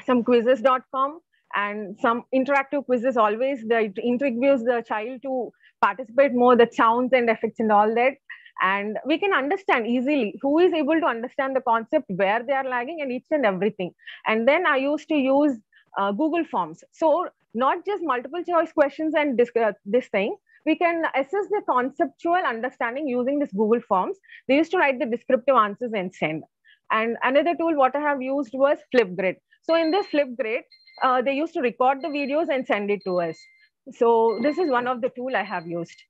some Quizizz.com and some interactive quizzes always. The interviews the child to participate more the sounds and effects and all that. And we can understand easily who is able to understand the concept where they are lagging and each and everything. And then i used to use uh, google forms. So not just multiple choice questions and this, uh, this thing we can assess the conceptual understanding using this google forms. They used to write the descriptive answers and send. And another tool what i have used was flipgrid. So in this flipgrid uh, they used to record the videos and send it to us. So this is one of the tool i have used.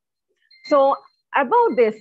So about this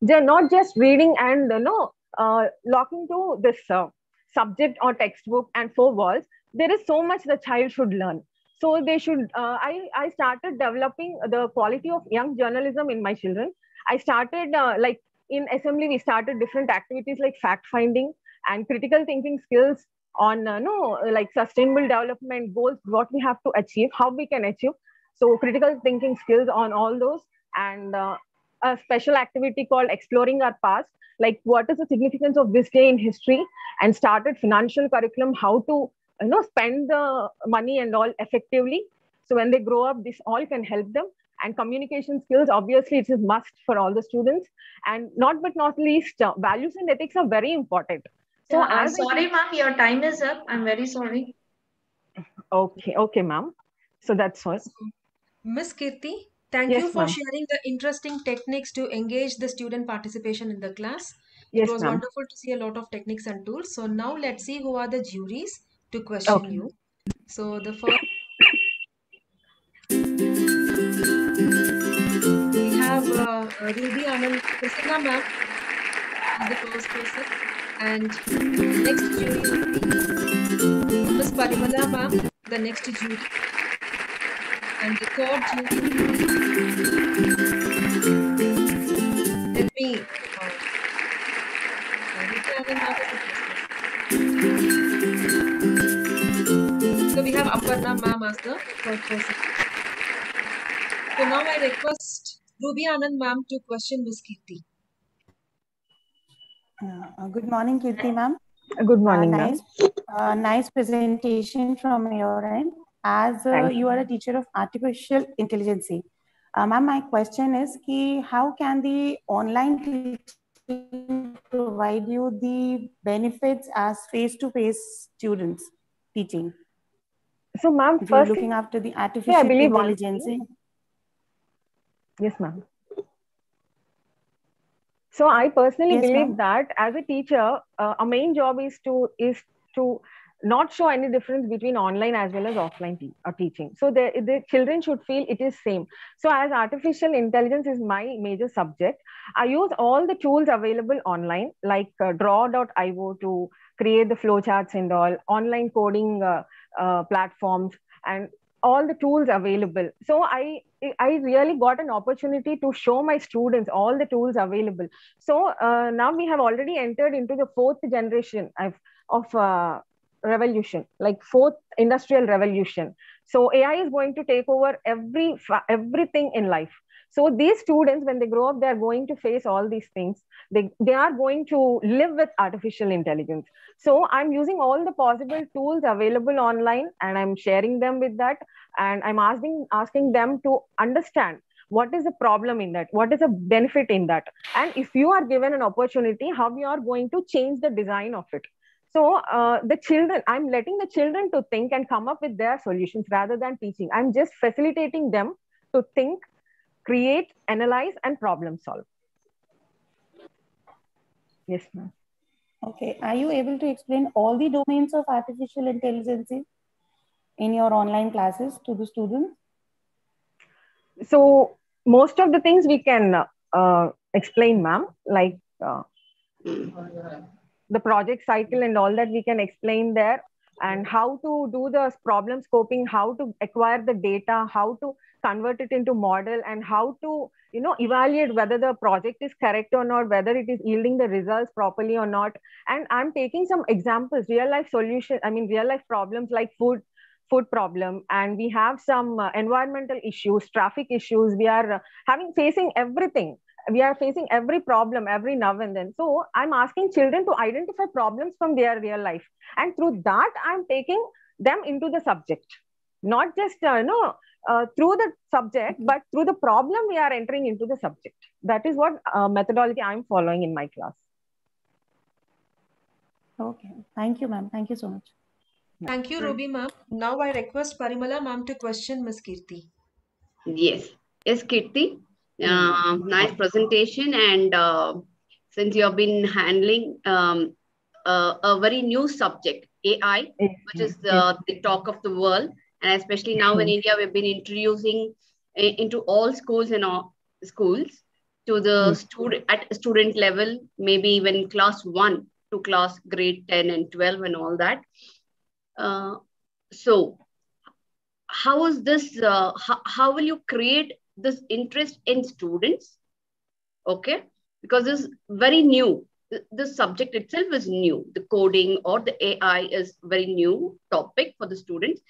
they're not just reading and you know uh, locking to this uh, subject or textbook and four walls. There is so much the child should learn so they should uh, i i started developing the quality of young journalism in my children. I started uh, like in assembly we started different activities like fact finding and critical thinking skills on uh, no like sustainable development goals what we have to achieve how we can achieve. So critical thinking skills on all those and uh, a special activity called exploring our past like what is the significance of this day in history and started financial curriculum how to you know spend the money and all effectively. So when they grow up this all can help them. And communication skills obviously it is a must for all the students. And not but not least uh, values and ethics are very important. So yeah, i'm sorry ma'am your time is up. I'm very sorry. Okay okay ma'am. So that's all. Miss kirti Thank yes, you for sharing the interesting techniques to engage the student participation in the class. Yes, it was wonderful to see a lot of techniques and tools. So now let's see who are the juries to question okay. you. So the first we have uh, Ruby Anand Christina ma'am the first person and next jury Ms. Parimala ma'am the next jury and the third let me uh, so we have Aparna ma'am as the third person. So now I request Ruby Anand ma'am to question Ms. Kirti. Uh, good morning, Kirti ma'am. Good morning, uh, nice, uh, nice presentation from your end as uh, you are a teacher of artificial intelligence. Uh, ma'am, my question is ki, how can the online teaching provide you the benefits as face-to-face students teaching? So, ma'am, first looking after the artificial yeah, intelligence. Yes, ma'am. So I personally yes, believe that as a teacher, uh, our main job is to is to not show any difference between online as well as offline te- uh, teaching so the, the children should feel it is same so as artificial intelligence is my major subject i use all the tools available online like uh, draw.io to create the flowcharts and all online coding uh, uh, platforms and all the tools available. So i i really got an opportunity to show my students all the tools available. So uh, now we have already entered into the fourth generation of, of uh, revolution like fourth industrial revolution. So ai is going to take over every everything in life so these students when they grow up they are going to face all these things. They, they are going to live with artificial intelligence. So i'm using all the possible tools available online and i'm sharing them with that. And i'm asking asking them to understand what is the problem in that what is the benefit in that. And if you are given an opportunity how you are going to change the design of it. So uh, the children, I'm letting the children to think and come up with their solutions rather than teaching. I'm just facilitating them to think, create, analyze, and problem solve. Yes, ma'am. Okay. Are you able to explain all the domains of artificial intelligence in your online classes to the students? So most of the things we can uh, explain, ma'am, like uh, the project cycle and all that we can explain there and how to do the problem scoping how to acquire the data how to convert it into model and how to you know evaluate whether the project is correct or not whether it is yielding the results properly or not. And i'm taking some examples real life solution i mean real life problems like food food problem. And we have some uh, environmental issues traffic issues. We are uh, having facing everything we are facing every problem every now and then so i'm asking children to identify problems from their real life and through that i'm taking them into the subject not just uh, you know uh, through the subject but through the problem we are entering into the subject that is what uh, methodology i'm following in my class okay thank you ma'am thank you so much Thank you, Ruby ma'am. Now I request Parimala ma'am to question Ms. Kirti. Yes. Yes, Kirti. Uh, nice presentation. And uh, since you have been handling um, uh, a very new subject, AI, which is uh, the talk of the world, and especially now in India, we've been introducing into all schools and all schools to the student at student level, maybe even class one to class grade 10 and 12 and all that. Uh, so how is this uh, how, how will you create this interest in students okay? Because this is very new. The subject itself is new. The coding or the ai is very new topic for the students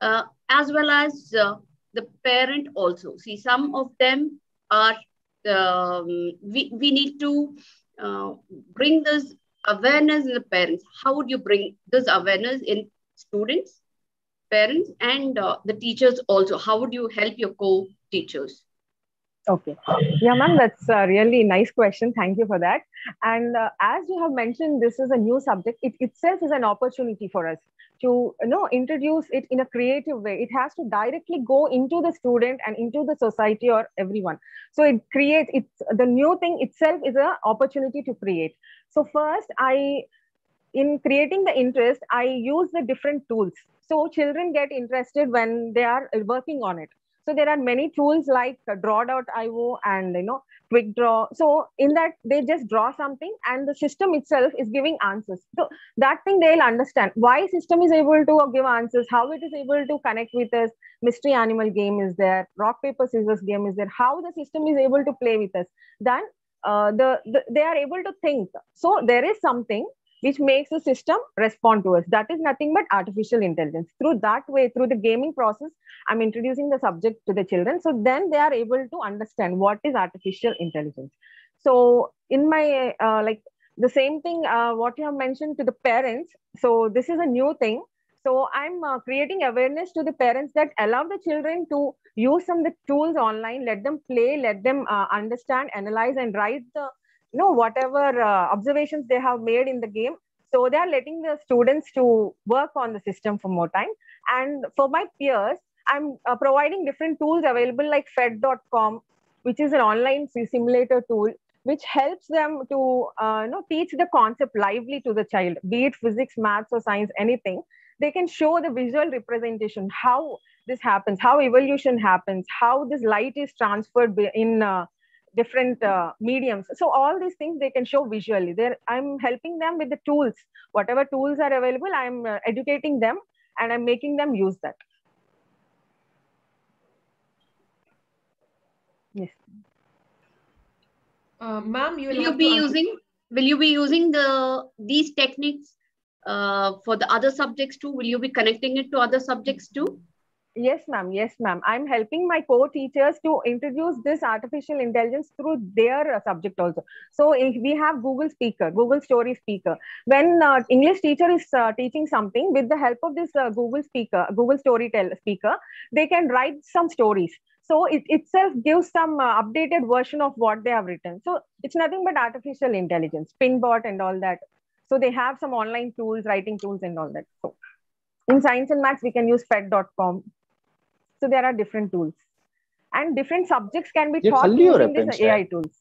uh, as well as uh, the parent also. See some of them are um, we, we need to uh, bring this awareness in the parents. How would you bring this awareness in students parents and uh, the teachers also? How would you help your co-teachers Okay. Yeah, ma'am, that's a really nice question. Thank you for that. And uh, as you have mentioned, this is a new subject. It itself is an opportunity for us to you know introduce it in a creative way. It has to directly go into the student and into the society or everyone. So it creates it's the new thing itself is an opportunity to create. So first, I in creating the interest, I use the different tools. So children get interested when they are working on it. So there are many tools like draw.io and you know quick draw. So in that they just draw something and the system itself is giving answers. So that thing they'll understand why system is able to give answers, how it is able to connect with us. Mystery animal game is there, rock paper scissors game is there. How the system is able to play with us. Then uh, the, the they are able to think. So there is something which makes the system respond to us. That is nothing but artificial intelligence. Through that way, through the gaming process, I'm introducing the subject to the children. So then they are able to understand what is artificial intelligence. So in my, uh, like the same thing, uh, what you have mentioned to the parents. So this is a new thing. So I'm uh, creating awareness to the parents that allow the children to use some of the tools online, let them play, let them uh, understand, analyze, and write the you know whatever uh, observations they have made in the game. So they are letting the students to work on the system for more time. And for my peers i'm uh, providing different tools available like PhET.com which is an online si- simulator tool which helps them to uh, you know teach the concept lively to the child be it physics maths or science anything. They can show the visual representation how this happens how evolution happens how this light is transferred in uh, different uh, mediums. So all these things they can show visually. There i'm helping them with the tools. Whatever tools are available i'm uh, educating them and i'm making them use that. Yes. Uh, ma'am, you will, will you be using will you be using the these techniques uh, for the other subjects too? Will you be connecting it to other subjects too Yes, ma'am. Yes, ma'am. I'm helping my co-teachers to introduce this artificial intelligence through their uh, subject also. So we have Google Speaker, Google Story Speaker. When uh, English teacher is uh, teaching something, with the help of this uh, Google Speaker, Google Storytell Speaker, they can write some stories. So it itself gives some uh, updated version of what they have written. So it's nothing but artificial intelligence, Pinbot and all that. So they have some online tools, writing tools and all that. So in science and maths, we can use PhET.com. So there are different tools. And different subjects can be taught using these AI tools.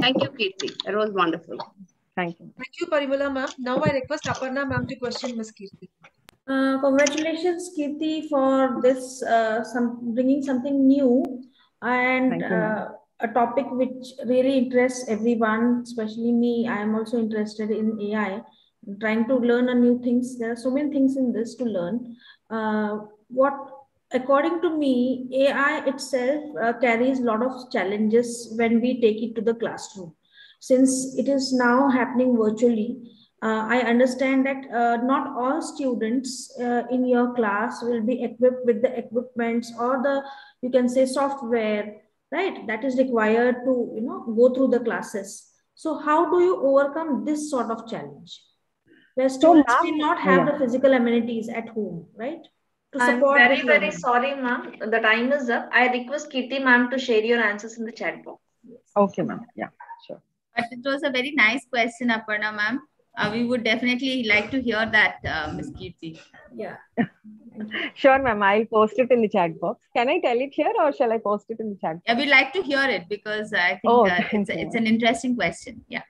Thank you, Kirti. That was wonderful. Thank you. Thank you, Parimala ma'am. Now I request Aparna ma'am to question Ms. Kirti. Uh, congratulations, Kirti, for this uh, some bringing something new and uh, a topic which really interests everyone, especially me. I am also interested in AI. I'm trying to learn a new things. There are so many things in this to learn, uh, what, according to me, AI itself uh, carries a lot of challenges when we take it to the classroom, since it is now happening virtually uh, I understand that uh, not all students uh, in your class will be equipped with the equipments or the, you can say software, right? That is required to, you know, go through the classes. So how do you overcome this sort of challenge? Where students ma'am- may not have yeah. the physical amenities at home, right? To I'm support very, very learning. sorry, ma'am. The time is up. I request Kirti ma'am to share your answers in the chat box. Okay, ma'am. Yeah, sure. But it was a very nice question, Aparna ma'am. Uh, we would definitely like to hear that, uh, Ms. Kirti. Yeah. Sure, ma'am. I'll post it in the chat box. Can I tell it here or shall I post it in the chat? Yeah, we'd like to hear it because I think Oh, uh, it's, you. it's an interesting question. Yeah.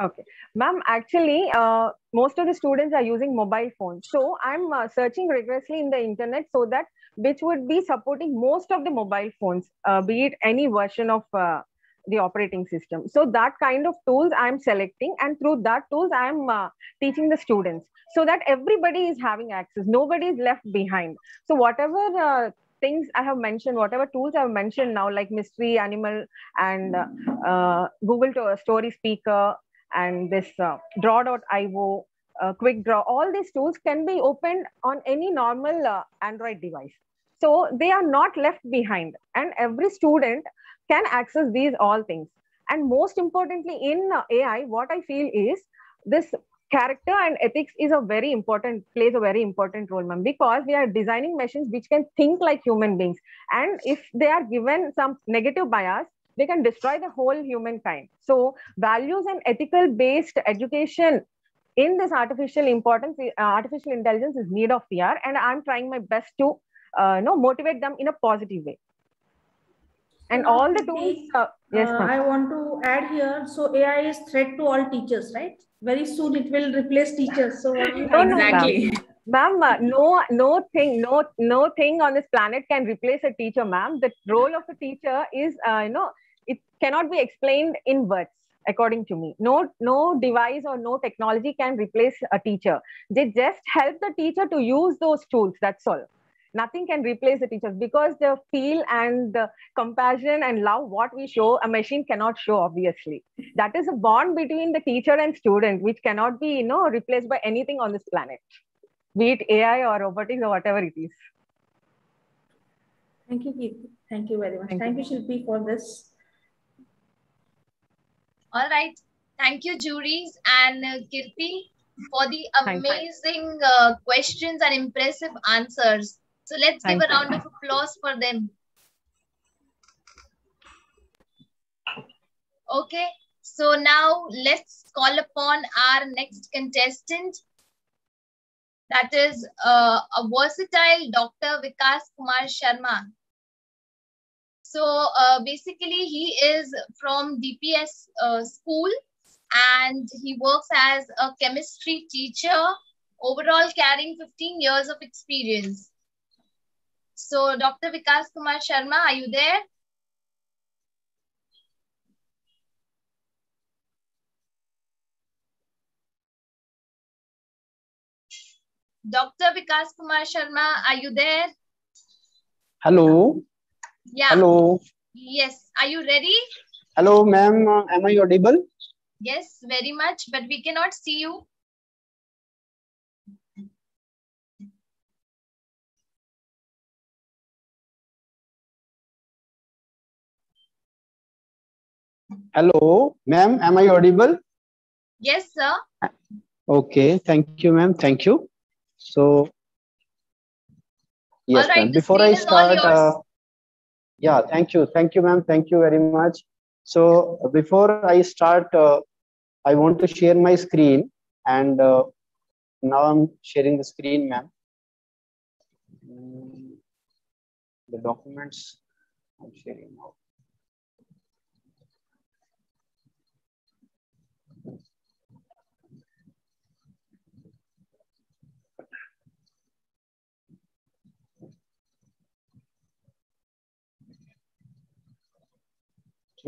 Okay. Ma'am, actually, uh, most of the students are using mobile phones. So I'm uh, searching rigorously in the internet so that which would be supporting most of the mobile phones, uh, be it any version of uh, the operating system. So that kind of tools I'm selecting and through that tools I'm uh, teaching the students so that everybody is having access. Nobody is left behind. So whatever uh, things I have mentioned, whatever tools I've mentioned now, like Mystery Animal and uh, uh, Google to- Story Speaker and this uh, draw.io, uh, quick draw, all these tools can be opened on any normal uh, Android device. So they are not left behind and every student can access these all things. And most importantly in uh, AI, what I feel is this character and ethics is a very important plays a very important role ma'am because we are designing machines which can think like human beings and if they are given some negative bias they can destroy the whole humankind so values and ethical based education in this artificial importance uh, artificial intelligence is need of the hour and i'm trying my best to uh, you know motivate them in a positive way and Now, all the tools uh, yes uh, ma'am. I want to add here. So AI is threat to all teachers, right? Very soon it will replace teachers. So what No, no, think? ma'am. Ma'am, uh, no, no thing, no, no thing on this planet can replace a teacher, ma'am. The role of a teacher is, uh, you know, it cannot be explained in words, according to me. No, no device or no technology can replace a teacher. They just help the teacher to use those tools. That's all. Nothing can replace the teachers because the feel and the compassion and love what we show, a machine cannot show. Obviously, that is a bond between the teacher and student, which cannot be, you know, replaced by anything on this planet be it AI or robotics or whatever it is. Thank you. Thank you very much. Thank Thank, you. you, Shilpi, for this. All right. Thank you, juries and uh, Kirti, for the amazing uh, questions and impressive answers. So let's Thank give a you. round of applause for them. Okay. So now let's call upon our next contestant. That is uh, a versatile Dr. Vikas Kumar Sharma. So uh, basically, he is from DPS uh, school and he works as a chemistry teacher, overall carrying 15 years of experience. So, Dr. Vikas Kumar Sharma, are you there? Dr. Vikas Kumar Sharma, are you there? Hello. Yeah. Hello. Yes. Are you ready? Hello, ma'am. Uh, Am I audible? Yes, very much, but we cannot see you. Hello, ma'am. Am I audible? Yes, sir. Okay. Thank you, ma'am. Thank you. So, yes, right, ma'am. Before I screen is all start, uh. Yeah, thank you. Thank you, ma'am. Thank you very much. So, before I start, uh, I want to share my screen and uh, now I'm sharing the screen, ma'am. Mm, The documents I'm sharing now.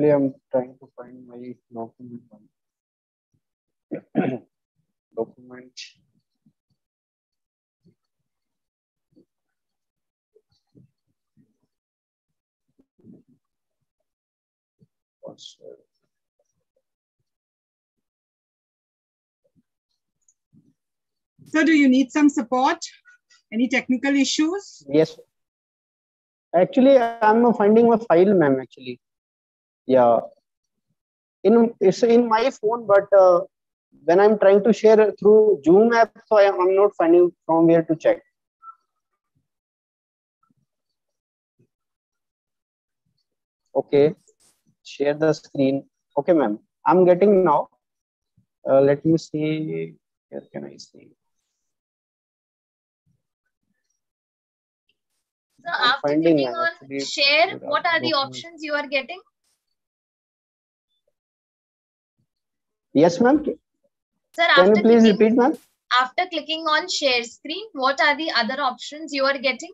Actually, I'm trying to find my document. document. What's, uh, So do you need some support? Any technical issues? Yes. Actually, I'm finding my file, ma'am, actually. Yeah. In It's in my phone, but uh, when I'm trying to share through Zoom app, so I, I'm not finding from where to check. Okay. Share the screen. Okay, ma'am. I'm getting now. Uh, let me see. Where can I see? So after clicking on share, what are the options you are getting? Yes, ma'am. Sir, Can after you please clicking, repeat, ma'am? after clicking on share screen, what are the other options you are getting?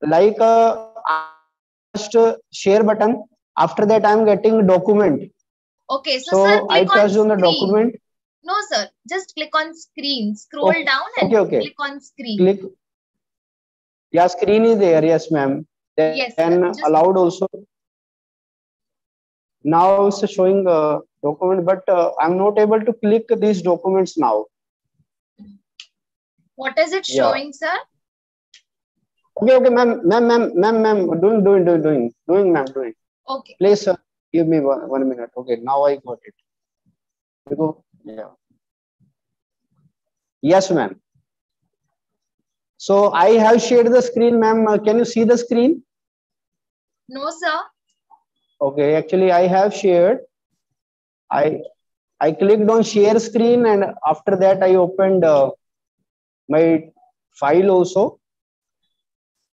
Like uh, uh, share button. After that, I'm getting document. Okay, so, sir, So I click on on the document. No, sir, just click on screen. Scroll Okay, down and okay, okay. click on screen. Click. Yeah, screen is there. Yes, ma'am. Yes, sir. Just- allowed also. Now it's showing a document, but uh, I'm not able to click these documents now. What is it Yeah. showing, sir? Okay, okay, ma'am, ma'am, ma'am, ma'am, ma'am, doing, doing, doing, doing, doing, ma'am, doing. Okay. Please uh, give me one, one minute. Okay, now I got it. Because, yeah. Yes, ma'am. So I have shared the screen, ma'am. Uh, can you see the screen? No, sir. Okay, actually I have shared. I I clicked on share screen and after that I opened uh, my file also.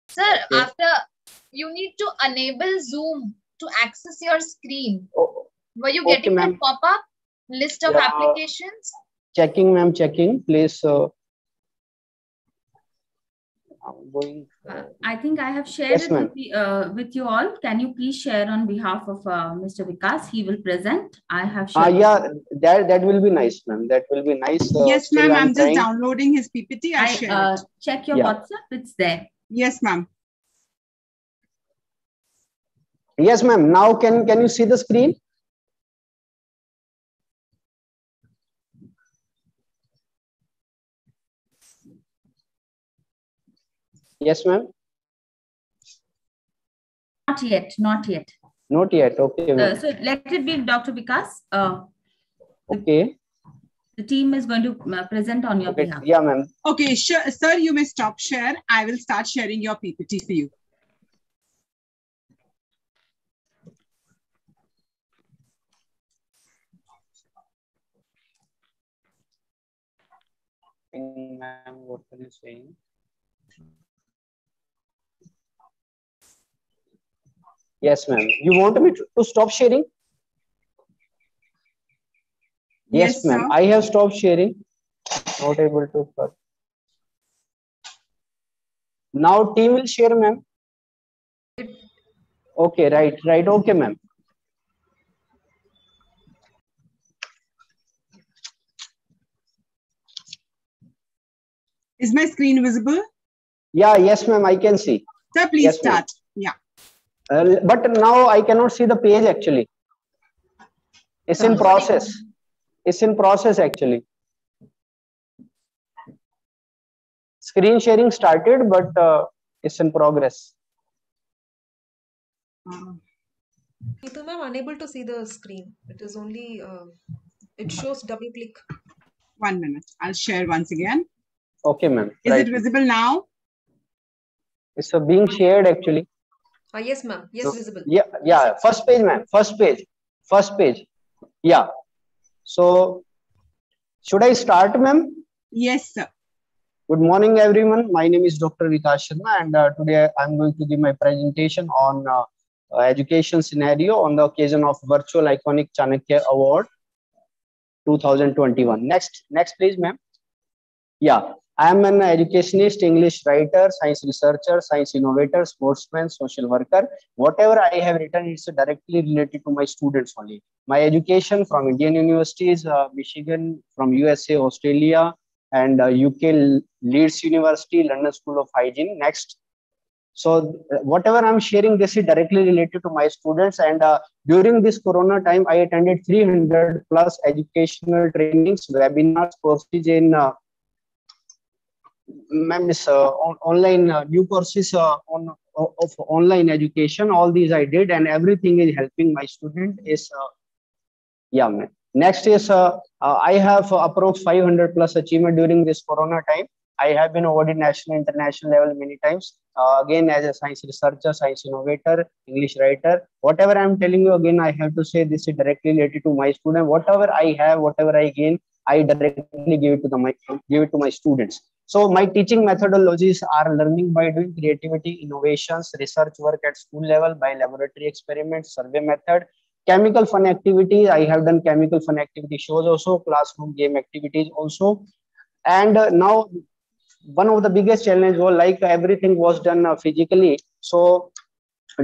Sir, Okay. after you need to enable Zoom to access your screen. Were you Okay, getting that pop-up list of Yeah. applications? Checking, ma'am, checking. Please. Uh, going. Uh, I think I have shared Yes, it with, the, uh, with you all. Can you please share on behalf of uh, Mr. Vikas? He will present. I have Ah, shared. yeah, that that will be nice, ma'am. That will be nice. Uh, yes, ma'am. I'm, I'm just trying. downloading his PPT. I'll I, share uh, it. check your Yeah. WhatsApp. It's there. Yes, ma'am. Yes, ma'am. Now can can you see the screen? Yes, ma'am. Not yet. Not yet. Not yet. Okay, Uh, so let it be Dr. Vikas. Uh, Okay. the team is going to uh, present on your Okay. behalf. Yeah, ma'am. Okay, sure, sir. You may stop share. I will start sharing your PPT for you. Ma'am, what are you saying? Yes, ma'am. You want me to, to stop sharing? Yes, Yes, ma'am. I have stopped sharing. Not able to. but- Now team will share, ma'am. Okay, right, right. Okay, ma'am. Is my screen visible? Yeah, yes, ma'am. I can see. Sir, please Yes, start. Yeah. Uh, but now I cannot see the page actually. It's in process. It's in process actually. Screen sharing started, but uh, it's in progress. Neetu ma'am, unable to see the screen. It is only, uh, it shows double click. One minute. I'll share once again. Okay, ma'am. Is right. it visible now? It's uh, being shared actually. Ah, yes, ma'am. Yes, No. visible. Yeah, yeah. First page, ma'am. First page. First page. Yeah. So, should I start, ma'am? Yes, sir. Good morning, everyone. My name is Dr. Vikas Sharma, and uh, today I'm going to give my presentation on uh, uh, education scenario on the occasion of Virtual Iconic Chanakya Award 2021. Next, next, please, ma'am. Yeah, I am an educationist, English writer, science researcher, science innovator, sportsman, social worker. Whatever I have written is directly related to my students only. My education from Indian universities, uh, Michigan, from USA, Australia, and uh, UK Leeds University, London School of Hygiene. Next. So whatever I'm sharing, this is directly related to my students. And uh, during this Corona time, I attended 300 plus educational trainings, webinars, courses in is, uh, on, online uh, new courses uh, on of online education. All these I did, and everything is helping my student. Is yeah, man. Next is I have uh, approach 500 plus achievement during this Corona time. I have been awarded national, international level many times. Uh, again, as a science researcher, science innovator, English writer, whatever I'm telling you again, I have to say this is directly related to my student. Whatever I have, whatever I gain, I directly give it to the my give it to my students. So my teaching methodologies are learning by doing creativity, innovations, research work at school level by laboratory experiments, survey method, chemical fun activities. I have done chemical fun activity shows also, classroom game activities also. And uh, now one of the biggest challenge was like everything was done uh, physically. So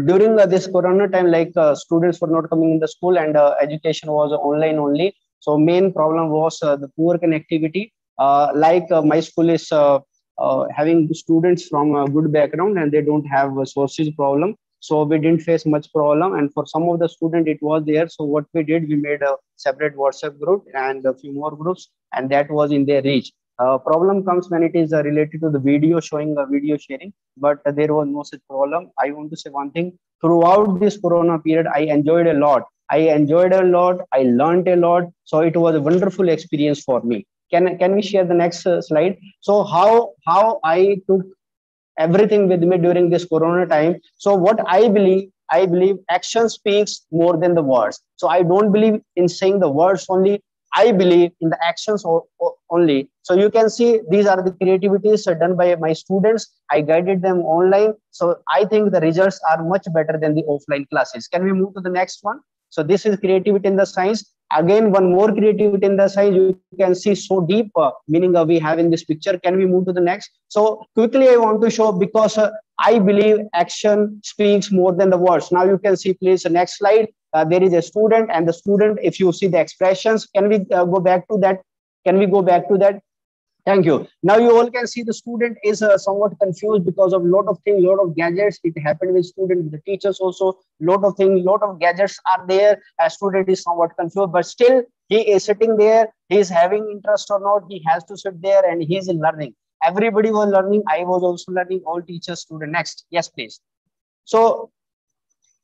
during uh, this corona time, like uh, students were not coming in the school and uh, education was online only. So main problem was uh, the poor connectivity. like my school is having students from a good background and they don't have a sources problem. So we didn't face much problem. And for some of the student, it was there. So what we did, we made a separate WhatsApp group and a few more groups, and that was in their reach. Uh, problem comes when it is uh, related to the video showing video sharing, but uh, there was no such problem. I want to say one thing. Throughout this Corona period, I enjoyed a lot. I enjoyed a lot. I learned a lot. So it was a wonderful experience for me. Can, can we share the next uh, slide? So how, how I took everything with me during this Corona time. So what I believe, I believe action speaks more than the words. So I don't believe in saying the words only. I believe in the actions only. So you can see these are the creativities done by my students. I guided them online. So I think the results are much better than the offline classes. Can we move to the next one? So this is creativity in the science. Again, one more creativity in the science. You can see so deep uh, meaning uh, we have in this picture. Can we move to the next? So quickly, I want to show because uh, I believe action speaks more than the words. Now you can see, please, the next slide uh, there is a student and the student if you see the expressions can we uh, go back to that can we go back to that thank you. Now you all can see the student is uh, somewhat confused because of a lot of things lot of gadgets. It happened with student the teachers also. Lot of things lot of gadgets are there. A student is somewhat confused but still he is sitting there. He is having interest or not. He has to sit there and he is learning. Everybody was learning. I was also learning. All teachers student. Next. Yes please. So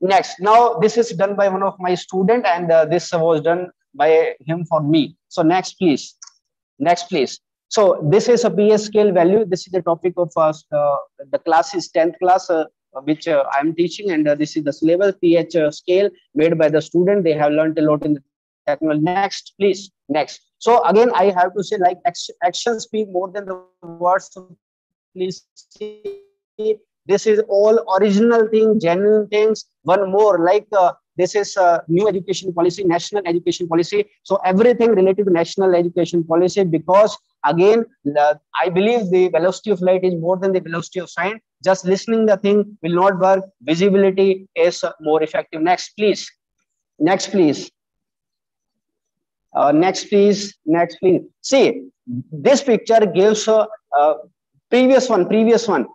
Next, now this is done by one of my student and uh, this was done by him for me. So next, please. Next, please. So this is a PS scale value. This is the topic of uh, the class is 10th class, uh, which uh, I'm teaching. And uh, this is the syllabus PH uh, scale made by the student. They have learned a lot in the technical. Next, please. Next. So again, I have to say like action speak more than the words. Please see this is all original thing genuine things one more like uh, this is a new education policy national education policy so everything related to national education policy because again i believe the velocity of light is more than the velocity of sound just listening the thing will not work. Visibility is more effective. Next please. Next please. Uh, next please. Next please. See this picture gives a uh, previous one previous one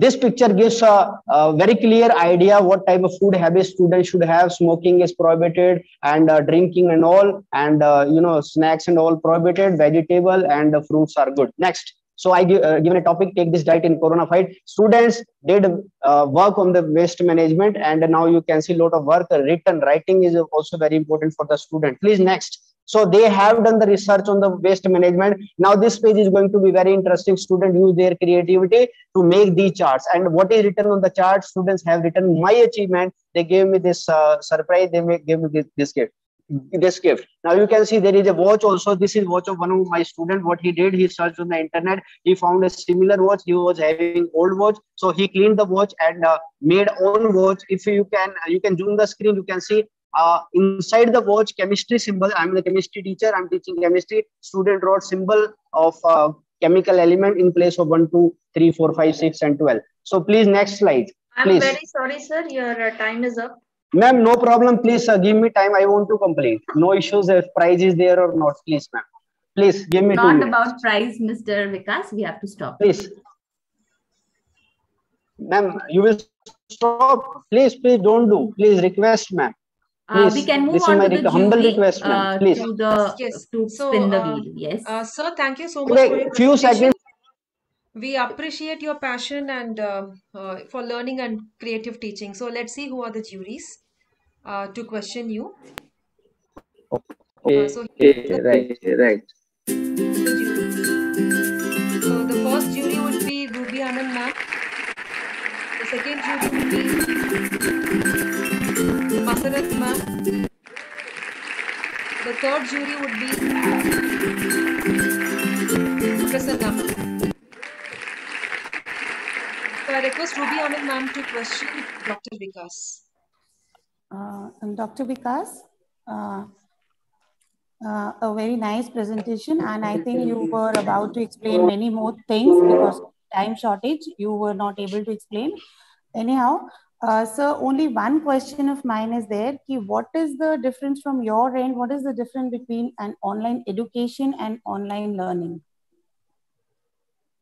this picture gives a, a, very clear idea what type of food habits students should have. Smoking is prohibited and uh, drinking and all and uh, you know snacks and all prohibited. Vegetable and uh, fruits are good. Next. So i give uh, given a topic take this diet in corona fight. Students did uh, work on the waste management and now you can see a lot of work written. Writing is also very important for the student. Please next so they have done the research on the waste management. Now this page is going to be very interesting. Student use their creativity to make these charts. And what is written on the chart? Students have written my achievement. They gave me this uh, surprise. They gave me this, gift this gift now you can see there is a watch also this is watch of one of my student what he did he searched on the internet he found a similar watch he was having old watch so he cleaned the watch and uh, made own watch if you can you can zoom the screen you can see uh, inside the watch chemistry symbol i'm the chemistry teacher i'm teaching chemistry. Student wrote symbol of uh, chemical element in place of 1 2 3 4 5 6 and 12 so please next slide i'm please. very sorry sir. Your uh, time is up. Ma'am no problem. Please uh, give me time. I want to complete no issues if prize is there or not. Please ma'am. Please give me not about prize mr vikas. We have to stop. Please. Ma'am, you will stop. Please, please don't do. Please request, ma'am. Uh, we can move on to the re- humble jury request, uh, Please. to the Yes. to So, spin the uh, wheel. Yes. uh, sir, thank you so much Okay, for your few seconds. We appreciate your passion and uh, uh, for learning and creative teaching. So let's see who are the juries uh, to question you. Okay, so right, right. So the first jury would be Ruby Anand ma'am. The second jury would be Masarat ma'am. The third jury would be Prasanna. So I request Ruby Anand ma'am to question Dr. Vikas. Uh, and Dr. Vikas, uh, uh, a very nice presentation, and I think you were about to explain many more things because time shortage, you were not able to explain. Anyhow, uh, sir, only one question of mine is there. Ki what is the difference from your end? What is the difference between an online education and online learning?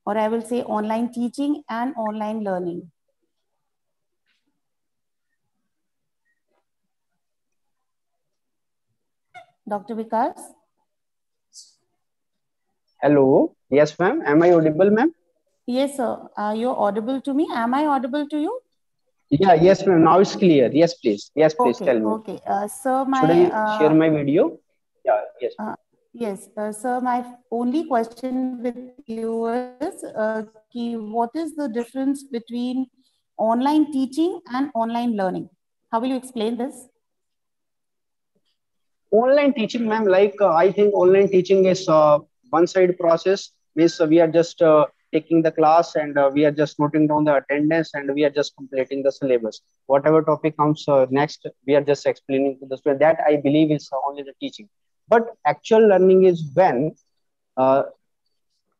Or I will say online teaching and online learning. Dr. Vikas? Hello. Yes, ma'am. Am I audible, ma'am? Yes, sir. Uh, you're audible to me. Am I audible to you? Yeah, yes, ma'am. Now it's clear. Yes, please. Yes, please Okay, tell me. okay. Uh, sir, my Should I uh, share my video? Yeah, yes. Uh, yes, uh, sir. My only question with you is, uh, ki what is the difference between online teaching and online learning? How will you explain this? online teaching ma'am like uh, i think online teaching is uh, one side process means uh, we are just uh, taking the class and uh, we are just noting down the attendance and we are just completing the syllabus. Whatever topic comes uh, next we are just explaining to the student. That i believe is only the teaching. But actual learning is when uh,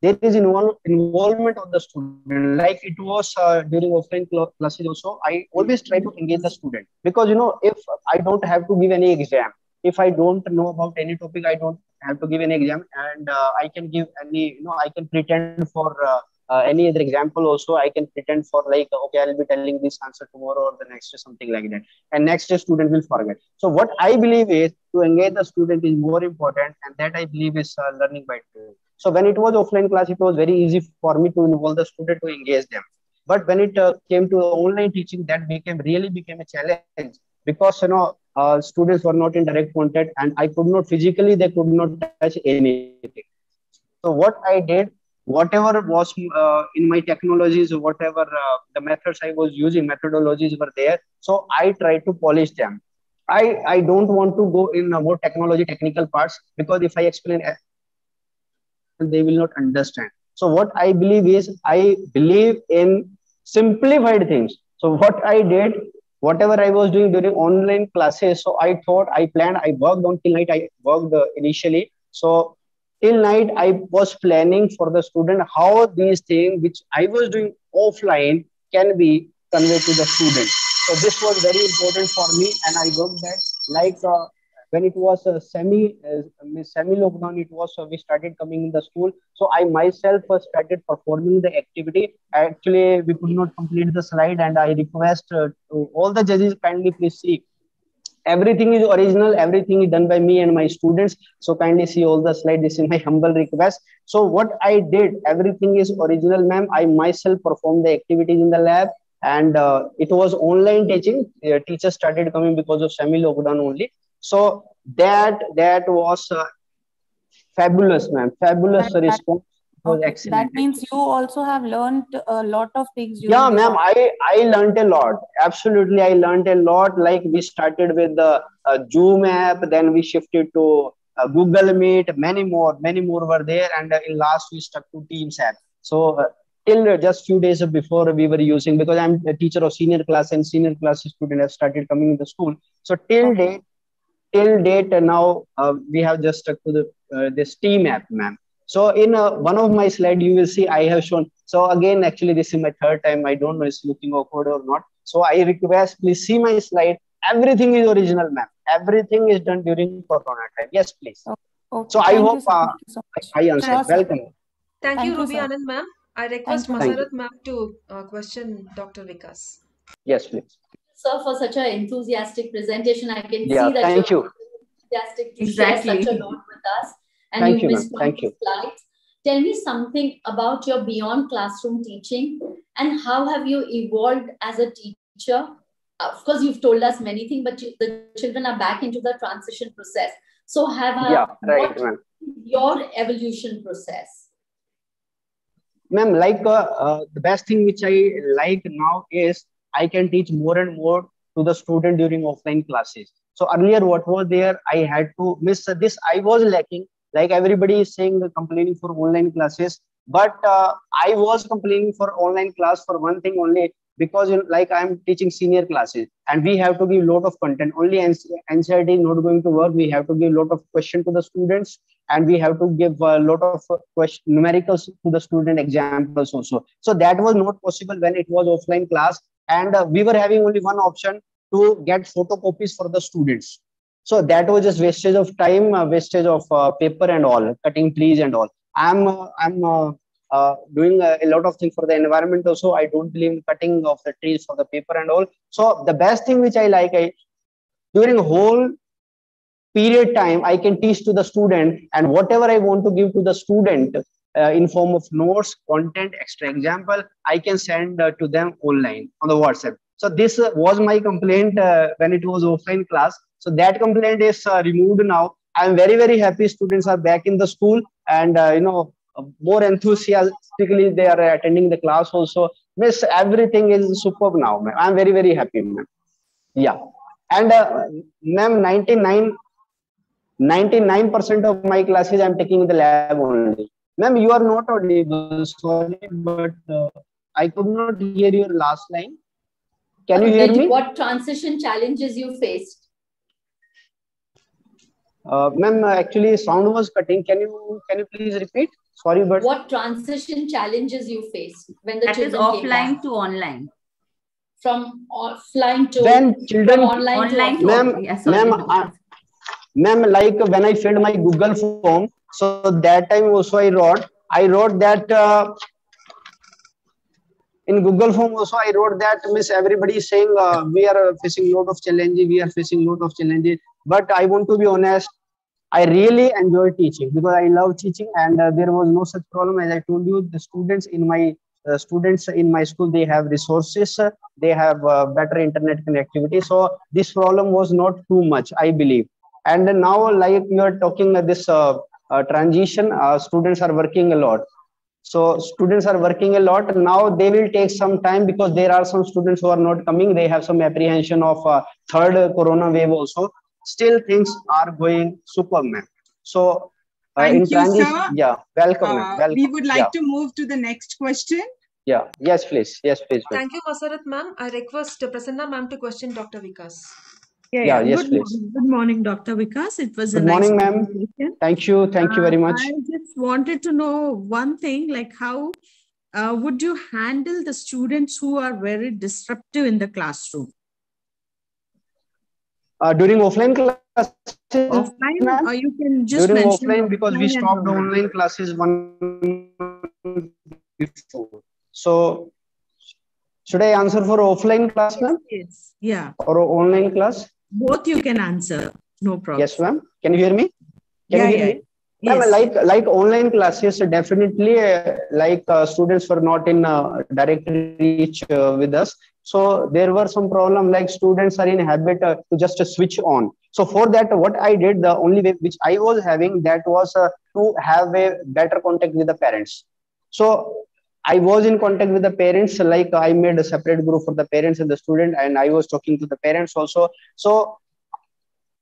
there is involve, involvement of the student. Like it was uh, during offline cl- classes also i always try to engage the student. Because you know if i don't have to give any exam if i don't know about any topic i don't have to give an exam and uh, i can give any you know i can pretend for uh, uh, any other example also. I can pretend for like okay i'll be telling this answer tomorrow or the next day something like that. And next day student will forget. So what i believe is to engage the student is more important and that i believe is learning by doing. So when it was offline class it was very easy for me to involve the student to engage them. But when it uh, came to online teaching that became really became a challenge because you know uh, students were not in direct contact and i could not physically they could not touch anything. So what i did whatever was uh, in my technologies whatever uh, the methods i was using methodologies were there. So i tried to polish them. I i don't want to go in more technology technical parts because if i explain they will not understand. So what i believe is i believe in simplified things. So what i did whatever i was doing during online classes so i thought i planned i worked on till night i worked uh, initially. So till night i was planning for the student how these things which i was doing offline can be conveyed to the student. So this was very important for me and i worked that like uh, when it was a semi uh, semi lockdown it was uh, we started coming in the school. So i myself uh, started performing the activity. Actually we could not complete the slide and i request uh, all the judges kindly please see. Everything is original everything is done by me and my students. So kindly see all the slide. This is my humble request. So what i did everything is original ma'am. I myself performed the activities in the lab and uh, it was online teaching. Uh, teachers started coming because of semi lockdown only so that that was uh, fabulous ma'am. Fabulous That- that- response. Was excellent. that means you also have learned a lot of things. yeah ma'am i i learned a lot. Absolutely i learned a lot. Like we started with the uh, zoom app then we shifted to uh, google meet. Many more many more were there and uh, in last we stuck to teams app. So uh, till just few days before we were using because i'm a teacher of senior class and senior class student have started coming in the school. So till date till date uh, now uh, we have just stuck to the uh, this team app ma'am so in uh, one of my slide you will see i have shown so again actually this is my third time i don't know it's looking awkward or not so i request please see my slide everything is original ma'am everything is done during corona time yes please Okay, so i thank you, hope sir. uh, so i answered Sure, sir. welcome Thank, Thank you, you, Ruby sir. Anand ma'am. I request Masarat ma'am to uh, question Dr. Vikas. Yes, please. Sir, for such an enthusiastic presentation, I can Yeah, see that thank you're you. enthusiastic to Exactly. share such a lot with us. And Thank you you, missed on Thank you. slides. Tell me something about your beyond classroom teaching and how have you evolved as a teacher? Of course, you've told us many things, but you, the children are back into the transition process. So, have a, Yeah, right, what ma'am. your evolution process? Ma'am, like uh, uh, the best thing which I like now is I can teach more and more to the student during offline classes. So earlier, what was there, I had to miss this. I was lacking. Like everybody is saying, complaining for online classes, but uh, I was complaining for online class for one thing only because like I'm teaching senior classes and we have to give lot of content. Only NCERT is not going to work. We have to give lot of question to the students and we have to give a lot of question numericals to the student examples also. So that was not possible when it was offline class and uh, we were having only one option to get photocopies for the students. So that was just wastage of time, uh, wastage of uh, paper and all, cutting trees and all. I'm uh, I'm uh, uh, doing a, a lot of things for the environment also. I don't believe in cutting of the trees for the paper and all. So the best thing which I like, I during whole period time, I can teach to the student and whatever I want to give to the student uh, in form of notes, content, extra example, I can send uh, to them online on the WhatsApp. So this uh, was my complaint uh, when it was offline class. So that complaint is uh, removed now. I'm very, very happy students are back in the school and, uh, you know, more enthusiastically they are attending the class also. Miss, everything is superb now. ma'am. I'm very, very happy, ma'am. Yeah. And uh, ma'am, 99, 99% of my classes I'm taking in the lab only. Ma'am, you are not audible, sorry, but uh, I could not hear your last line. Can you hear me? What transition challenges you faced? Uh, ma'am, actually sound was cutting. Can you can you please repeat? Sorry, but What transition challenges you faced when the That is children came offline back? to online. From offline to when children, online, Online to to ma'am, off- yeah, sorry. ma'am, uh, ma'am, like when I filled my Google form, so that time also I wrote, I wrote that uh, in Google form also I wrote that miss everybody is saying uh, we are facing lot of challenges, we are facing lot of challenges. But I want to be honest, I really enjoy teaching because I love teaching and uh, there was no such problem. As I told you, the students in my uh, students in my school they have resources, uh, they have uh, better internet connectivity. So this problem was not too much, I believe. And now, like you are talking uh, this transition, uh, students are working a lot. So students are working a lot. Now they will take some time because there are some students who are not coming. They have some apprehension of uh, third uh, corona wave also. Still things are going super, man. So uh, in Thank you, transition, sir. yeah, welcome. Uh, welcome. we would like yeah, to move to the next question. yeah, yes, please, yes, please. ma'am. Thank you, Masarat ma'am. I request uh, Prasanna ma'am to question Dr. Vikas. Yeah, Yeah, yeah. yes, Good, please. morning. Good morning, Dr. Vikas. It was a Good nice morning, ma'am. Thank you, thank you very Uh, much. I just wanted to know one thing, like how uh, would you handle the students who are very disruptive in the classroom? Uh, during offline classes, Offline, or you can just during mention offline because we stopped online. online classes one before. So should I answer for offline class, ma'am, Yes, yeah. or online class? Both you can answer. No problem. Yes, ma'am. Can you hear me? Can Yeah, you hear yeah. me? Ma'am, Yes. like like online classes, definitely uh, like uh, students were not in uh, direct reach uh, with us. So there were some problem like students are in habit uh, to just switch on. So for that, what I did, the only way which I was having that was uh, to have a better contact with the parents. So I was in contact with the parents, like I made a separate group for the parents and the student, and I was talking to the parents also. So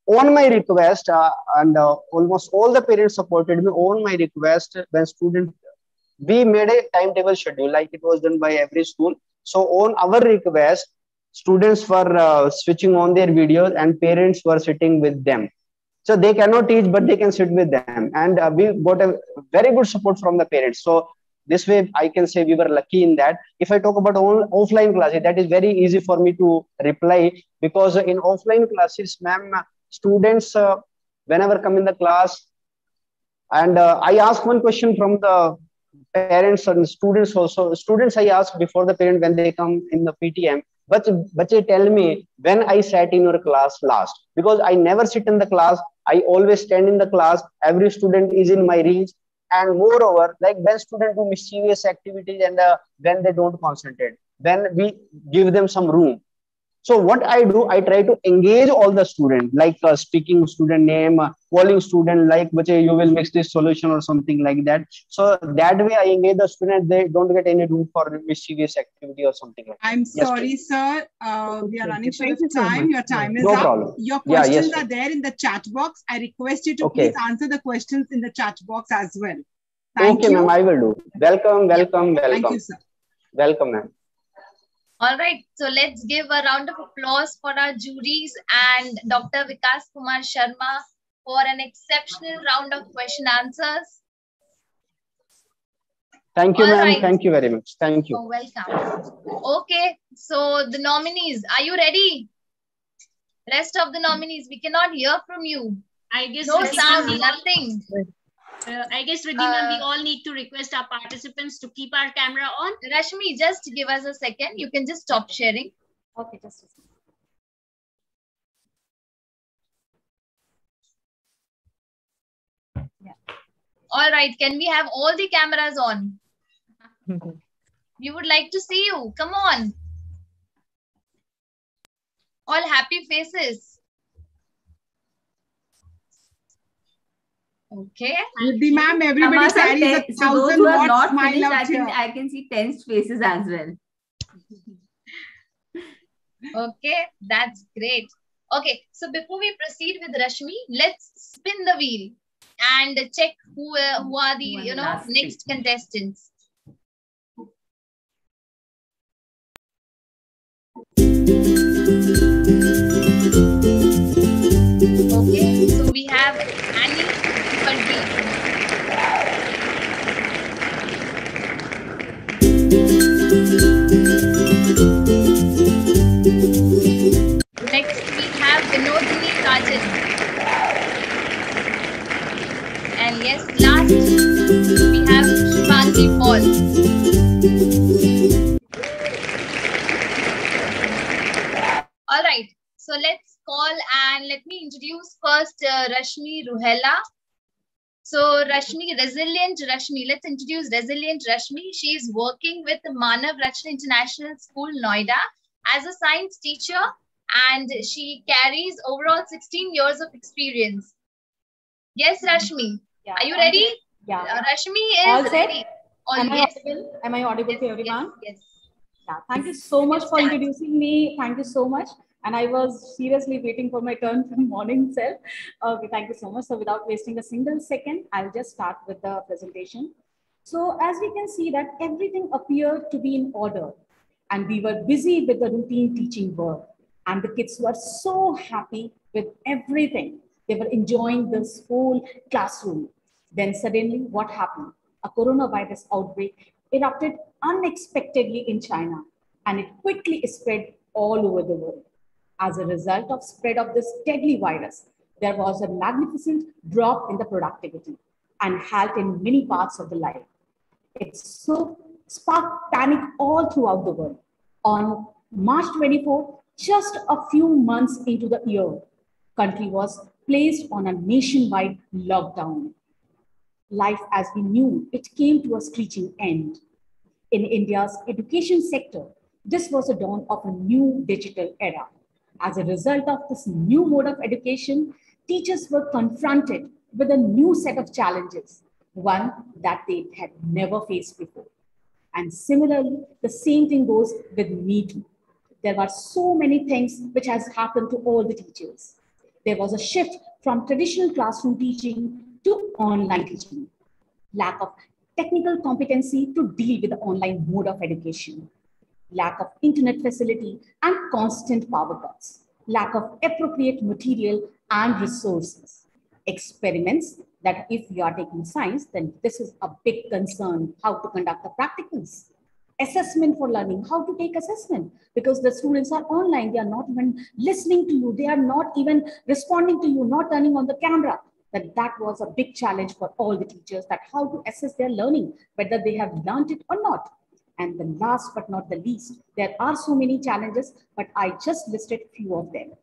on my request, uh, and uh, almost all the parents supported me on my request when student we made a timetable schedule like it was done by every school. So on our request, students were uh, switching on their videos and parents were sitting with them. So they cannot teach, but they can sit with them. And uh, we got a very good support from the parents. So this way, I can say we were lucky in that. If I talk about all offline classes, that is very easy for me to reply because in offline classes, ma'am, students, uh, whenever come in the class, and uh, I ask one question from the parents and students also. Students i ask before the parent when they come in the ptm but but they tell me when i sat in your class last? Because i never sit in the class. I always stand in the class. Every student is in my reach and moreover like when students do mischievous activities and uh, when they don't concentrate then we give them some room so what I do, I try to engage all the student, like uh, speaking student name, uh, calling student like, which you will mix this solution or something like that. So that way I engage the student, they don't get any room for mischievous activity or something like that. I'm Yes, sorry, please. sir. Uh, we are running short of time. Your time is No up. problem. Your Yeah, yes, questions are there in the chat box. I request you to Okay. please answer the questions in the chat box as well. Thank okay, you. ma'am, I will do. Welcome, welcome, welcome. Thank you, sir. Welcome, ma'am. All right, so let's give a round of applause for our juries and Dr. Vikas Kumar Sharma for an exceptional round of question answers. Thank you, ma'am. right. Thank you very much. Thank you. You're welcome. Okay, so the nominees, are you ready? Rest of the nominees, we cannot hear from you. I guess no sound, ma'am, we nothing. Uh, I guess, Riddhi ma'am, we Uh, all need to request our participants to keep our camera on. Rashmi, just give us a second. You can just stop sharing. Okay, just a second. All right, can we have all the cameras on? We would like to see you. Come on. All happy faces. Okay. Riddhi ma'am, everybody Amasa, carries a ten- so those who have watt not smile finished, I can, here. I can see tense faces as well. Okay, that's great. Okay, so before we proceed with Rashmi, let's spin the wheel and check who uh, who are the you know last next contestants. Okay, so we have Annie Parveen. Next, we have Vinodini Rajan. And yes, last, we have Shivangi Paul. All right, so let's call and let me introduce first uh, Rashmi Ruhela. So Rashmi, Resilient Rashmi, let's introduce Resilient Rashmi. She is working with the Manav Rachna International School, Noida as a science teacher and she carries overall 16 years of experience. Yes, Rashmi. yeah, Are you ready? Yeah. Uh, Rashmi is All set? ready. All Am I audible? Am I audible to everyone? Yes. Yeah. Thank you so much for introducing me. Thank you so much. And I was seriously waiting for my turn from morning itself. Uh, okay, thank you so much. So without wasting a single second, I'll just start with the presentation. So as we can see that everything appeared to be in order and we were busy with the routine teaching work and the kids were so happy with everything. They were enjoying this whole classroom. Then suddenly what happened? A coronavirus outbreak erupted unexpectedly in China and it quickly spread all over the world. As a result of spread of this deadly virus, there was a magnificent drop in the productivity and halt in many parts of the life. It so sparked panic all throughout the world. On March 24, just a few months into the year, country was placed on a nationwide lockdown. Life as we knew it came to a screeching end. In India's education sector, this was the dawn of a new digital era. As a result of this new mode of education, teachers were confronted with a new set of challenges, one that they had never faced before. And similarly, the same thing goes with me too. There were so many things which has happened to all the teachers. There was a shift from traditional classroom teaching to online teaching. Lack of technical competency to deal with the online mode of education. Lack of internet facility and constant power cuts. Lack of appropriate material and resources. Experiments that if you are taking science, then this is a big concern, how to conduct the practicals. Assessment for learning, how to take assessment, because the students are online, they are not even listening to you, they are not even responding to you, not turning on the camera. that that was a big challenge for all the teachers that how to assess their learning, whether they have learned it or not. And the last but not the least, there are so many challenges, but I just listed few of them.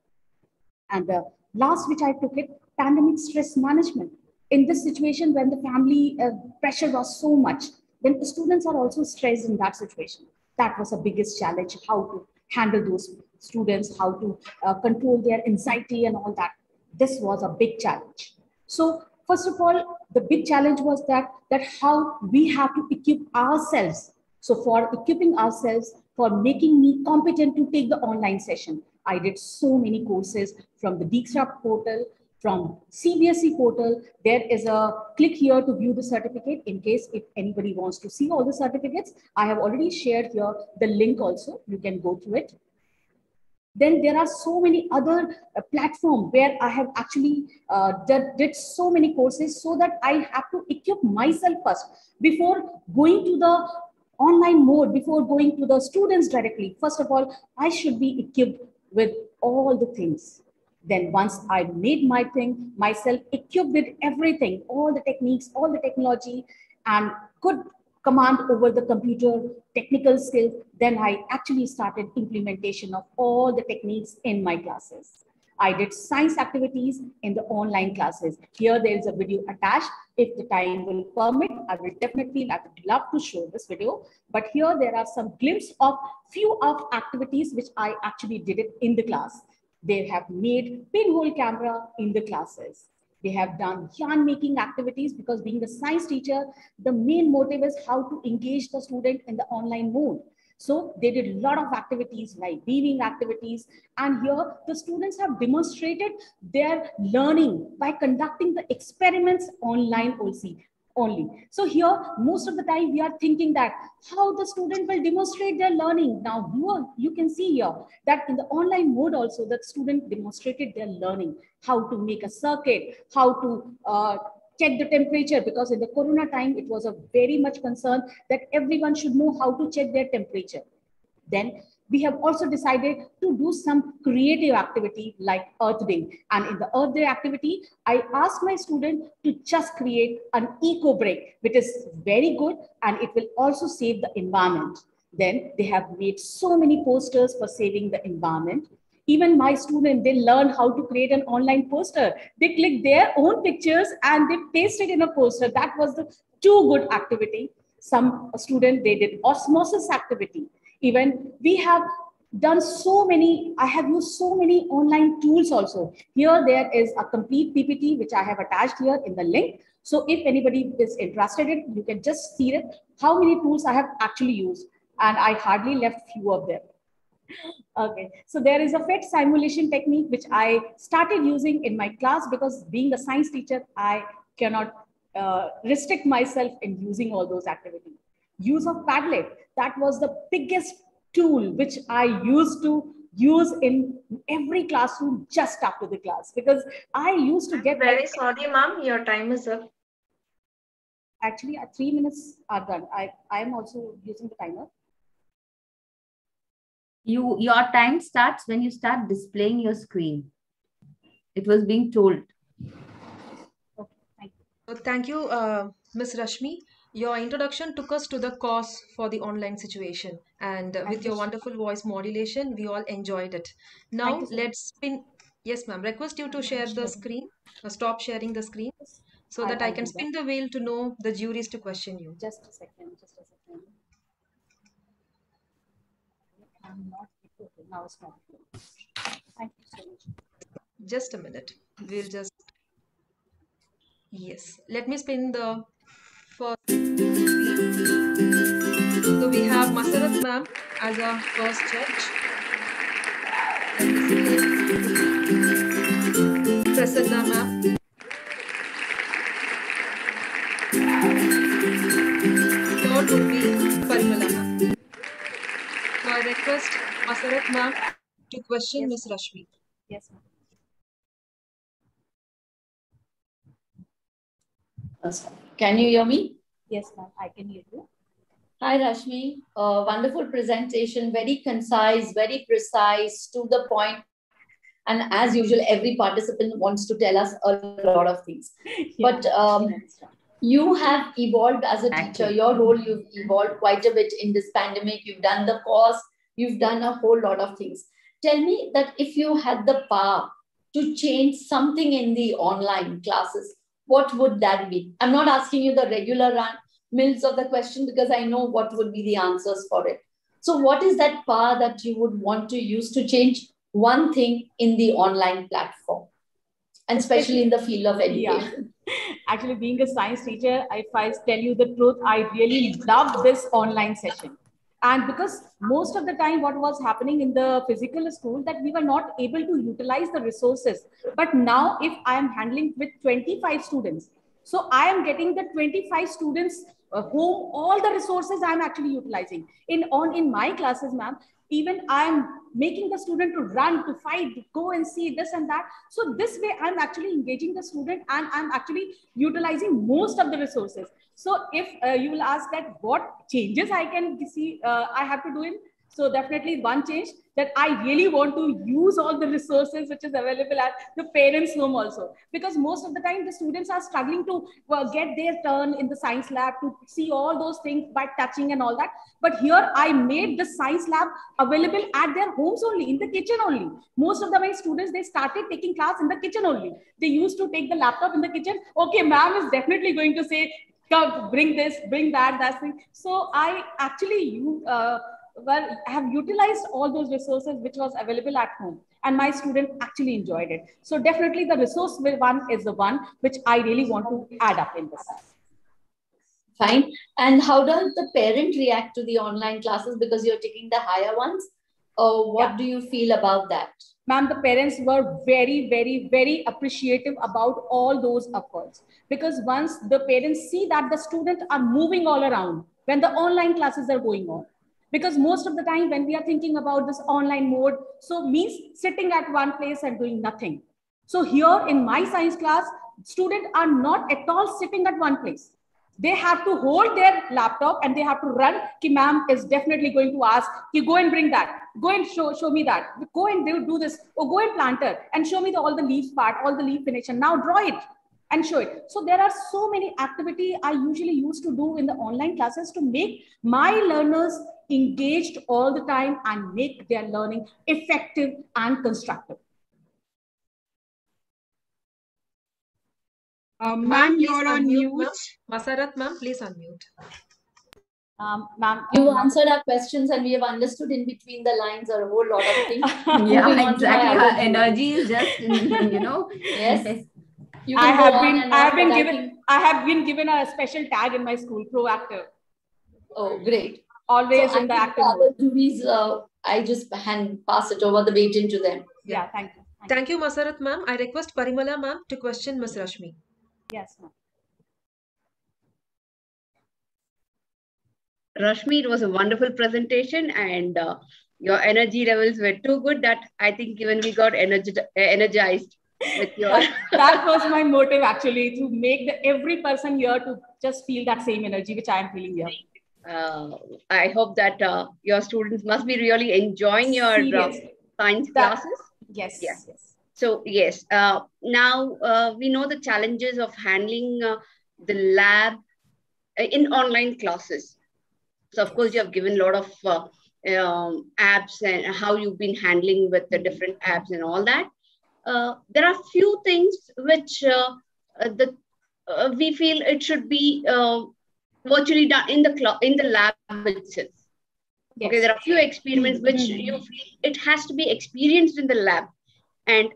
And the last which I took it, pandemic stress management. In this situation when the family uh, pressure was so much, then the students are also stressed in that situation. That was the biggest challenge, how to handle those students, how to uh, control their anxiety and all that. This was a big challenge. So first of all, the big challenge was that, that how we have to equip ourselves. So for equipping ourselves, for making me competent to take the online session, I did so many courses from the Diksha portal, from CBSE portal. There is a click here to view the certificate in case if anybody wants to see all the certificates. I have already shared here the link also. You can go to it. Then there are so many other uh, platforms where I have actually uh, did, did so many courses so that I have to equip myself first before going to the online mode, before going to the students directly. First of all, I should be equipped with all the things. Then once I made my thing, myself equipped with everything, all the techniques, all the technology, and could command over the computer technical skills, then I actually started implementation of all the techniques in my classes. I did science activities in the online classes. Here there is a video attached. If the time will permit, I will definitely I would love to show this video. But here there are some glimpse of few of activities which I actually did it in the class. They have made pinhole camera in the classes. They have done yarn making activities because being a science teacher, the main motive is how to engage the student in the online mode. So they did a lot of activities like weaving activities. And here the students have demonstrated their learning by conducting the experiments online also only. So here, most of the time we are thinking that how the student will demonstrate their learning. Now you, are, you can see here that in the online mode also the student demonstrated their learning, how to make a circuit, how to uh, check the temperature because in the corona time it was a very much concern that everyone should know how to check their temperature then we have also decided to do some creative activity like Earth Day. And in the Earth Day activity, I asked my student to just create an eco break which is very good and it will also save the environment. Then they have made so many posters for saving the environment. Even my student, they learn how to create an online poster. They click their own pictures and they paste it in a poster. That was the too good activity. Some student, they did osmosis activity even we have done so many i have used so many online tools also here there is a complete ppt which i have attached here in the link so if anybody is interested in you can just see it how many tools i have actually used and i hardly left few of them okay so there is a PhET simulation technique which i started using in my class because being a science teacher i cannot uh, restrict myself in using all those activities use of Padlet. That was the biggest tool which I used to use in every classroom just after the class because I used to get. Very sorry, ma'am. Your time is up. Actually, three minutes are done. I, I am also using the timer. You your time starts when you start displaying your screen. It was being told. Okay, thank you. Thank you, uh, Ms. Rashmi. Your introduction took us to the cause for the online situation, and uh, with your wonderful voice modulation, we all enjoyed it. Now, you, let's spin. Yes, ma'am. Request you to share the screen, uh, stop sharing the screen, so I- that I can do that. spin the wheel to know the juries to question you. Just a second, just a second. I'm not, okay, now it's not. Thank you so much. Just a minute. We'll just. Yes. Let me spin the first. So we have Masarat ma'am as our first judge. Prasanna ma'am. Request Masarat ma'am to question Miss Rashmi. Yes, ma'am. Can you hear me? Yes, ma'am. I can hear you. Hi, Rashmi. Uh, wonderful presentation, very concise, very precise, to the point. And as usual, every participant wants to tell us a lot of things. But um, you have evolved as a teacher. Your role, you've evolved quite a bit in this pandemic. You've done the course, you've done a whole lot of things. Tell me that if you had the power to change something in the online classes, what would that be? I'm not asking you the regular run mills of the question because I know what would be the answers for it. So, what is that power that you would want to use to change one thing in the online platform, and especially in the field of education? Yeah. Actually, being a science teacher, if I tell you the truth, I really love this online session. And because most of the time, what was happening in the physical school, that we were not able to utilize the resources. But now, if I am handling with 25 students, so I am getting the 25 students uh, whom all the resources I'm actually utilizing. In on in my classes, ma'am, even i'm making the student to run to fight go and see this and that so this way i'm actually engaging the student and i'm actually utilizing most of the resources so if uh, you will ask that what changes i can see uh, i have to do in so definitely one change that I really want to use all the resources which is available at the parents' home also. Because most of the time the students are struggling to well, get their turn in the science lab to see all those things by touching and all that. But here I made the science lab available at their homes only, in the kitchen only. Most of the my students, they started taking class in the kitchen only. They used to take the laptop in the kitchen. Okay, ma'am is definitely going to say, come bring this, bring that, that thing. So I actually, you, uh, well, I have utilized all those resources which was available at home and my student actually enjoyed it. So definitely the resource one is the one which I really want to add up in this. Fine. And how does the parent react to the online classes because you're taking the higher ones? Or what yeah. do you feel about that? Ma'am, the parents were very, very, very appreciative about all those efforts. Because once the parents see that the students are moving all around when the online classes are going on, because most of the time when we are thinking about this online mode so means sitting at one place and doing nothing. So here in my science class students are not at all sitting at one place. They have to hold their laptop and they have to run ki ma'am is definitely going to ask ki go and bring that go and show show me that go and do, do this or go and plant it and show me the, all the leaf part all the leaf finish and now draw it and show it. So there are so many activity I usually used to do in the online classes to make my learners engaged all the time and make their learning effective and constructive. Um, ma'am, you're on mute. Masarat, ma'am, please unmute. Um, ma'am, you answered our questions and we have understood in between the lines or a whole lot of things. yeah, exactly. Her energy is just, you know. yes. I have been, I have been given, I have been given a special tag in my school, proactive. Oh, great! Always so in the active. Other duties, uh, I just hand pass it over the baton to them. Yeah, thank you. Thank, thank you, Masarat ma'am. I request Parimala ma'am to question Ms. Rashmi. Yes, ma'am. Rashmi, it was a wonderful presentation and uh, your energy levels were too good that I think even we got energized with your that was my motive actually to make the every person here to just feel that same energy which i am feeling here. Uh, i hope that uh, your students must be really enjoying your uh, science that, classes. Yes yes, yes. so yes uh, now uh, we know the challenges of handling uh, the lab in online classes so of course you have given a lot of um, apps and how you've been handling with the different apps and all that uh, there are few things which uh, uh the uh, we feel it should be uh, virtually done in the cl- in the lab itself. Yes. Okay, there are few experiments which mm-hmm. you feel it has to be experienced in the lab, and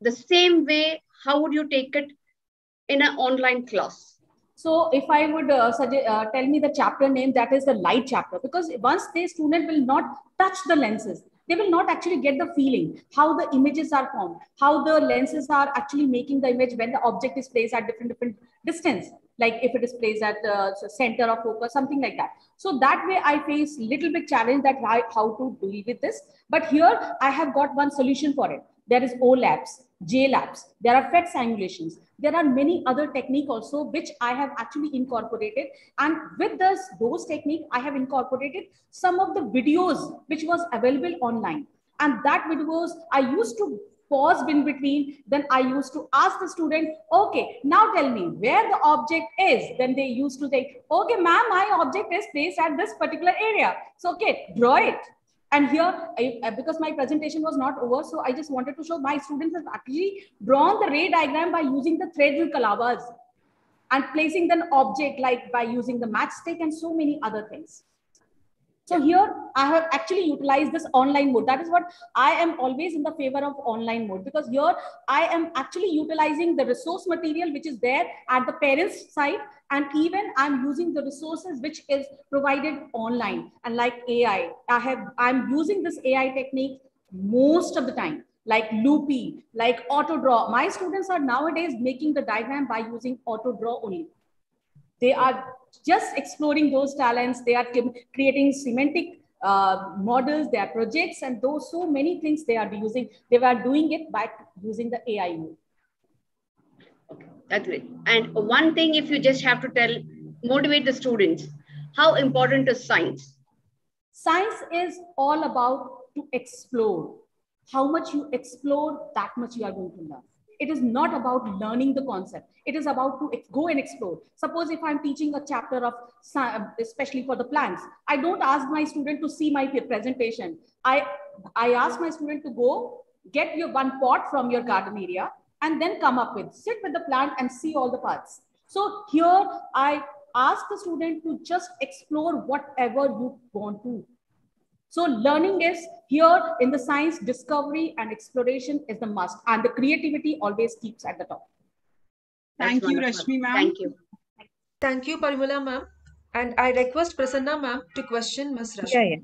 the same way, how would you take it in an online class? So if I would uh, suggest, uh, tell me the chapter name, that is the light chapter, because once the student will not touch the lenses, they will not actually get the feeling how the images are formed, how the lenses are actually making the image when the object is placed at different different distance, like if it is placed at the uh, center of focus, something like that. So that way I face little bit challenge that how to deal with this. But here I have got one solution for it. There is O labs, J labs, there are PhET simulations, there are many other technique also which I have actually incorporated. And with this, those technique, I have incorporated some of the videos which was available online. And that videos I used to pause in between. Then I used to ask the student, okay, now tell me where the object is. Then they used to say, okay, ma'am, my object is placed at this particular area. So, okay, draw it. And here, I, because my presentation was not over, so I just wanted to show my students have actually drawn the ray diagram by using the threads and calabas and placing an object like by using the matchstick and so many other things. So here I have actually utilized this online mode. That is what I am always in the favor of online mode because here I am actually utilizing the resource material which is there at the parents side and even I'm using the resources which is provided online and like AI. I have I'm using this AI technique most of the time like Loopy, like auto draw. My students are nowadays making the diagram by using auto draw only. They are just exploring those talents. They are creating semantic uh, models, their projects, and those so many things they are using. They were doing it by using the AI mode. Okay, that's great. And one thing, if you just have to tell, motivate the students, how important is science? Science is all about to explore. How much you explore, that much you are going to learn. It is not about learning the concept. It is about to go and explore. Suppose if I'm teaching a chapter of, especially for the plants, I don't ask my student to see my presentation. I, I ask my student to go get your one pot from your garden area and then come up with, sit with the plant and see all the parts. So here I ask the student to just explore whatever you want to. So learning is here in the science, discovery and exploration is the must. And the creativity always keeps at the top. Thank you, Rashmi ma'am. Thank you. Thank you, Parimala ma'am. And I request Prasanna ma'am to question Ms. Rashmi. Yeah, yeah.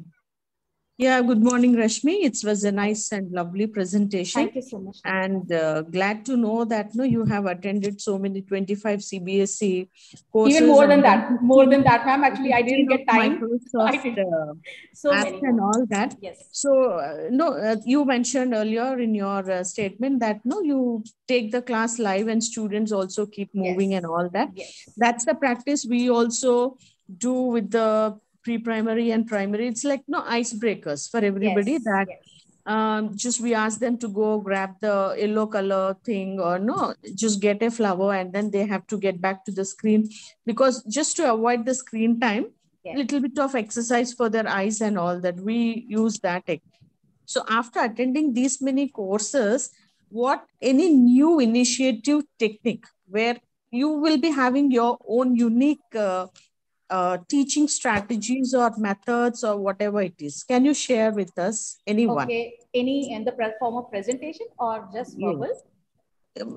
Yeah, good morning, Rashmi. It was a nice and lovely presentation. Thank you so much. And uh, glad to know that no, you have attended so many 25 CBSE courses. Even more than that. More than that, ma'am. Actually, I didn't get time. Microsoft uh, so many. and all that. Yes. So, uh, no, uh, you mentioned earlier in your uh, statement that no, you take the class live and students also keep moving and all that. Yes. That's the practice we also do with the pre-primary and primary. It's like no icebreakers for everybody Yes, that um, just we ask them to go grab the yellow color thing or no just get a flower and then they have to get back to the screen. Because just to avoid the screen time Yes. little bit of exercise for their eyes and all that we use that so after attending these many courses what any new initiative technique where you will be having your own unique uh, uh, teaching strategies or methods or whatever it is. Can you share with us anyone Okay. Any in the form of presentation or just verbal?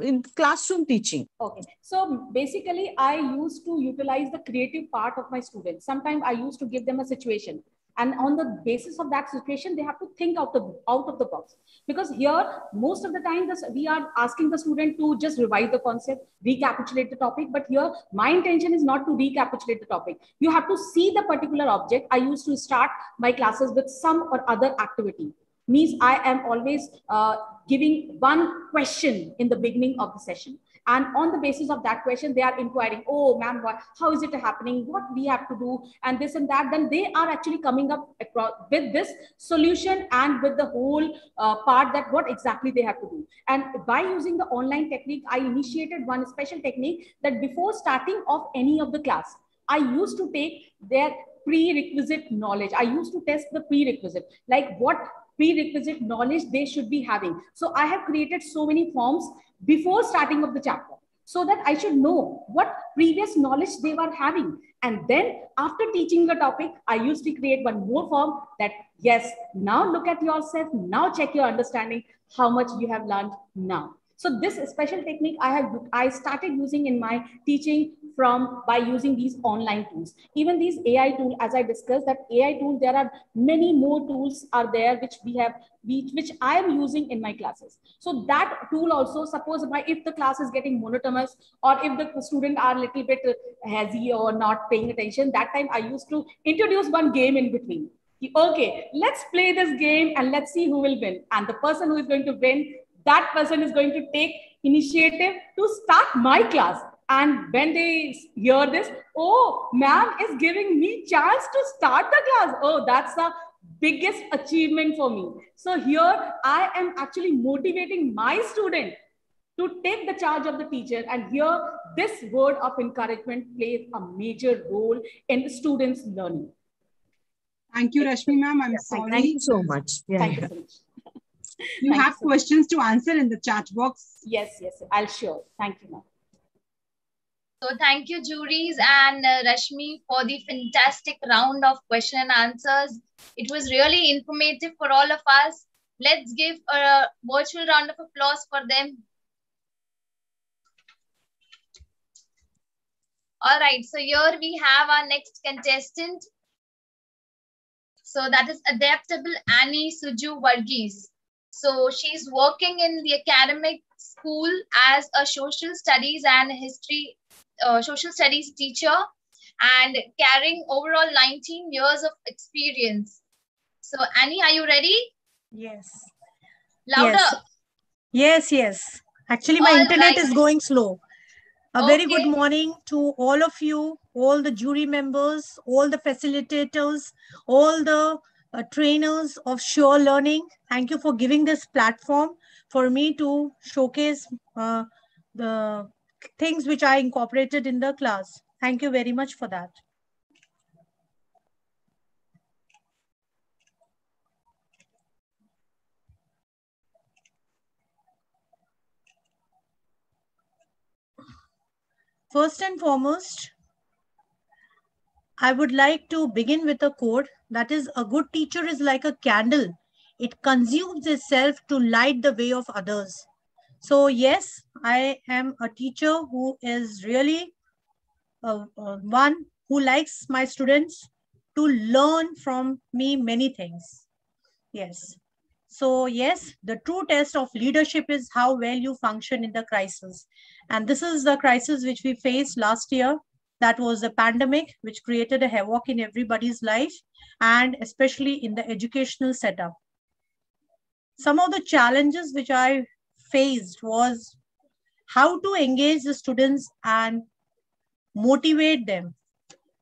in classroom teaching? Okay. So basically, I used to utilize the creative part of my students. Sometimes I used to give them a situation. And on the basis of that situation, they have to think out, the, out of the box. Because here, most of the time, this, we are asking the student to just revise the concept, recapitulate the topic. But here, my intention is not to recapitulate the topic. You have to see the particular object. I used to start my classes with some or other activity means I am always uh, giving one question in the beginning of the session. And on the basis of that question, they are inquiring, oh, ma'am, how is it happening? What we have to do? And this and that. Then they are actually coming up across, with this solution and with the whole uh, part that what exactly they have to do. And by using the online technique, I initiated one special technique that before starting off any of the class, I used to take their prerequisite knowledge. I used to test the prerequisite, like what prerequisite knowledge they should be having. So I have created so many forms before starting of the chapter so that I should know what previous knowledge they were having. And then after teaching the topic, I used to create one more form that, yes, now look at yourself, now check your understanding, how much you have learned now. So this special technique I have I started using in my teaching from by using these online tools. Even these AI tool, as I discussed, that AI tool, there are many more tools are there which we have which, which I am using in my classes. So that tool also, suppose my if the class is getting monotonous or if the student are a little bit hazy or not paying attention, that time I used to introduce one game in between. Okay, let's play this game and let's see who will win. And the person who is going to win that person is going to take initiative to start my class and when they hear this oh ma'am is giving me chance to start the class oh that's the biggest achievement for me. So here I am actually motivating my student to take the charge of the teacher. And here this word of encouragement plays a major role in the students' learning. Thank you, Rashmi ma'am. I'm Yeah, sorry. Thank you so much. Yeah, Thank you so much. You Thank have you questions to answer in the chat box. Yes, yes, I'll sure. Thank you, ma'am. So thank you, juries and uh, Rashmi, for the fantastic round of question and answers. It was really informative for all of us. Let's give a virtual round of applause for them. All right, so here we have our next contestant. So that is Adaptable Annie Suju Varghese. So she's working in the academic school as a social studies and history, uh, social studies teacher and carrying overall 19 years of experience. So Annie, are you ready? Yes. Louder. Yes. Yes, yes. Actually, my All internet right. is going slow. A very good morning to all of you, all the jury members, all the facilitators, all the uh, trainers of Sure Learning. Thank you for giving this platform for me to showcase uh, the things which I incorporated in the class. Thank you very much for that. First and foremost, I would like to begin with a quote that is a good teacher is like a candle. It consumes itself to light the way of others. So yes, I am a teacher who is really uh, uh, one who likes my students to learn from me many things. Yes. So yes, the true test of leadership is how well you function in the crisis. And this is the crisis which we faced last year. That was the pandemic, which created a havoc in everybody's life and especially in the educational setup. Some of the challenges which I faced was how to engage the students and motivate them,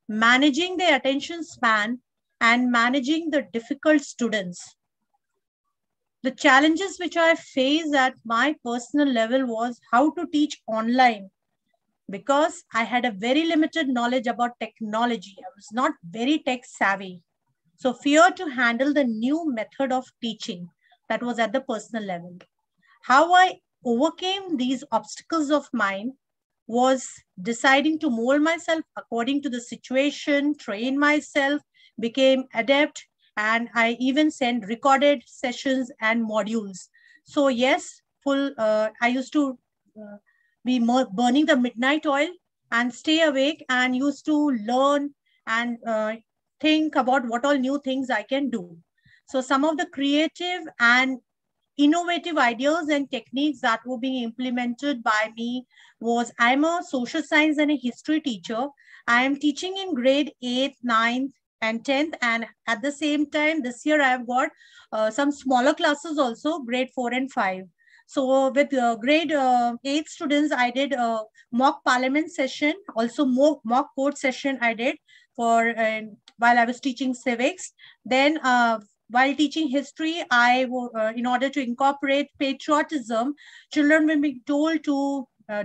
managing their attention span and managing the difficult students the challenges which I faced at my personal level was how to teach online because I had a very limited knowledge about technology. I was not very tech savvy. So fear to handle the new method of teaching that was at the personal level. How I overcame these obstacles of mine was deciding to mold myself according to the situation, train myself, became adept, and I even sent recorded sessions and modules. So yes, full. Uh, I used to uh, be burning the midnight oil and stay awake and used to learn and uh, think about what all new things I can do. So some of the creative and innovative ideas and techniques that were being implemented by me was I'm a social science and a history teacher. I am teaching in grade 8th, 9th, and 10th. And at the same time, this year I have got uh, some smaller classes also, grade 4 and 5. So with uh, grade uh, 8 students, I did a mock parliament session, also mock, mock court session I did for uh, while I was teaching civics. Then uh, while teaching history, I, uh, in order to incorporate patriotism, children will be told to uh,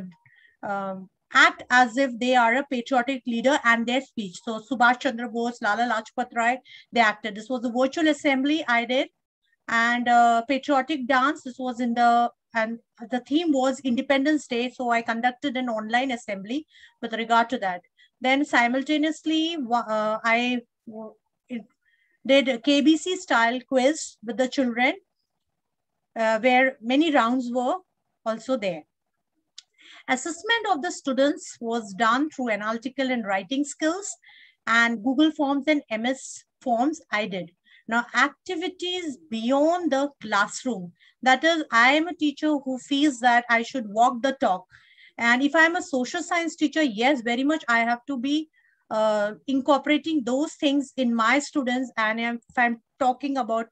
um, act as if they are a patriotic leader and their speech. So Subhash Chandra Bose, Lala Lajpat Rai, they acted. This was a virtual assembly I did and uh, patriotic dance. This was in the, and the theme was Independence Day. So I conducted an online assembly with regard to that. Then simultaneously, uh, I did a KBC style quiz with the children uh, where many rounds were also there. Assessment of the students was done through analytical and writing skills and Google Forms and MS Forms I did. Now, activities beyond the classroom. That is, I am a teacher who feels that I should walk the talk. And if I'm a social science teacher, yes, very much I have to be uh, incorporating those things in my students. And if I'm talking about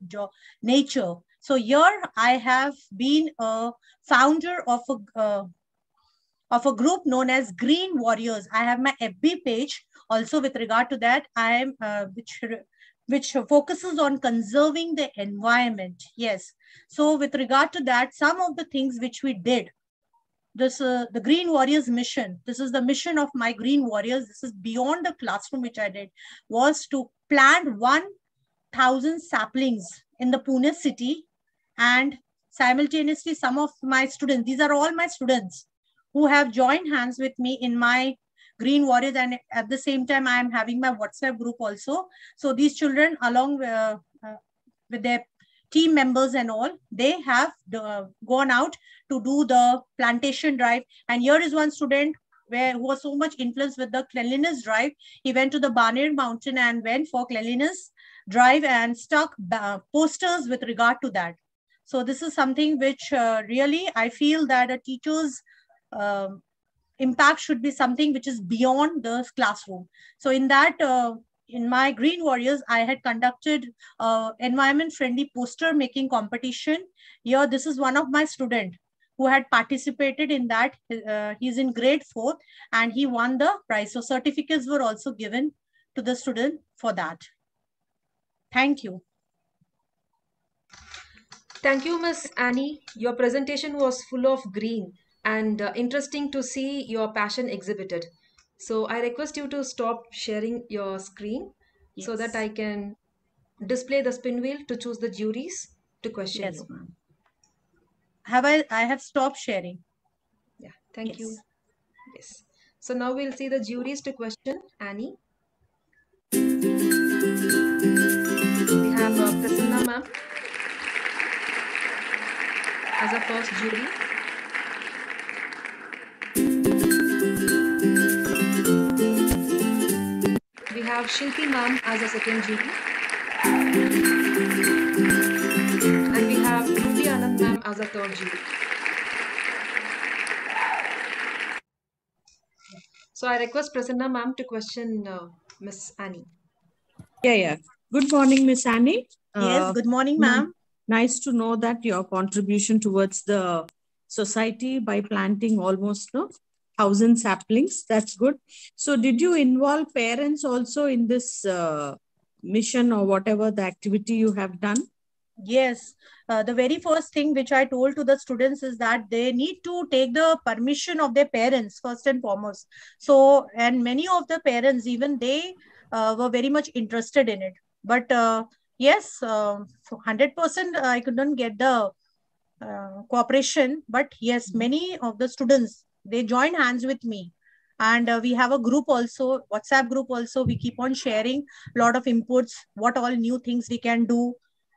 nature. So here I have been a founder of a, uh, of a group known as Green Warriors. I have my FB page also with regard to that. I am, uh, which which focuses on conserving the environment. Yes. So with regard to that, some of the things which we did, this uh, the Green Warriors mission, this is the mission of my Green Warriors. This is beyond the classroom which I did, was to plant 1,000 saplings in the Pune city and simultaneously some of my students, these are all my students who have joined hands with me in my green warriors and at the same time i am having my whatsapp group also. So these children along uh, uh, with their team members and all they have uh, gone out to do the plantation drive. And here is one student where who was so much influenced with the cleanliness drive. He went to the barnard mountain and went for cleanliness drive and stuck posters with regard to that. So this is something which uh, really i feel that a teacher's um, impact should be something which is beyond the classroom. So in that, uh, in my Green Warriors, I had conducted uh, environment-friendly poster making competition. Here, this is one of my student who had participated in that. Uh, he's in grade four and he won the prize. So certificates were also given to the student for that. Thank you. Thank you, Miss Annie. Your presentation was full of green and uh, interesting to see your passion exhibited. So I request you to stop sharing your screen yes. so that I can display the spin wheel to choose the juries to question yes, you. Have I, I have stopped sharing. Yeah, thank yes. you. Yes. So now we'll see the juries to question Annie. We have uh, Prasanna ma'am as a first jury. Have Shilpi ma'am as a second jury. And we have Ruby Anand ma'am as a third jury. So I request Prasanna ma'am to question uh, Miss Annie. Yeah, yeah. Good morning, Miss Annie. Yes, uh, good morning, ma'am. Nice to know that your contribution towards the society by planting almost no thousand saplings. That's good. So, did you involve parents also in this uh, mission or whatever the activity you have done? Yes. Uh, the very first thing which I told to the students is that they need to take the permission of their parents first and foremost. So, and many of the parents, even they uh, were very much interested in it. But uh, yes, uh, 100% I couldn't get the uh, cooperation. But yes, many of the students they join hands with me. And uh, we have a group also whatsapp group also. We keep on sharing a lot of inputs what all new things we can do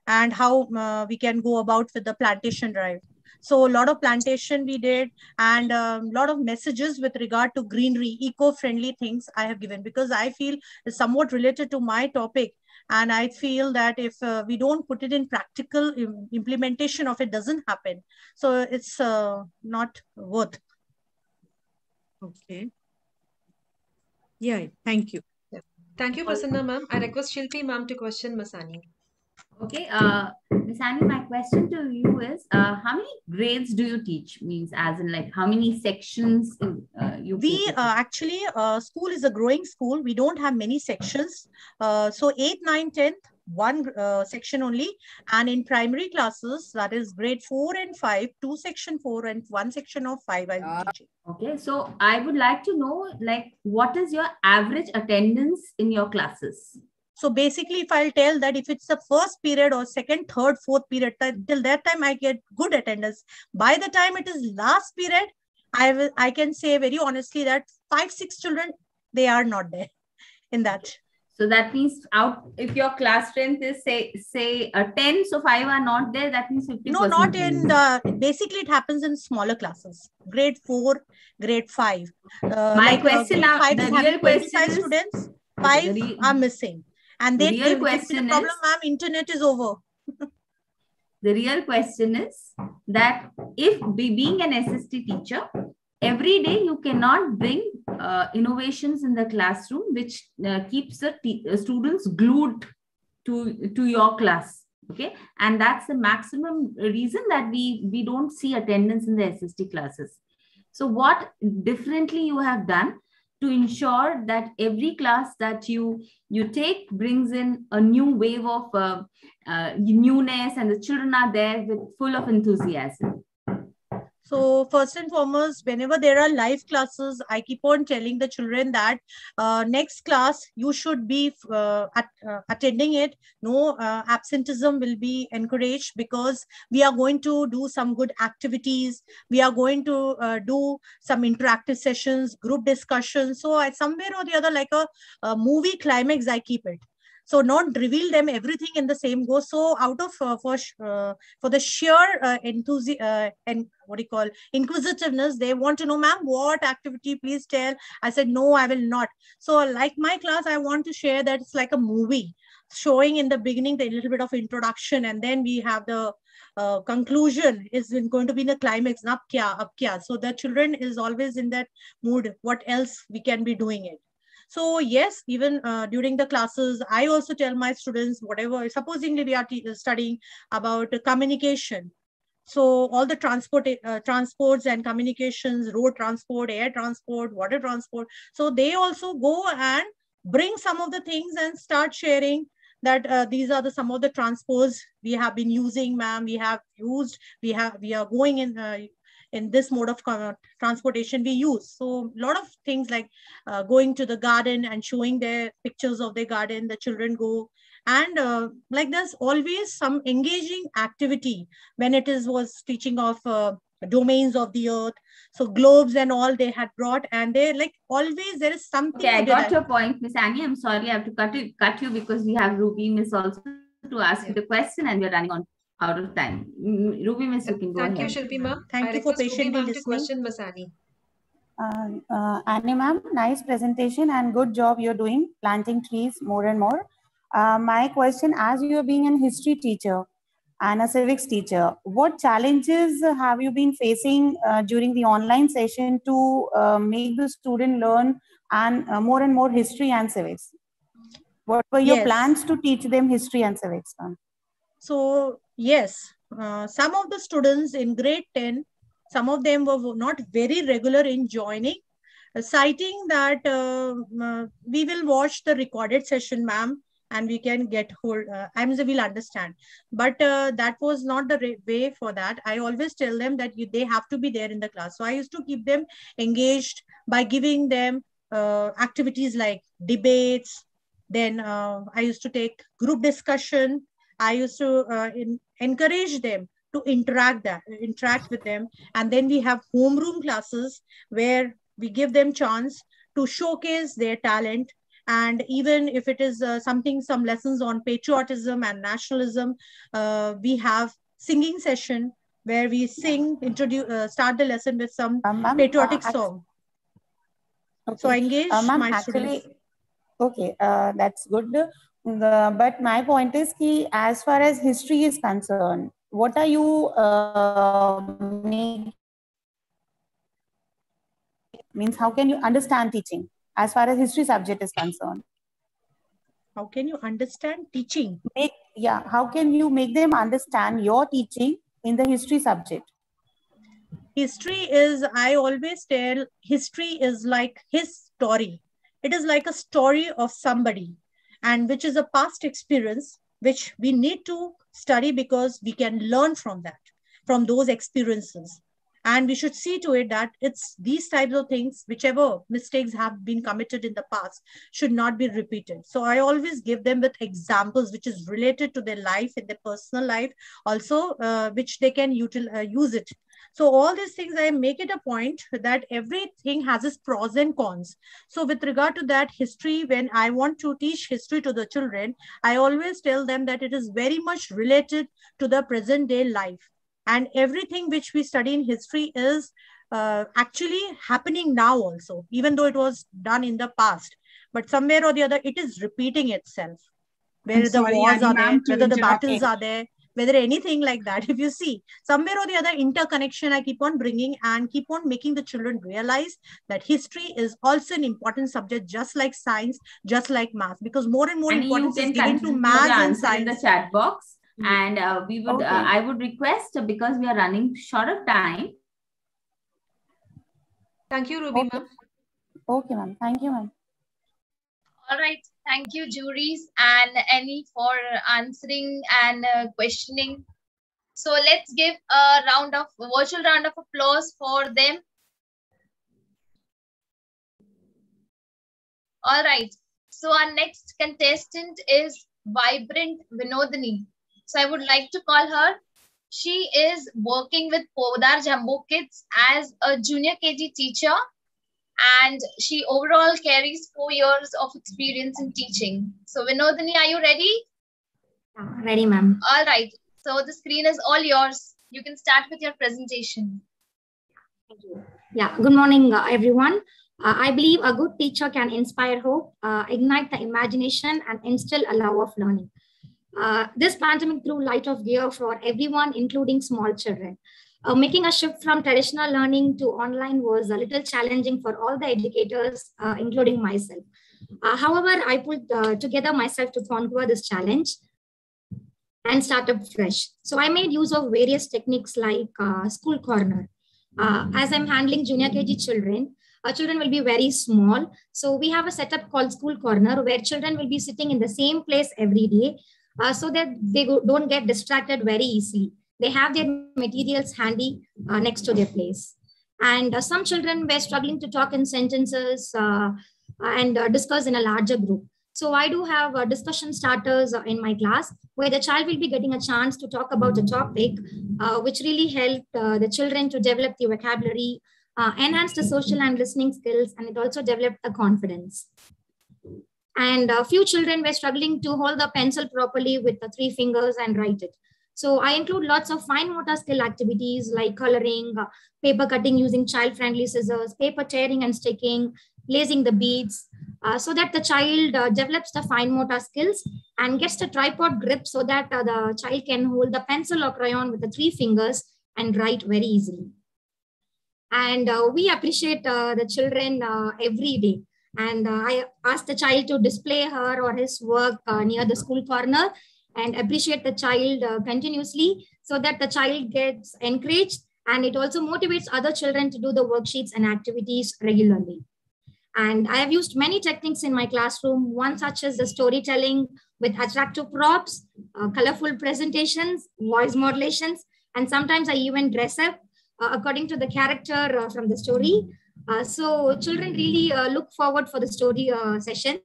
and how uh, we can go about with the plantation drive. So a lot of plantation we did and a um, lot of messages with regard to greenery eco-friendly things i have given because i feel somewhat related to my topic. And i feel that if uh, we don't put it in practical implementation of it doesn't happen. So it's uh, not worth Okay. Yeah, thank you. Thank you, Prasanna ma'am. I request Shilpi ma'am to question Miss Annie. Okay, uh, Miss Annie, my question to you is, uh, how many grades do you teach? Means, as in, like, how many sections in, uh, you? We uh, actually, uh, school is a growing school. We don't have many sections. Uh, so, 8, 9, 10th, one uh, section only. And in primary classes that is grade 4 and 5 two section 4 and one section of 5 i will teach okay so i would like to know like what is your average attendance in your classes? So basically if i'll tell that if it's the first period or second third fourth period till that time i get good attendance. By the time it is last period i will i can say very honestly that five six children they are not there in that so that means out if your class strength is say say a 10, so five are not there, that means 50 No, not in the basically it happens in smaller classes. Grade four, grade five. Uh, My like, uh, question uh, now five the real question is, students, five are missing. And then the real question the problem, ma'am, internet is over. the real question is that if be, being an SST teacher, every day you cannot bring uh, innovations in the classroom which uh, keeps the uh, students glued to to your class okay? And that's the maximum reason that we we don't see attendance in the sst classes. So what differently you have done to ensure that every class that you you take brings in a new wave of uh, uh, newness and the children are there with full of enthusiasm so first and foremost, whenever there are live classes, I keep on telling the children that uh, next class you should be uh, at, uh, attending it. No uh, absenteeism will be encouraged because we are going to do some good activities. We are going to uh, do some interactive sessions, group discussions. So I, somewhere or the other, like a, a movie climax, I keep it so not reveal them everything in the same go so out of uh, for uh, for the sheer uh, enthusiasm uh, and what do you call inquisitiveness. They want to know ma'am what activity please tell. I said no i will not. So like my class i want to share that it's like a movie showing in the beginning the little bit of introduction and then we have the uh, conclusion is going to be in the climax up kya up kya? So the children is always in that mood what else we can be doing it. So yes, even uh, during the classes, I also tell my students, whatever, supposingly we are studying about communication. So all the transport, uh, transports and communications, road transport, air transport, water transport. So they also go and bring some of the things and start sharing that uh, these are the some of the transports we have been using ma'am we have used we have we are going in uh, in this mode of transportation we use. So a lot of things like uh, going to the garden and showing their pictures of their garden, the children go and uh, like there's always some engaging activity when it is was teaching of uh, domains of the earth so globes and all they had brought and they like always there is something okay i got your point miss annie i'm sorry i have to cut you cut you because we have ruby miss also to ask yeah. you the question and we're running on out of time. Ruby, Miss, you can go Thank ahead. you, Shilpi ma'am. Thank I you for request Ruby patiently to listening. question Miss Annie. Uh, uh, Annie ma'am, nice presentation and good job you're doing, planting trees more and more. Uh, my question, as you are being a history teacher and a civics teacher, what challenges have you been facing uh, during the online session to uh, make the student learn and uh, more and more history and civics? What were your Yes. plans to teach them history and civics? ma'am? So yes, uh, some of the students in grade 10, some of them were not very regular in joining, citing that uh, we will watch the recorded session, ma'am, and we can get hold, uh, I'm will understand. But uh, that was not the way for that. I always tell them that you, they have to be there in the class. So I used to keep them engaged by giving them uh, activities like debates. Then uh, I used to take group discussion. I used to uh, in, encourage them to interact that interact with them, and then we have homeroom classes where we give them chance to showcase their talent. And even if it is uh, something, some lessons on patriotism and nationalism, uh, we have singing session where we sing, introduce, uh, start the lesson with some ma'am, patriotic uh, song. So I engage Uh, my actually, students. okay, uh, that's good. The- but my point is ki, as far as history is concerned, what are you uh, means how can you understand teaching as far as history subject is concerned? How can you understand teaching? Make, yeah, how can you make them understand your teaching in the history subject? history is i always tell history is like his story it is like a story of somebody and which is a past experience which we need to study because we can learn from that from those experiences and we should see to it that it's these types of things whichever mistakes have been committed in the past should not be repeated so i always give them with examples which is related to their life in their personal life also uh, which they can util- uh, use it so all these things, I make it a point that everything has its pros and cons. So with regard to that history, when I want to teach history to the children, I always tell them that it is very much related to the present day life. And everything which we study in history is uh, actually happening now also, even though it was done in the past. But somewhere or the other, it is repeating itself. Where I'm the sorry, wars are there, whether the interrupt. battles are there, whether anything like that if you see somewhere or the other interconnection i keep on bringing and keep on making the children realize that history is also an important subject just like science just like math because more and more and you importance is can given continue to math and answer in the chat box and uh, we would uh, i would request uh, because we are running short of time Thank you, Ruby ma'am. Okay, ma'am. Thank you, ma'am. All right. Thank you, juries and Annie for answering and uh, questioning. So let's give a round of virtual round of applause for them. All right. So our next contestant is Vibrant Vinodini. So I would like to call her. She is working with Podar Jumbo Kids as a junior KG teacher and she overall carries four years of experience in teaching. So Vinodini, are you ready? Ready, ma'am. All right. So the screen is all yours. You can start with your presentation. Thank you. Yeah, good morning, uh, everyone. Uh, I believe a good teacher can inspire hope, uh, ignite the imagination, and instill a love of learning. Uh, this pandemic threw light of gear for everyone, including small children. Uh, making a shift from traditional learning to online was a little challenging for all the educators, uh, including myself. Uh, however, I put uh, together myself to conquer this challenge and start up fresh. So I made use of various techniques like uh, school corner. As I'm handling junior KG children, uh, children will be very small. So we have a setup called school corner where children will be sitting in the same place every day uh, so that they go, don't get distracted very easily. They have their materials handy uh, next to their place. And uh, some children were struggling to talk in sentences uh, and uh, discuss in a larger group. So I do have uh, discussion starters in my class where the child will be getting a chance to talk about a topic, uh, which really helped uh, the children to develop the vocabulary, enhance the social and listening skills, and it also developed the confidence. And a few children were struggling to hold the pencil properly with the three fingers and write it. So I include lots of fine motor skill activities like coloring, uh, paper cutting using child-friendly scissors, paper tearing and sticking, placing the beads, uh, so that the child uh, develops the fine motor skills and gets the tripod grip so that uh, the child can hold the pencil or crayon with the three fingers and write very easily. And uh, we appreciate uh, the children every day. And uh, I ask the child to display her or his work uh, near the school corner and appreciate the child uh, continuously so that the child gets encouraged and it also motivates other children to do the worksheets and activities regularly. And I have used many techniques in my classroom, one such as the storytelling with attractive props, uh, colorful presentations, voice modulations, and sometimes I even dress up uh, according to the character uh, from the story. Uh, so children really uh, look forward for the story uh, sessions.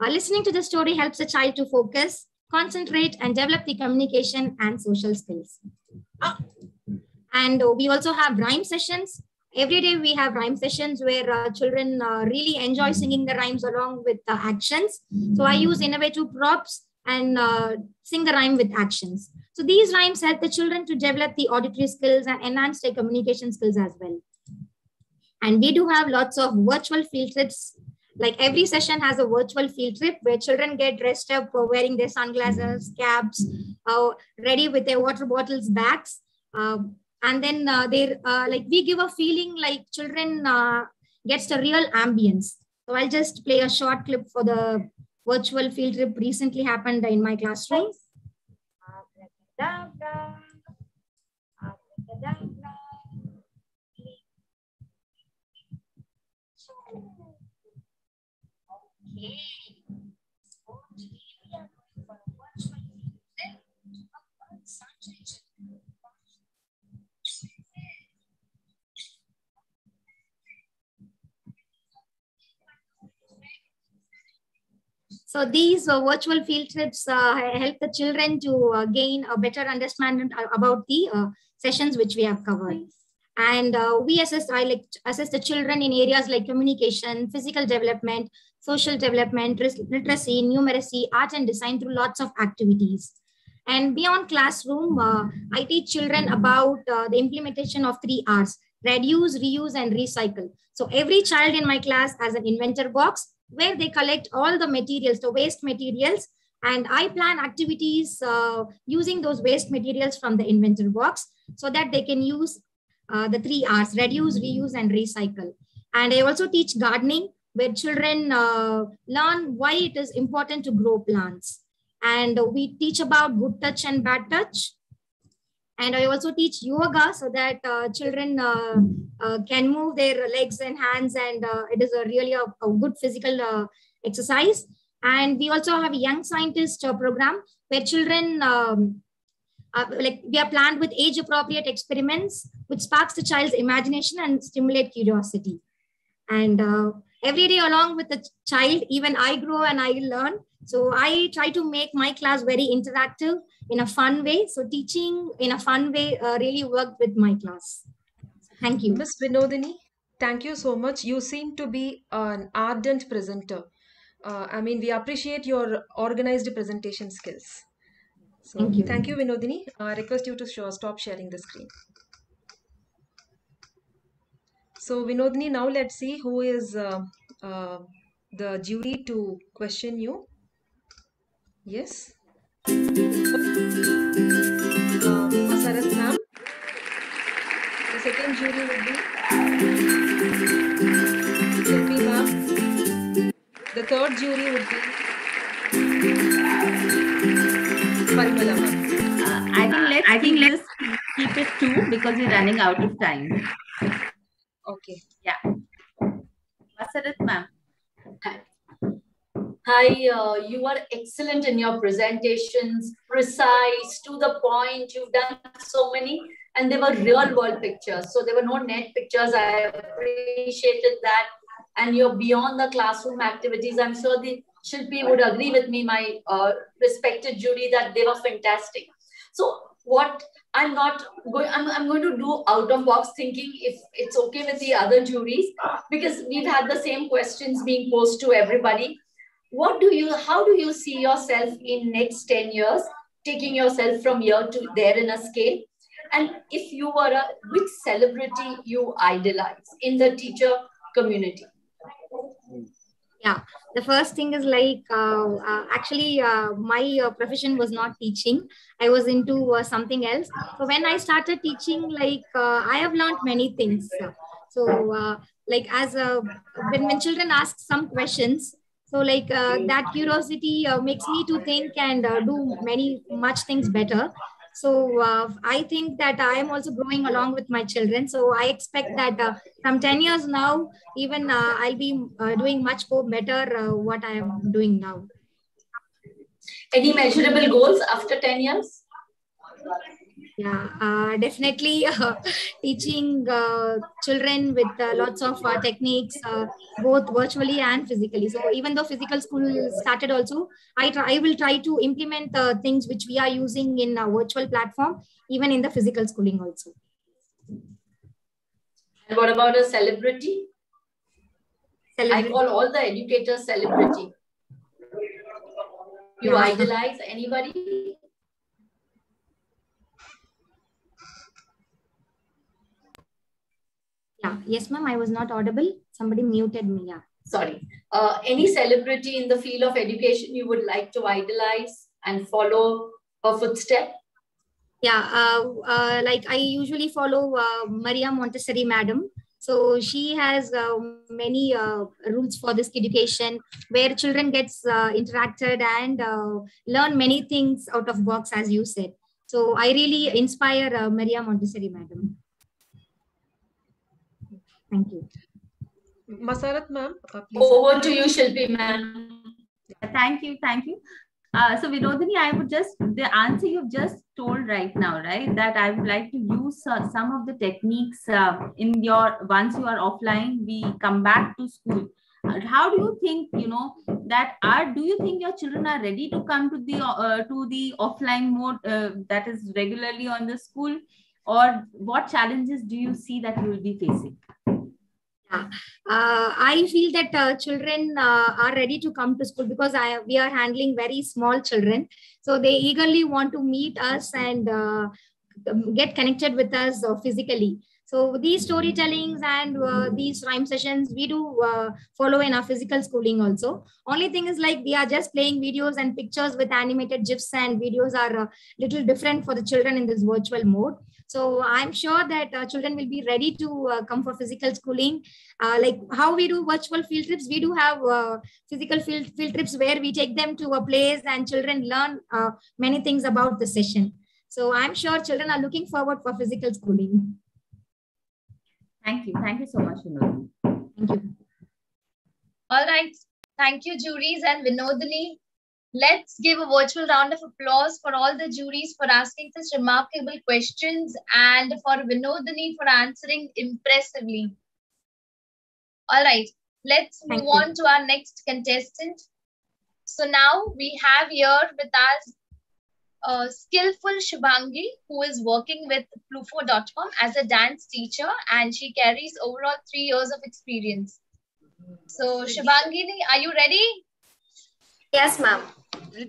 listening to the story helps the child to focus, concentrate, and develop the communication and social skills. And we also have rhyme sessions every day we have rhyme sessions where uh, children uh, really enjoy singing the rhymes along with the actions so i use innovative props and uh, sing the rhyme with actions so these rhymes help the children to develop the auditory skills and enhance their communication skills as well and we do have lots of virtual field trips. Like every session has a virtual field trip where children get dressed up for wearing their sunglasses caps uh, ready with their water bottles bags. Uh, and then uh, they uh, like we give a feeling like children uh, gets the real ambience. So i'll just play a short clip for the virtual field trip recently happened in my classroom So these uh, virtual field trips uh, help the children to uh, gain a better understanding about the uh, sessions which we have covered. And uh, we assist, I like assist the children in areas like communication, physical development, social development, literacy, numeracy, art and design through lots of activities. And beyond classroom, uh, I teach children about the implementation of three R's, reduce, reuse, and recycle. So every child in my class has an inventor box where they collect all the materials, the waste materials, and I plan activities uh, using those waste materials from the inventor box so that they can use uh, the three R's, reduce, reuse, and recycle. And I also teach gardening where children uh, learn why it is important to grow plants. And we teach about good touch and bad touch. And I also teach yoga so that uh, children uh, uh, can move their legs and hands, and uh, it is a really a, a good physical uh, exercise. And we also have a young scientist program where children um, like we are planned with age appropriate experiments which sparks the child's imagination and stimulate curiosity and uh, every day along with the child even i grow and i learn so i try to make my class very interactive in a fun way so teaching in a fun way uh, really worked with my class thank you Miss Vinodini, thank you so much. You seem to be an ardent presenter. Uh, I mean, we appreciate your organized presentation skills. So, Thank you. Thank you, Vinodini. I request you to show, stop sharing the screen. So, Vinodini, now let's see who is uh, uh, the jury to question you. Yes. Uh, Masarat ma'am. The second jury would be Shilpi ma'am. The third jury would be Parimala ma'am. Uh, I think let's I think let's keep it two because we're running out of time. Okay. Yeah. Masarat ma'am. Hi, uh, you are excellent in your presentations, precise, to the point. You've done so many, and they were real world pictures. So there were no net pictures. I appreciated that. And you're beyond the classroom activities. I'm sure the Shilpi would agree with me, my uh, respected jury, that they were fantastic. So what I'm not going, I'm, I'm going to do out of box thinking if it's okay with the other juries, because we've had the same questions being posed to everybody. What do you how do you see yourself in next 10 years taking yourself from here to there in a scale? And if you were a which celebrity you idolize in the teacher community yeah. The first thing is like uh, uh, actually uh, my uh, profession was not teaching. I was into uh, something else. So when i started teaching like uh, i have learned many things so like as a when, when children ask some questions so like that curiosity makes me to think and do many much things better so uh, i think that i am also growing along with my children. So i expect that uh, from 10 years now even uh, i'll be uh, doing much more better uh, what i am doing now. Any measurable goals after 10 years yeah uh, definitely uh, teaching uh, children with uh, lots of uh, techniques uh, both virtually and physically. So even though physical school started also i try, i will try to implement the things which we are using in a virtual platform even in the physical schooling also. And what about a celebrity? I call all the educators celebrity. You Yeah. idolize anybody yeah. Yes ma'am i was not audible. Somebody muted me. Yeah. Sorry. Uh, any celebrity in the field of education you would like to idolize and follow her footstep? Yeah uh, uh, like i usually follow uh, maria montessori madam. So she has uh, many uh, rules for this education where children gets uh, interacted and uh, learn many things out of box as you said. So i really inspire uh, maria montessori madam thank you Masarat ma'am, over to you shilpi ma'am Thank you, thank you. Uh, so Vinodini, I would just the answer you've just told right now, right? That I would like to use uh, some of the techniques uh, in your once you are offline, we come back to school. Uh, how do you think you know that are do you think your children are ready to come to the uh, to the offline mode uh, that is regularly on the school, or what challenges do you see that you will be facing? Yeah. Uh, I feel that uh, children uh, are ready to come to school because I, we are handling very small children. So they eagerly want to meet us and uh, get connected with us uh, physically. So these storytellings and uh, these rhyme sessions we do uh, follow in our physical schooling also. Only thing is like we are just playing videos and pictures with animated gifs and videos are a little different for the children in this virtual mode. So I'm sure that uh, children will be ready to uh, come for physical schooling. Uh, like how we do virtual field trips, we do have uh, physical field, field trips where we take them to a place and children learn uh, many things about the session. So I'm sure children are looking forward for physical schooling. Thank you. Thank you so much, Vinodini. Thank you. All right. Thank you, juries and Vinodini. Let's give a virtual round of applause for all the juries for asking such remarkable questions and for Vinodini for answering impressively. All right, let's Thank move you. on to our next contestant. So now we have here with us uh, skillful Shubhangi, who is working with Plufo.com as a dance teacher, and she carries overall three years of experience. So, Shubhangi, are you ready? Yes, ma'am.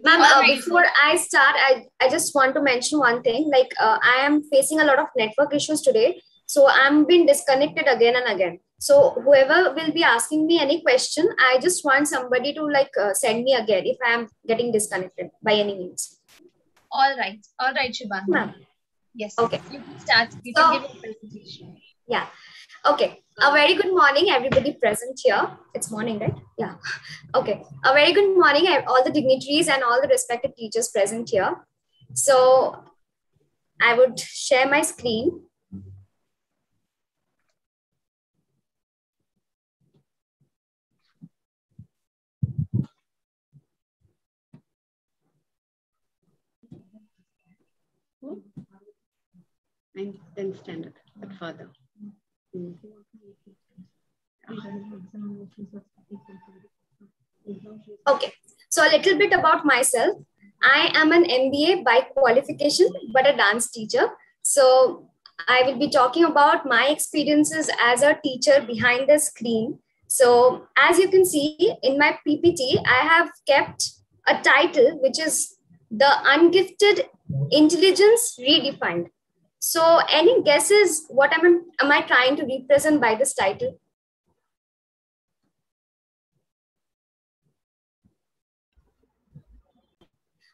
Ma'am, uh, before I start, I, I just want to mention one thing. Like, uh, I am facing a lot of network issues today. So I'm being disconnected again and again. So whoever will be asking me any question, I just want somebody to like uh, send me again if I am getting disconnected by any means. All right. All right, Shubhangi. Ma'am. Yes. Okay. You can start. You So- can give a presentation. Yeah. Okay. A very good morning, everybody present here. It's morning, right? Yeah. Okay. A very good morning, all the dignitaries and all the respected teachers present here. So I would share my screen. Hmm? And then stand up but further. Okay, so a little bit about myself. I am an MBA by qualification, but a dance teacher. So I will be talking about my experiences as a teacher behind the screen. So as you can see in my PPT, I have kept a title which is The Ungifted Intelligence Redefined. So any guesses what am I, am I trying to represent by this title?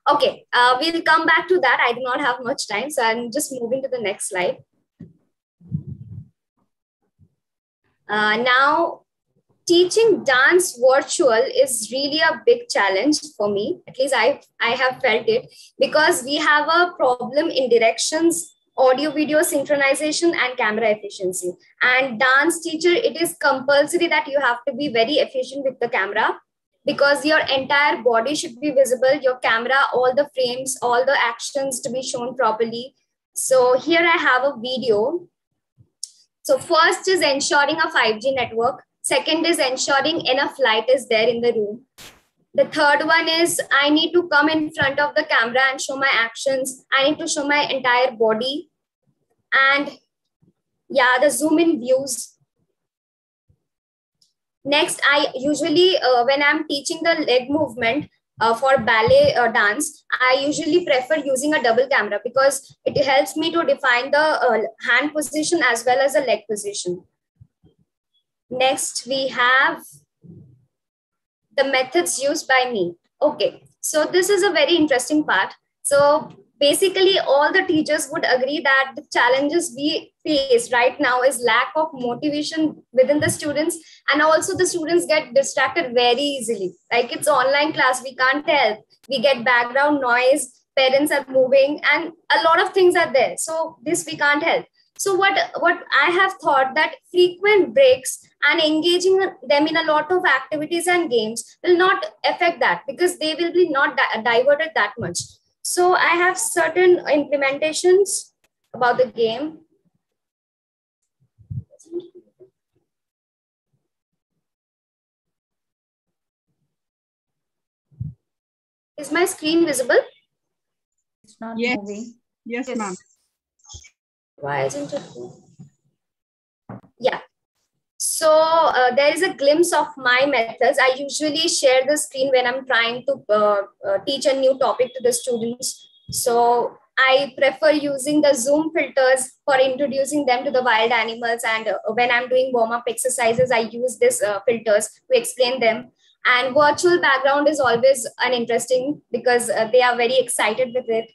Okay, uh, we'll come back to that. I do not have much time, so I'm just moving to the next slide. Uh, now, teaching dance virtual is really a big challenge for me. At least I, I have felt it because we have a problem in directions, audio video synchronization, and camera efficiency. And dance teacher, it is compulsory that you have to be very efficient with the camera because your entire body should be visible, your camera, all the frames, all the actions to be shown properly. So here I have a video. So first is ensuring a 5G network. Second is ensuring enough light is there in the room. The third one is I need to come in front of the camera and show my actions. I need to show my entire body. And yeah, the zoom in views. Next, I usually, uh, when I'm teaching the leg movement uh, for ballet uh, dance, I usually prefer using a double camera because it helps me to define the uh, hand position as well as the leg position. Next, we have the methods used by me. Okay, so this is a very interesting part. So basically, all the teachers would agree that the challenges we face right now is lack of motivation within the students, and also the students get distracted very easily. Like it's online class, we can't help. We get background noise, parents are moving, and a lot of things are there. So this we can't help. So what what I have thought that frequent breaks and engaging them in a lot of activities and games will not affect that because they will be not di- diverted that much. So I have certain implementations about the game. Is my screen visible? It's not Yes. moving. Yes, ma'am. Why isn't it? Yeah. So uh, there is a glimpse of my methods. I usually share the screen when I'm trying to uh, uh, teach a new topic to the students. So I prefer using the Zoom filters for introducing them to the wild animals. And uh, when I'm doing warm up exercises, I use these uh, filters to explain them. And virtual background is always an interesting because uh, they are very excited with it.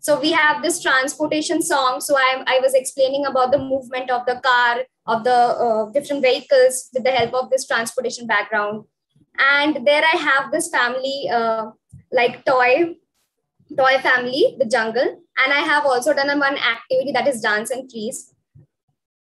So we have this transportation song. So I, I was explaining about the movement of the car, of the uh, different vehicles with the help of this transportation background. And there I have this family uh, like toy toy family, the jungle. And I have also done one activity that is dance and trees.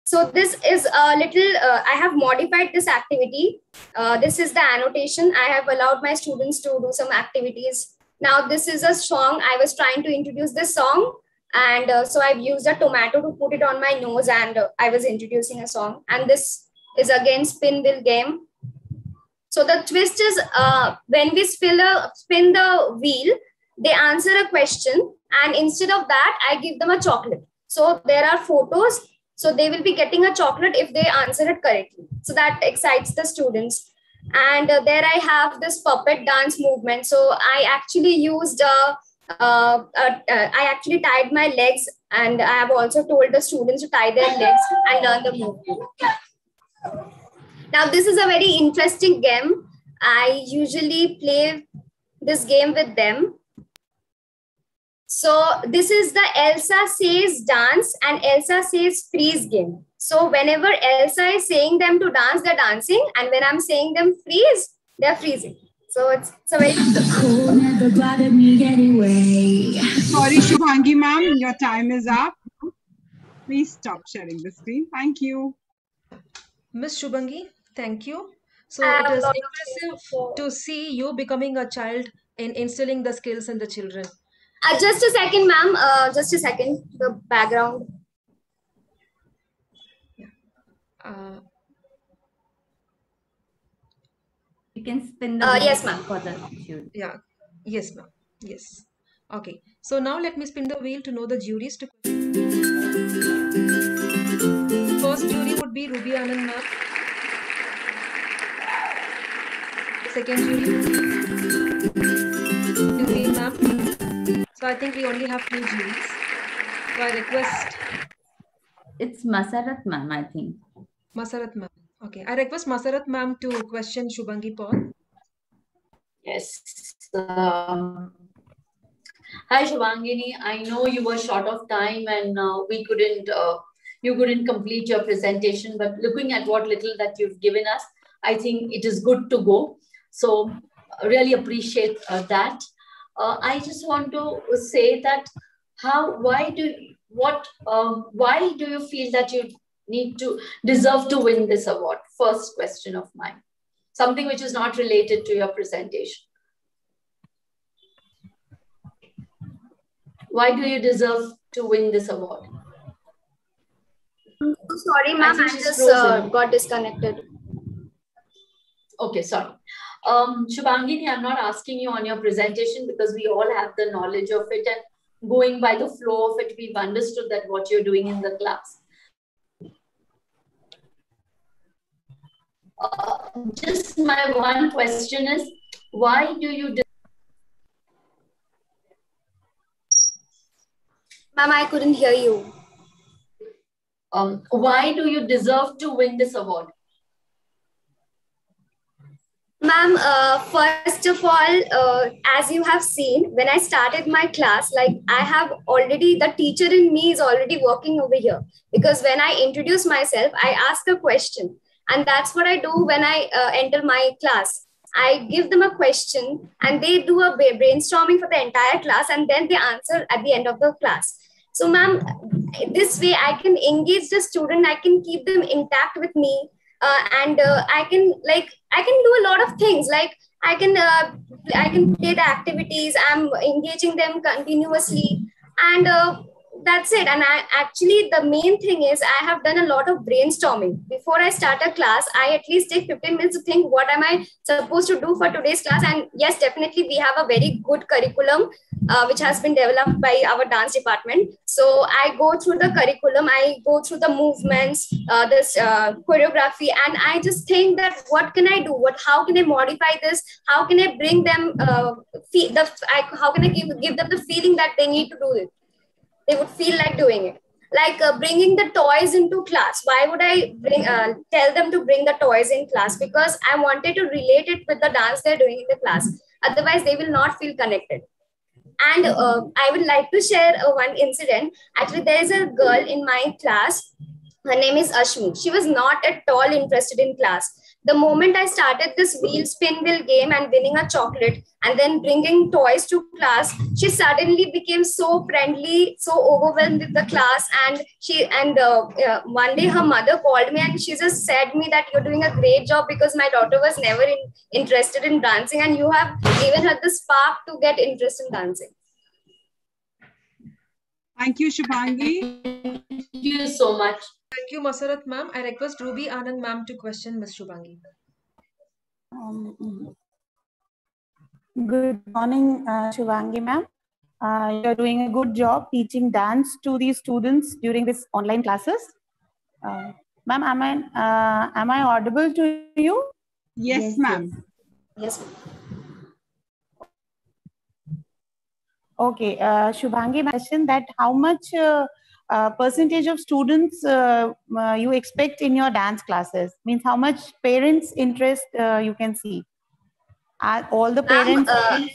So this is a little, uh, I have modified this activity. Uh, this is the annotation. I have allowed my students to do some activities. Now this is a song. I was trying to introduce this song. And uh, so I've used a tomato to put it on my nose and uh, I was introducing a song. And this is again spin wheel game. So the twist is uh, when we spin, spin the wheel, they answer a question and instead of that, I give them a chocolate. So there are photos. So they will be getting a chocolate if they answer it correctly. So that excites the students. And uh, there I have this puppet dance movement. So I actually used, uh, uh, uh, I actually tied my legs and I have also told the students to tie their legs and learn the movement. Now, this is a very interesting game. I usually play this game with them. So this is the Elsa says dance and Elsa says freeze game. So whenever Elsa is saying them to dance, they're dancing. And when I'm saying them freeze, they're freezing. So it's, it's a very... never bothered me anyway. Sorry, Shubhangi ma'am, your time is up. Please stop sharing the screen. Thank you. Miss Shubhangi, thank you. So it is impressive to see you becoming a child and instilling the skills in the children. Uh, just a second, ma'am. Uh, just a second. The background. Uh, you can spin the Uh, wheel yes, ma'am. for the jury. yeah. Yes, ma'am. Yes. Okay. So now let me spin the wheel to know the juries to. First jury would be Ruby Anand ma'am. Second jury would be Ruby ma'am. So I think we only have two juries. So I request It's Masarat ma'am, I think. Masarat ma'am. Okay. I request Masarat ma'am to question Shubhangi Paul. Yes. Um, hi, Shubhangini. I know you were short of time and uh, we couldn't, uh, you couldn't complete your presentation, but looking at what little that you've given us, I think it is good to go. So really appreciate uh, that. Uh, I just want to say that how, why do, what, um, why do you feel that you need to deserve to win this award? First question of mine something which is not related to your presentation. Why do you deserve to win this award? I'm so sorry, ma'am. I just uh, got disconnected. Okay, sorry. Um, Shubhangini, I'm not asking you on your presentation because we all have the knowledge of it and going by the flow of it, we've understood that what you're doing in the class. Uh, just my one question is, why do you Ma'am, I couldn't hear you. um, why do you deserve to win this award? Ma'am, uh, first of all, uh, as you have seen, when I started my class, like I have already, the teacher in me is already working over here. Because when I introduce myself, I ask a question. And that's what I do when I uh, enter my class. I give them a question and they do a brainstorming for the entire class and then they answer at the end of the class. So, ma'am, this way I can engage the student, I can keep them intact with me, uh, and uh, I can like I can do a lot of things. Like I can uh, I can play the activities. I'm engaging them continuously, and uh, that's it. And I actually the main thing is I have done a lot of brainstorming before I start a class. I at least take 15 minutes to think what am I supposed to do for today's class. And yes, definitely we have a very good curriculum uh, which has been developed by our dance department. So I go through the curriculum, I go through the movements, uh, this uh, choreography, and I just think that what can I do? What how can I modify this? How can I bring them uh, fe- the I, how can I give give them the feeling that they need to do it? They would feel like doing it. Like uh, bringing the toys into class. Why would I bring uh, tell them to bring the toys in class? Because I wanted to relate it with the dance they're doing in the class. Otherwise, they will not feel connected. And uh, I would like to share uh, one incident. Actually, there is a girl in my class. Her name is Ashmi. She was not at all interested in class. The moment I started this wheel spin wheel game and winning a chocolate and then bringing toys to class, she suddenly became so friendly, so overwhelmed with the class. And she and uh, uh, one day her mother called me and she just said me that you're doing a great job because my daughter was never in, interested in dancing and you have given her the spark to get interest in dancing. Thank you, Shubhangi. Thank you so much. Thank you, Masarat ma'am. I request Ruby Anand ma'am to question Ms. Shubhangi. Um, good morning, uh, Shubhangi ma'am. Uh, you're doing a good job teaching dance to these students during this online classes. Uh, ma'am, am I, uh, am I audible to you? Yes, yes ma'am. Yes. Okay, uh, Shubhangi mentioned that how much uh, percentage of students uh, uh, you expect in your dance classes? Means how much parents' interest uh, you can see? Are all the parents? Uh,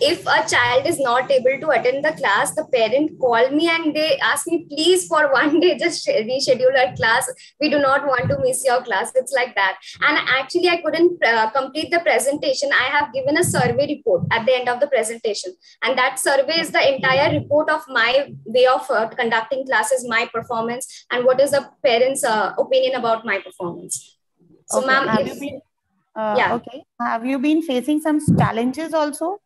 if a child is not able to attend the class, the parent call me and they ask me, please, for one day, just reschedule our class. We do not want to miss your class. It's like that. And actually, I couldn't uh, complete the presentation. I have given a survey report at the end of the presentation. And that survey is the entire report of my way of uh, conducting classes, my performance, and what is the parents' uh, opinion about my performance. So, okay. ma'am, have if, you been, uh, yeah. Okay. Have you been facing some challenges also?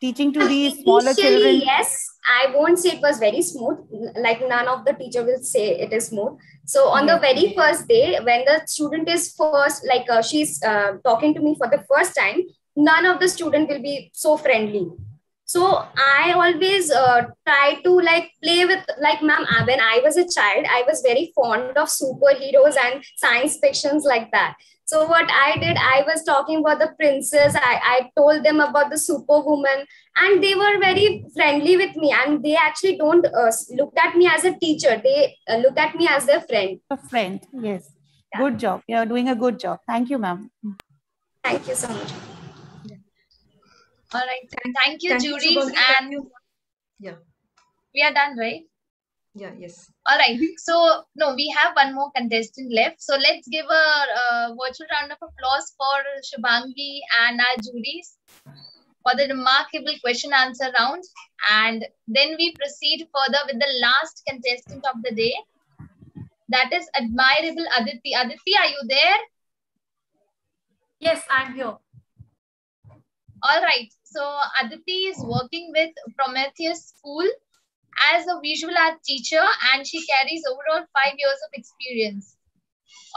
Teaching to these smaller children? yes. I won't say it was very smooth. Like none of the teacher will say it is smooth. So on the very first day, when the student is first, like uh, she's uh, talking to me for the first time, none of the student will be so friendly. So I always uh, try to like play with like ma'am. uh, When I was a child, I was very fond of superheroes and science fictions like that. So what I did, I was talking about the princess. I, I told them about the superwoman, and they were very friendly with me. And they actually don't uh, look at me as a teacher. They uh, look at me as their friend. A friend, yes. Good job. You're doing a good job. Thank you, ma'am. Thank you so much. All right. Thank you, Thank you, juries. Shubhangi. And. Yeah. we are done, right? Yeah, yes. All right. So, no, we have one more contestant left. So, let's give a, uh virtual round of applause for Shubhangi and our juries for the remarkable question answer round. And then we proceed further with the last contestant of the day. That is admirable Aditi. Aditi, are you there? Yes, I'm here. All right. So Aditi is working with Prometheus School as a visual art teacher and she carries overall five years of experience.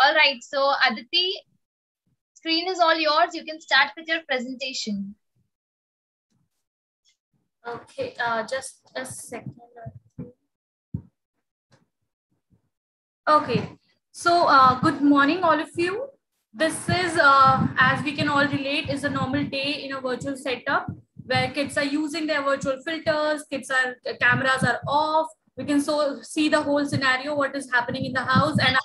All right. So Aditi, screen is all yours. You can start with your presentation. Okay, uh, just a second. Okay, so uh, good morning, all of you. This is, uh, as we can all relate, is a normal day in a virtual setup where kids are using their virtual filters, kids are uh, cameras are off. We can so see the whole scenario, what is happening in the house, and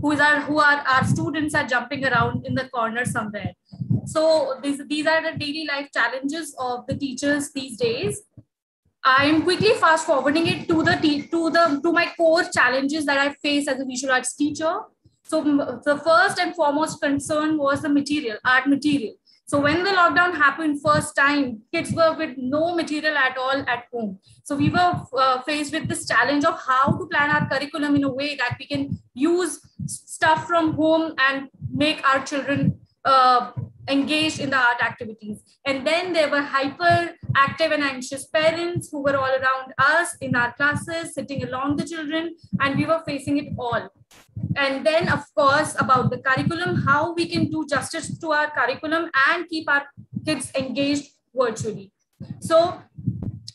who is our who are our students are jumping around in the corner somewhere. So these these are the daily life challenges of the teachers these days. I am quickly fast forwarding it to the to the to my core challenges that I face as a visual arts teacher. So the first and foremost concern was the material, art material. So when the lockdown happened first time, kids were with no material at all at home. So we were uh, faced with this challenge of how to plan our curriculum in a way that we can use stuff from home and make our children uh, engaged in the art activities. And then there were hyper active and anxious parents who were all around us in our classes, sitting along the children, and we were facing it all. And then, of course, about the curriculum, how we can do justice to our curriculum and keep our kids engaged virtually. So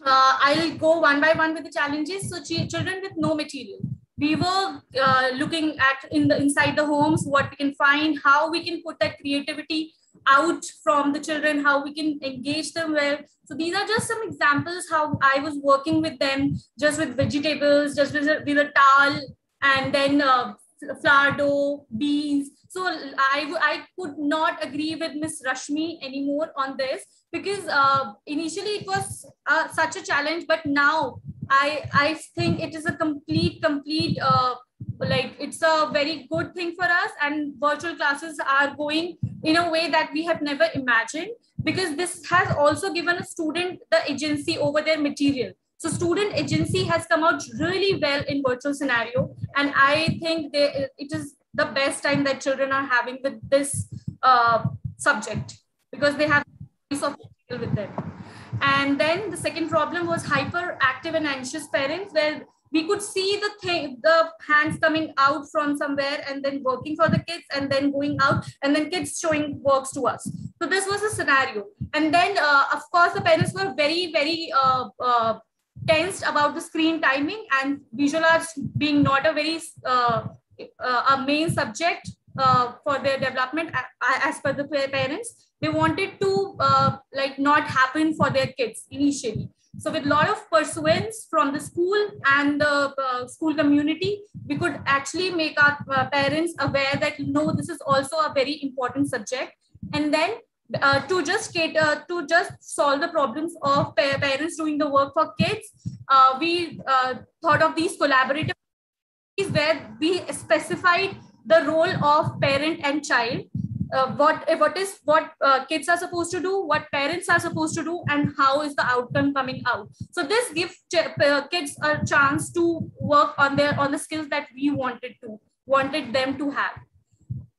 uh, I'll go one by one with the challenges. So ch children with no material. We were uh, looking at in the inside the homes what we can find, how we can put that creativity out from the children, how we can engage them well. So these are just some examples how I was working with them, just with vegetables, just with a, with a towel, and then uh, flour dough, beans. So I, I could not agree with Miss Rashmi anymore on this because uh, initially it was uh, such a challenge, but now I, I think it is a complete, complete uh, like it's a very good thing for us and virtual classes are going in a way that we have never imagined because this has also given a student the agency over their material so student agency has come out really well in virtual scenario and i think they, it is the best time that children are having with this uh, subject because they have piece of with them and then the second problem was hyperactive and anxious parents where we could see the thing, the hands coming out from somewhere and then working for the kids and then going out and then kids showing works to us. So this was a scenario. And then, uh, of course, the parents were very, very uh, uh, tensed about the screen timing and visual arts being not a very uh, uh, a main subject uh, for their development as per the parents. They wanted to uh, like not happen for their kids initially. So with a lot of pursuance from the school and the uh, school community, we could actually make our uh, parents aware that, no, this is also a very important subject. And then uh, to just cater, to just solve the problems of pa parents doing the work for kids, uh, we uh, thought of these collaborative where we specified the role of parent and child uh, what what is what uh, kids are supposed to do what parents are supposed to do and how is the outcome coming out. So this gives kids a chance to work on their on the skills that we wanted to wanted them to have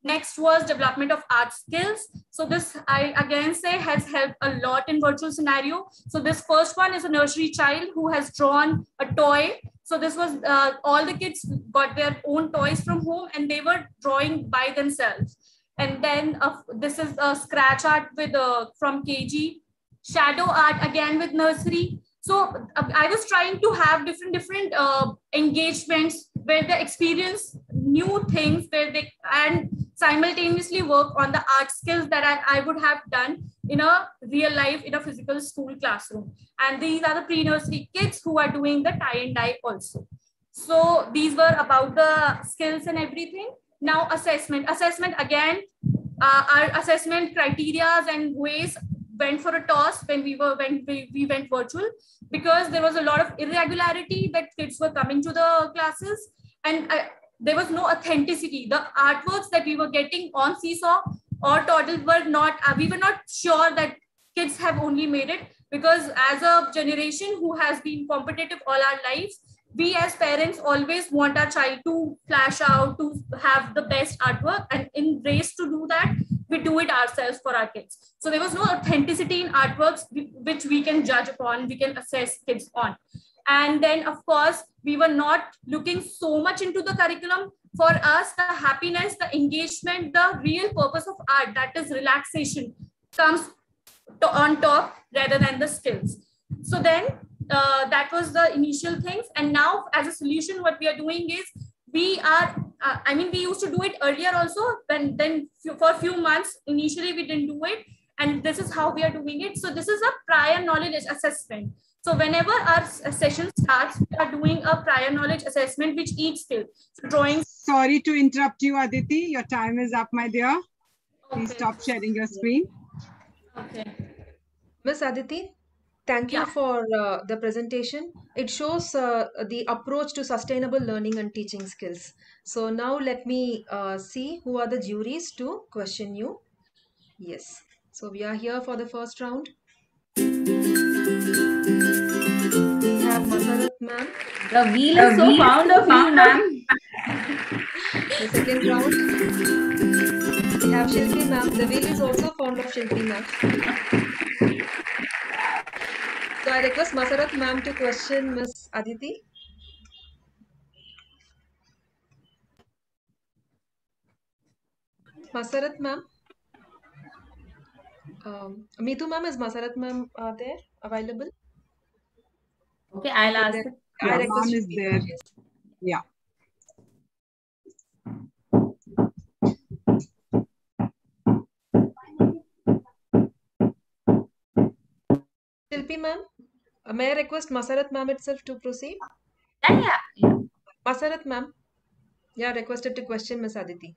next was development of art skills. So this i again say has helped a lot in virtual scenario. So this first one is a nursery child who has drawn a toy. So this was uh, all the kids got their own toys from home and they were drawing by themselves. And then uh, this is a scratch art with uh, from KG, shadow art again with nursery. So uh, I was trying to have different different uh, engagements where they experience new things where they and simultaneously work on the art skills that I, I would have done in a real life in a physical school classroom. And these are the pre-nursery kids who are doing the tie and dye also. So these were about the skills and everything. Now assessment. Assessment again, uh, our assessment criteria and ways went for a toss when we were when we, we went virtual because there was a lot of irregularity that kids were coming to the classes and uh, there was no authenticity. The artworks that we were getting on Seesaw or Toddle were not, uh, we were not sure that kids have only made it because as a generation who has been competitive all our lives, we as parents always want our child to flash out to have the best artwork and in race to do that we do it ourselves for our kids so there was no authenticity in artworks which we can judge upon we can assess kids on and then of course we were not looking so much into the curriculum for us the happiness the engagement the real purpose of art that is relaxation comes to, on top rather than the skills so then uh, that was the initial things. And now as a solution, what we are doing is we are, uh, I mean, we used to do it earlier also, then, then for a few months, initially we didn't do it. And this is how we are doing it. So this is a prior knowledge assessment. So whenever our session starts, we are doing a prior knowledge assessment, which each skill. So drawing. Sorry to interrupt you, Aditi. Your time is up, my dear. Please stop sharing your screen. Okay. Miss Aditi, Thank you yeah. for uh, the presentation. It shows uh, the approach to sustainable learning and teaching skills. So now let me uh, see who are the juries to question you. Yes. So we are here for the first round. Ma'am. The wheel is the so wheel fond of you, ma'am. the second round. We have Shilpi ma'am. The wheel is also fond of Shilpi ma'am. So I request Masarat ma'am to question Miss Aditi. Masarat ma'am. Um, Mitu ma'am, is Masarat ma'am uh, there available? Okay, I'll ask. Yeah, I ma'am is there. Yeah. Shilpi ma'am? Uh, may I request Masarat ma'am itself to proceed? Yeah, yeah. yeah. Masarat ma'am. you Yeah, are requested to question Miss Aditi.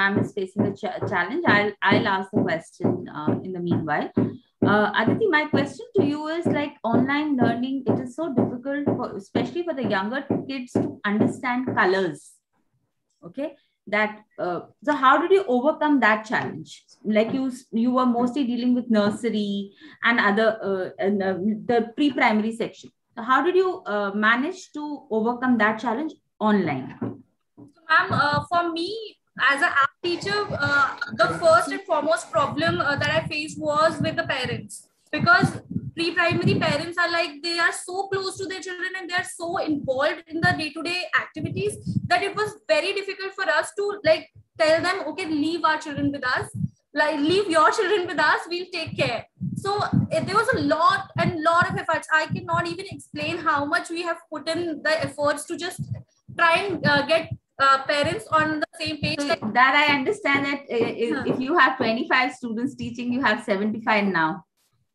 Ma'am is facing a ch challenge. I'll I'll ask the question uh, in the meanwhile. Uh, Aditi, my question to you is like online learning. It is so difficult, for, especially for the younger kids, to understand colors. Okay, that uh, so how did you overcome that challenge? Like you you were mostly dealing with nursery and other uh, and, uh, the pre-primary section. So how did you uh, manage to overcome that challenge online? ma'am, uh, for me, as an app teacher, uh, the first and foremost problem uh, that I faced was with the parents because pre-primary parents are like they are so close to their children and they are so involved in the day-to-day activities that it was very difficult for us to like tell them, okay, leave our children with us, like leave your children with us, we'll take care. So there was a lot and lot of efforts. I cannot even explain how much we have put in the efforts to just try and uh, get uh, parents on the same page. So that I understand that uh, if, Huh. if you have 25 students teaching, you have 75 now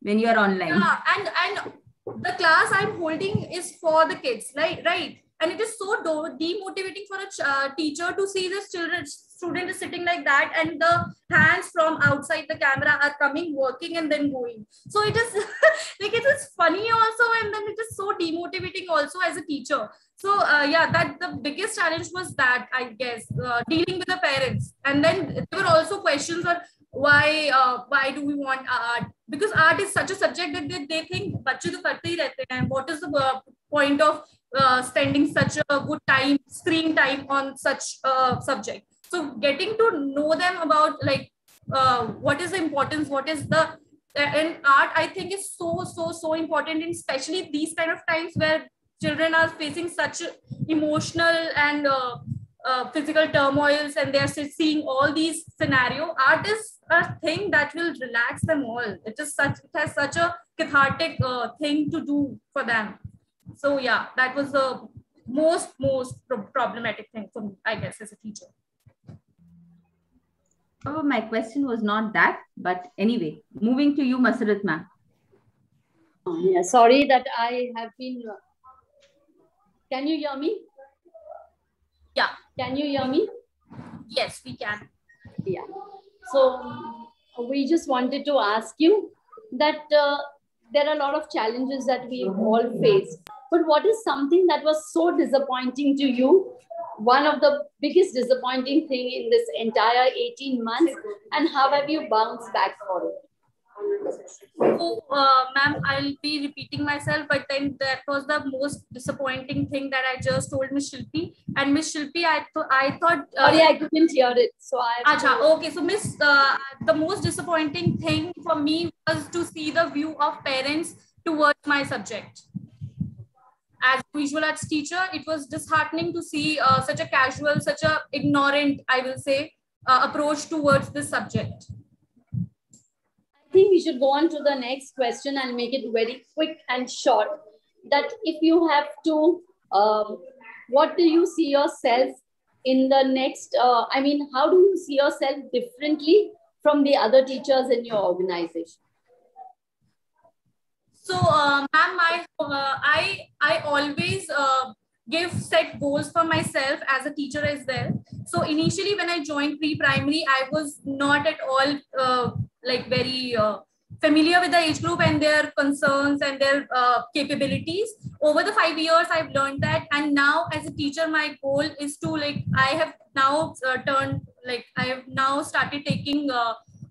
when you are online. Yeah, and and the class I'm holding is for the kids, right? Right and it is so demotivating for a uh, teacher to see this children student is sitting like that and the hands from outside the camera are coming working and then going. So it is like it is funny also and then it is so demotivating also as a teacher. So uh, yeah that the biggest challenge was that i guess uh, dealing with the parents. And then there were also questions on why uh, why do we want art? Because art is such a subject that they, they think what is the uh, point of uh, spending such a good time screen time on such a subject. So getting to know them about like uh, what is the importance what is the and art i think is so so so important and especially these kind of times where children are facing such emotional and uh, uh, physical turmoils and they are seeing all these scenario art is a thing that will relax them all. It is such it has such a cathartic uh, thing to do for them so yeah that was the most most pro- problematic thing for me i guess as a teacher Oh, my question was not that, but anyway, moving to you, Masarat ma'am. Um, yeah, sorry that I have been. Uh, can you hear me? Yeah. Can you hear me? Yes, we can. Yeah. So um, we just wanted to ask you that uh, there are a lot of challenges that we all face. But what is something that was so disappointing to you? One of the biggest disappointing thing in this entire 18 months, and how have you bounced back for it? So, uh, ma'am, I'll be repeating myself, but then that was the most disappointing thing that I just told Miss Shilpi. And Miss Shilpi, I thought, I thought. Sorry, I couldn't hear it. So I. Acha, to- okay, so Miss, uh, the most disappointing thing for me was to see the view of parents towards my subject. As visual arts teacher, it was disheartening to see uh, such a casual, such a ignorant, I will say, uh, approach towards this subject. I think we should go on to the next question and make it very quick and short. That if you have to, um, what do you see yourself in the next? Uh, I mean, how do you see yourself differently from the other teachers in your organization? So, uh, ma'am, I, uh, I, I always uh, give set goals for myself as a teacher as well. So initially, when I joined pre-primary, I was not at all uh, like very uh, familiar with the age group and their concerns and their uh, capabilities. Over the five years, I've learned that, and now as a teacher, my goal is to like I have now uh, turned like I have now started taking.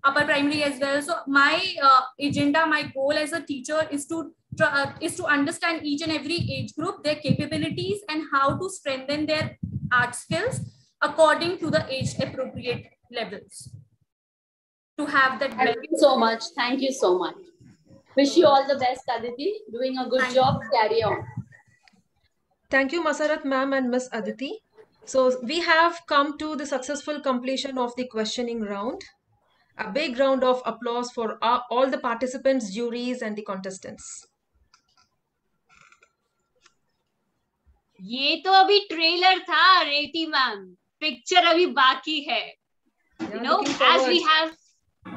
Upper primary as well. So my uh, agenda, my goal as a teacher is to uh, is to understand each and every age group, their capabilities, and how to strengthen their art skills according to the age appropriate levels. To have that. Thank you so much. Thank you so much. Wish you all the best, Aditi. Doing a good job. Carry on. Thank you, Masarat ma'am and Miss Aditi. So we have come to the successful completion of the questioning round. A big round of applause for uh, all the participants, juries, and the contestants. ये तो अभी trailer था रेटी ma'am picture अभी बाकी है you know looking as we forward. have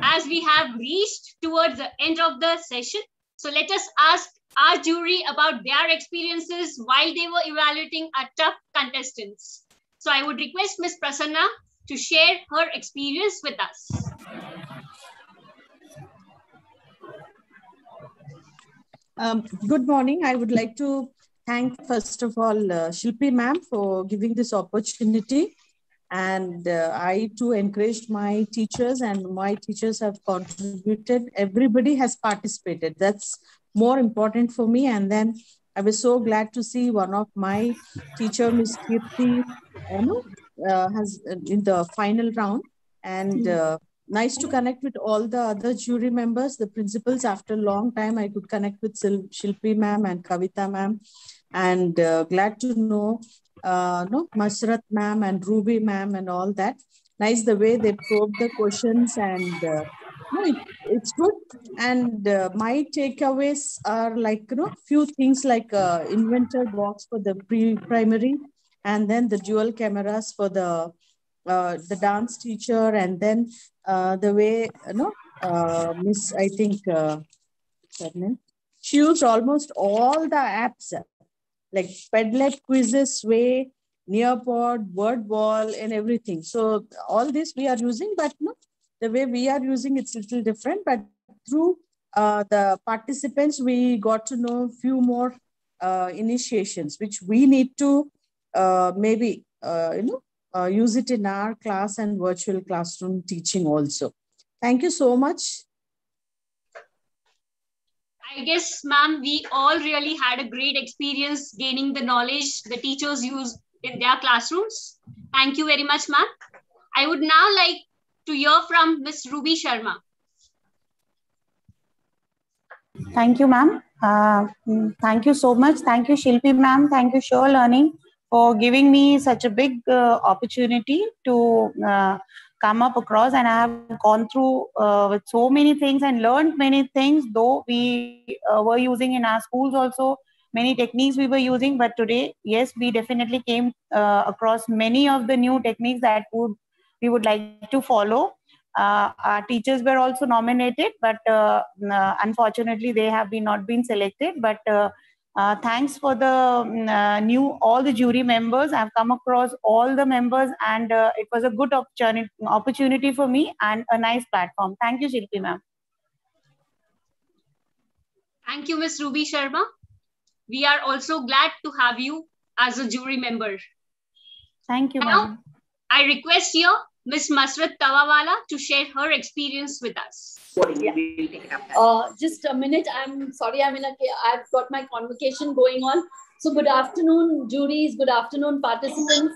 as we have reached towards the end of the session so let us ask our jury about their experiences while they were evaluating our tough contestants so i would request miss prasanna to share her experience with us. Um, good morning. I would like to thank, first of all, uh, Shilpi ma'am for giving this opportunity. And uh, I too encouraged my teachers and my teachers have contributed. Everybody has participated. That's more important for me. And then I was so glad to see one of my teacher, Miss Kirti, you know, has uh, in the final round. And uh, nice to connect with all the other jury members, the principals. After a long time, I could connect with Sil- Shilpi ma'am and Kavita ma'am. And uh, glad to know, uh, no, Masrat ma'am and Ruby ma'am and all that. Nice the way they probe the questions and uh, no, it, it's good. And uh, my takeaways are like, you know, few things like uh, inventor box for the pre-primary and then the dual cameras for the uh, the dance teacher and then uh, the way you know uh, miss i think uh, she used almost all the apps like Padlet Quizizz way Nearpod word wall and everything. So all this we are using but no the way we are using it's a little different. But through uh, the participants we got to know few more uh, initiations which we need to uh, maybe uh, you know uh, use it in our class and virtual classroom teaching also. Thank you so much. I guess, ma'am, we all really had a great experience gaining the knowledge the teachers use in their classrooms. Thank you very much, ma'am. I would now like to hear from Miss Ruby Sharma. Thank you, ma'am. Uh, mm, thank you so much. Thank you, Shilpi, ma'am. Thank you, Sure Learning, for giving me such a big uh, opportunity to uh, come up across. And I have gone through uh, with so many things and learned many things, though we uh, were using in our schools also many techniques we were using. But today, yes, we definitely came uh, across many of the new techniques that would we would like to follow. Uh, our teachers were also nominated, but unfortunately they have been not been selected. But uh, thanks for the mm, uh, new all the jury members. I've come across all the members, and uh, it was a good opportunity opportunity for me and a nice platform. Thank you, Shilpi ma'am. Thank you, Miss Ruby Sharma. We are also glad to have you as a jury member. Thank you, Now, ma'am. I request here Miss Masrat Tawawala to share her experience with us. Uh, just a minute. I'm sorry. I'm in a. I've got my convocation going on. So good afternoon, juries. Good afternoon, participants.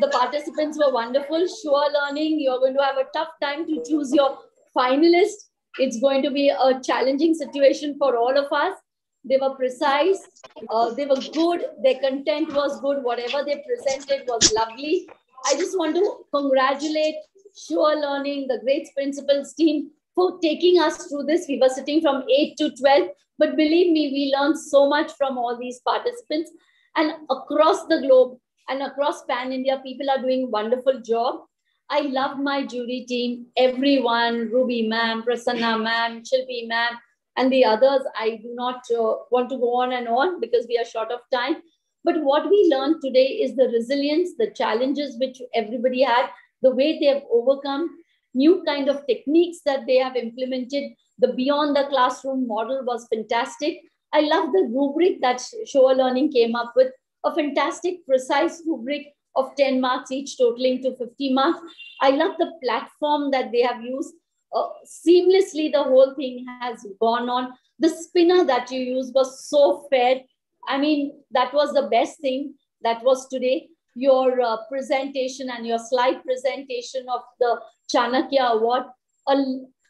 The participants were wonderful. Sure learning. You're going to have a tough time to choose your finalist. It's going to be a challenging situation for all of us. They were precise. Uh, they were good. Their content was good. Whatever they presented was lovely. I just want to congratulate Sure Learning, the great principals team for taking us through this. We were sitting from 8 to 12, but believe me, we learned so much from all these participants. And across the globe and across Pan India, people are doing wonderful job. I love my jury team, everyone, Ruby ma'am, Prasanna ma'am, Shilpi ma'am, and the others. I do not uh, want to go on and on because we are short of time. But what we learned today is the resilience, the challenges which everybody had, the way they have overcome, new kind of techniques that they have implemented. The beyond the classroom model was fantastic. I love the rubric that Sure Learning came up with, a fantastic, precise rubric of 10 marks each, totaling to 50 marks. I love the platform that they have used. Uh, seamlessly, the whole thing has gone on. The spinner that you used was so fair. I mean, that was the best thing that was today. Your uh, presentation and your slide presentation of the Chanakya Award. Uh,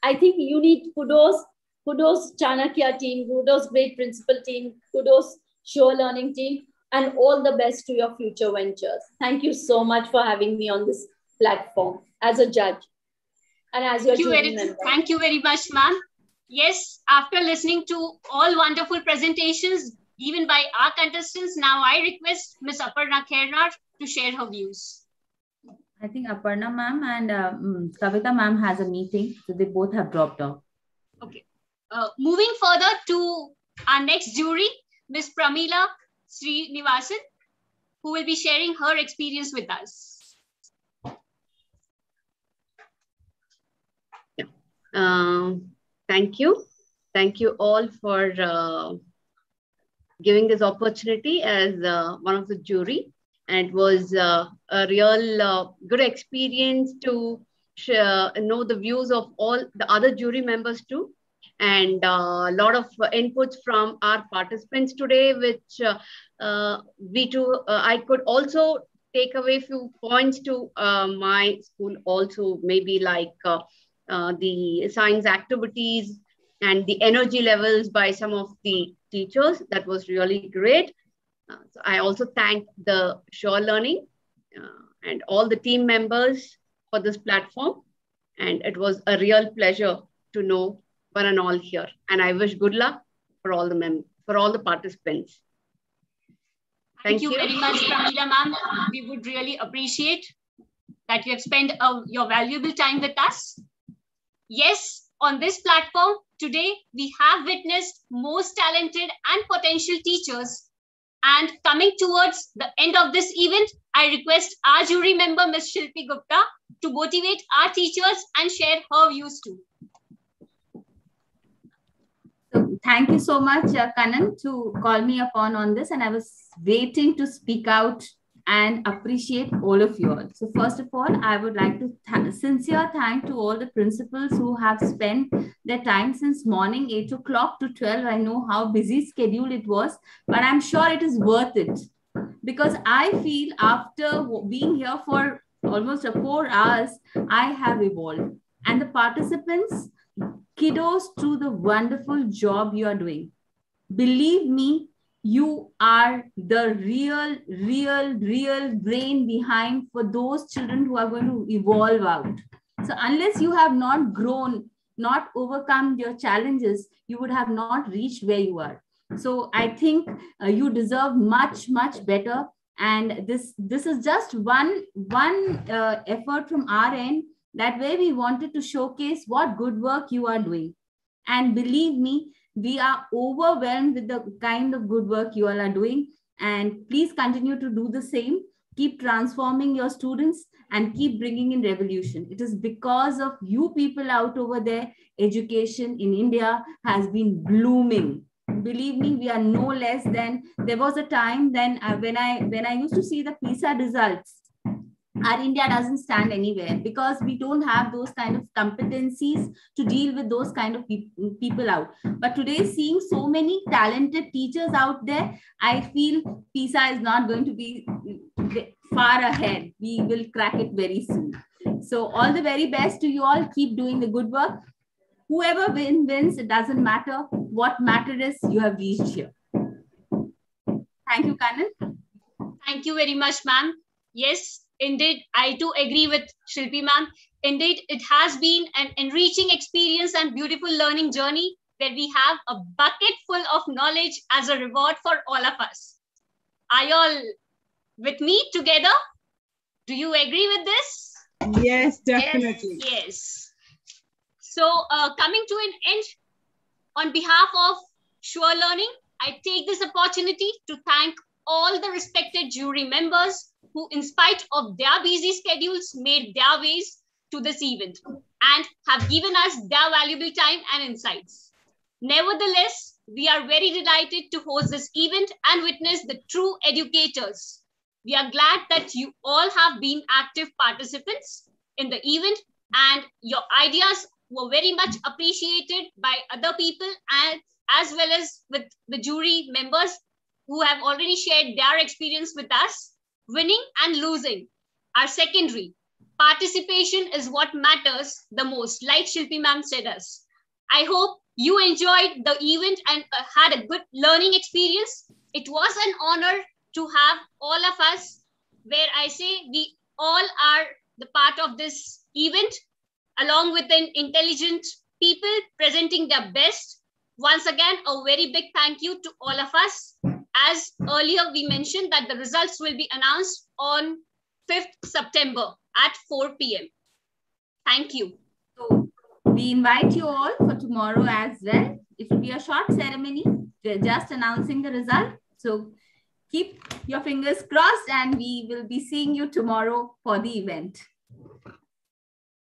I think you need kudos, kudos Chanakya team, kudos great principal team, kudos Sure Learning team, and all the best to your future ventures. Thank you so much for having me on this platform as a judge and as your Thank you, very, member. thank you very much, ma'am. Yes, after listening to all wonderful presentations even by our contestants. Now I request Ms. Aparna Khernar to share her views. I think Aparna ma'am and uh, mm, Kavita ma'am has a meeting, so they both have dropped off. Okay. Uh, moving further to our next jury, Ms. Pramila Srinivasan, who will be sharing her experience with us. Yeah. Uh, thank you. Thank you all for uh, giving this opportunity as uh, one of the jury. And it was uh, a real uh, good experience to know the views of all the other jury members too. And uh, a lot of inputs from our participants today, which we too, I could also take away a few points to my school also, maybe like uh, the science activities and the energy levels by some of the teachers. That was really great. Uh, so I also thank the Sure Learning uh, and all the team members for this platform. And it was a real pleasure to know one and all here. And I wish good luck for all the mem for all the participants. Thank, Thank you, you, very much, Pramila ma'am. We would really appreciate that you have spent uh, your valuable time with us. Yes, on this platform today, we have witnessed most talented and potential teachers. And coming towards the end of this event, I request our jury member, Ms. Shilpi Gupta, to motivate our teachers and share her views too. Thank you so much, uh, Kanan, to call me upon on this. And I was waiting to speak out and appreciate all of you all. So first of all, I would like to th sincere thank to all the principals who have spent their time since morning 8 o'clock to 12. I know how busy schedule it was, but I'm sure it is worth it because I feel after being here for almost four hours, I have evolved. And the participants, kiddos to the wonderful job you are doing. Believe me, you are the real, real, real brain behind for those children who are going to evolve out. So unless you have not grown, not overcome your challenges, you would have not reached where you are. So I think uh, you deserve much, much better. And this, this is just one, one uh, effort from our end that way we wanted to showcase what good work you are doing. And believe me, we are overwhelmed with the kind of good work you all are doing. And please continue to do the same. Keep transforming your students and keep bringing in revolution. It is because of you people out over there, education in India has been blooming. Believe me, we are no less than, there was a time then uh, when I when I used to see the PISA results, Hmm. our India doesn't stand anywhere because we don't have those kind of competencies to deal with those kind of pe people out. But today, seeing so many talented teachers out there, I feel PISA is not going to be mm, far ahead. We will crack it very soon. So all the very best to you all. Keep doing the good work. Whoever win, wins, it doesn't matter. What matters is you have reached here. Thank you, Kanan. Thank you very much, ma'am. Yes, Indeed, I do agree with Shilpi ma'am. Indeed, it has been an enriching experience and beautiful learning journey where we have a bucket full of knowledge as a reward for all of us. Are you all with me together? Do you agree with this? Yes, definitely. Yes. yes. So uh, coming to an end, on behalf of Sure Learning, I take this opportunity to thank all the respected jury members who, in spite of their busy schedules, made their ways to this event and have given us their valuable time and insights. Nevertheless, we are very delighted to host this event and witness the true educators. We are glad that you all have been active participants in the event and your ideas were very much appreciated by other people and as well as with the jury members who have already shared their experience with us winning and losing are secondary. Participation is what matters the most, like Shilpi ma'am said us. I hope you enjoyed the event and uh, had a good learning experience. It was an honor to have all of us, where I say we all are the part of this event, along with an intelligent people presenting their best. Once again, a very big thank you to all of us as earlier we mentioned that the results will be announced on 5th September at 4 p.m. Thank you. So we invite you all for tomorrow as well. It will be a short ceremony, We're just announcing the result. So keep your fingers crossed and we will be seeing you tomorrow for the event.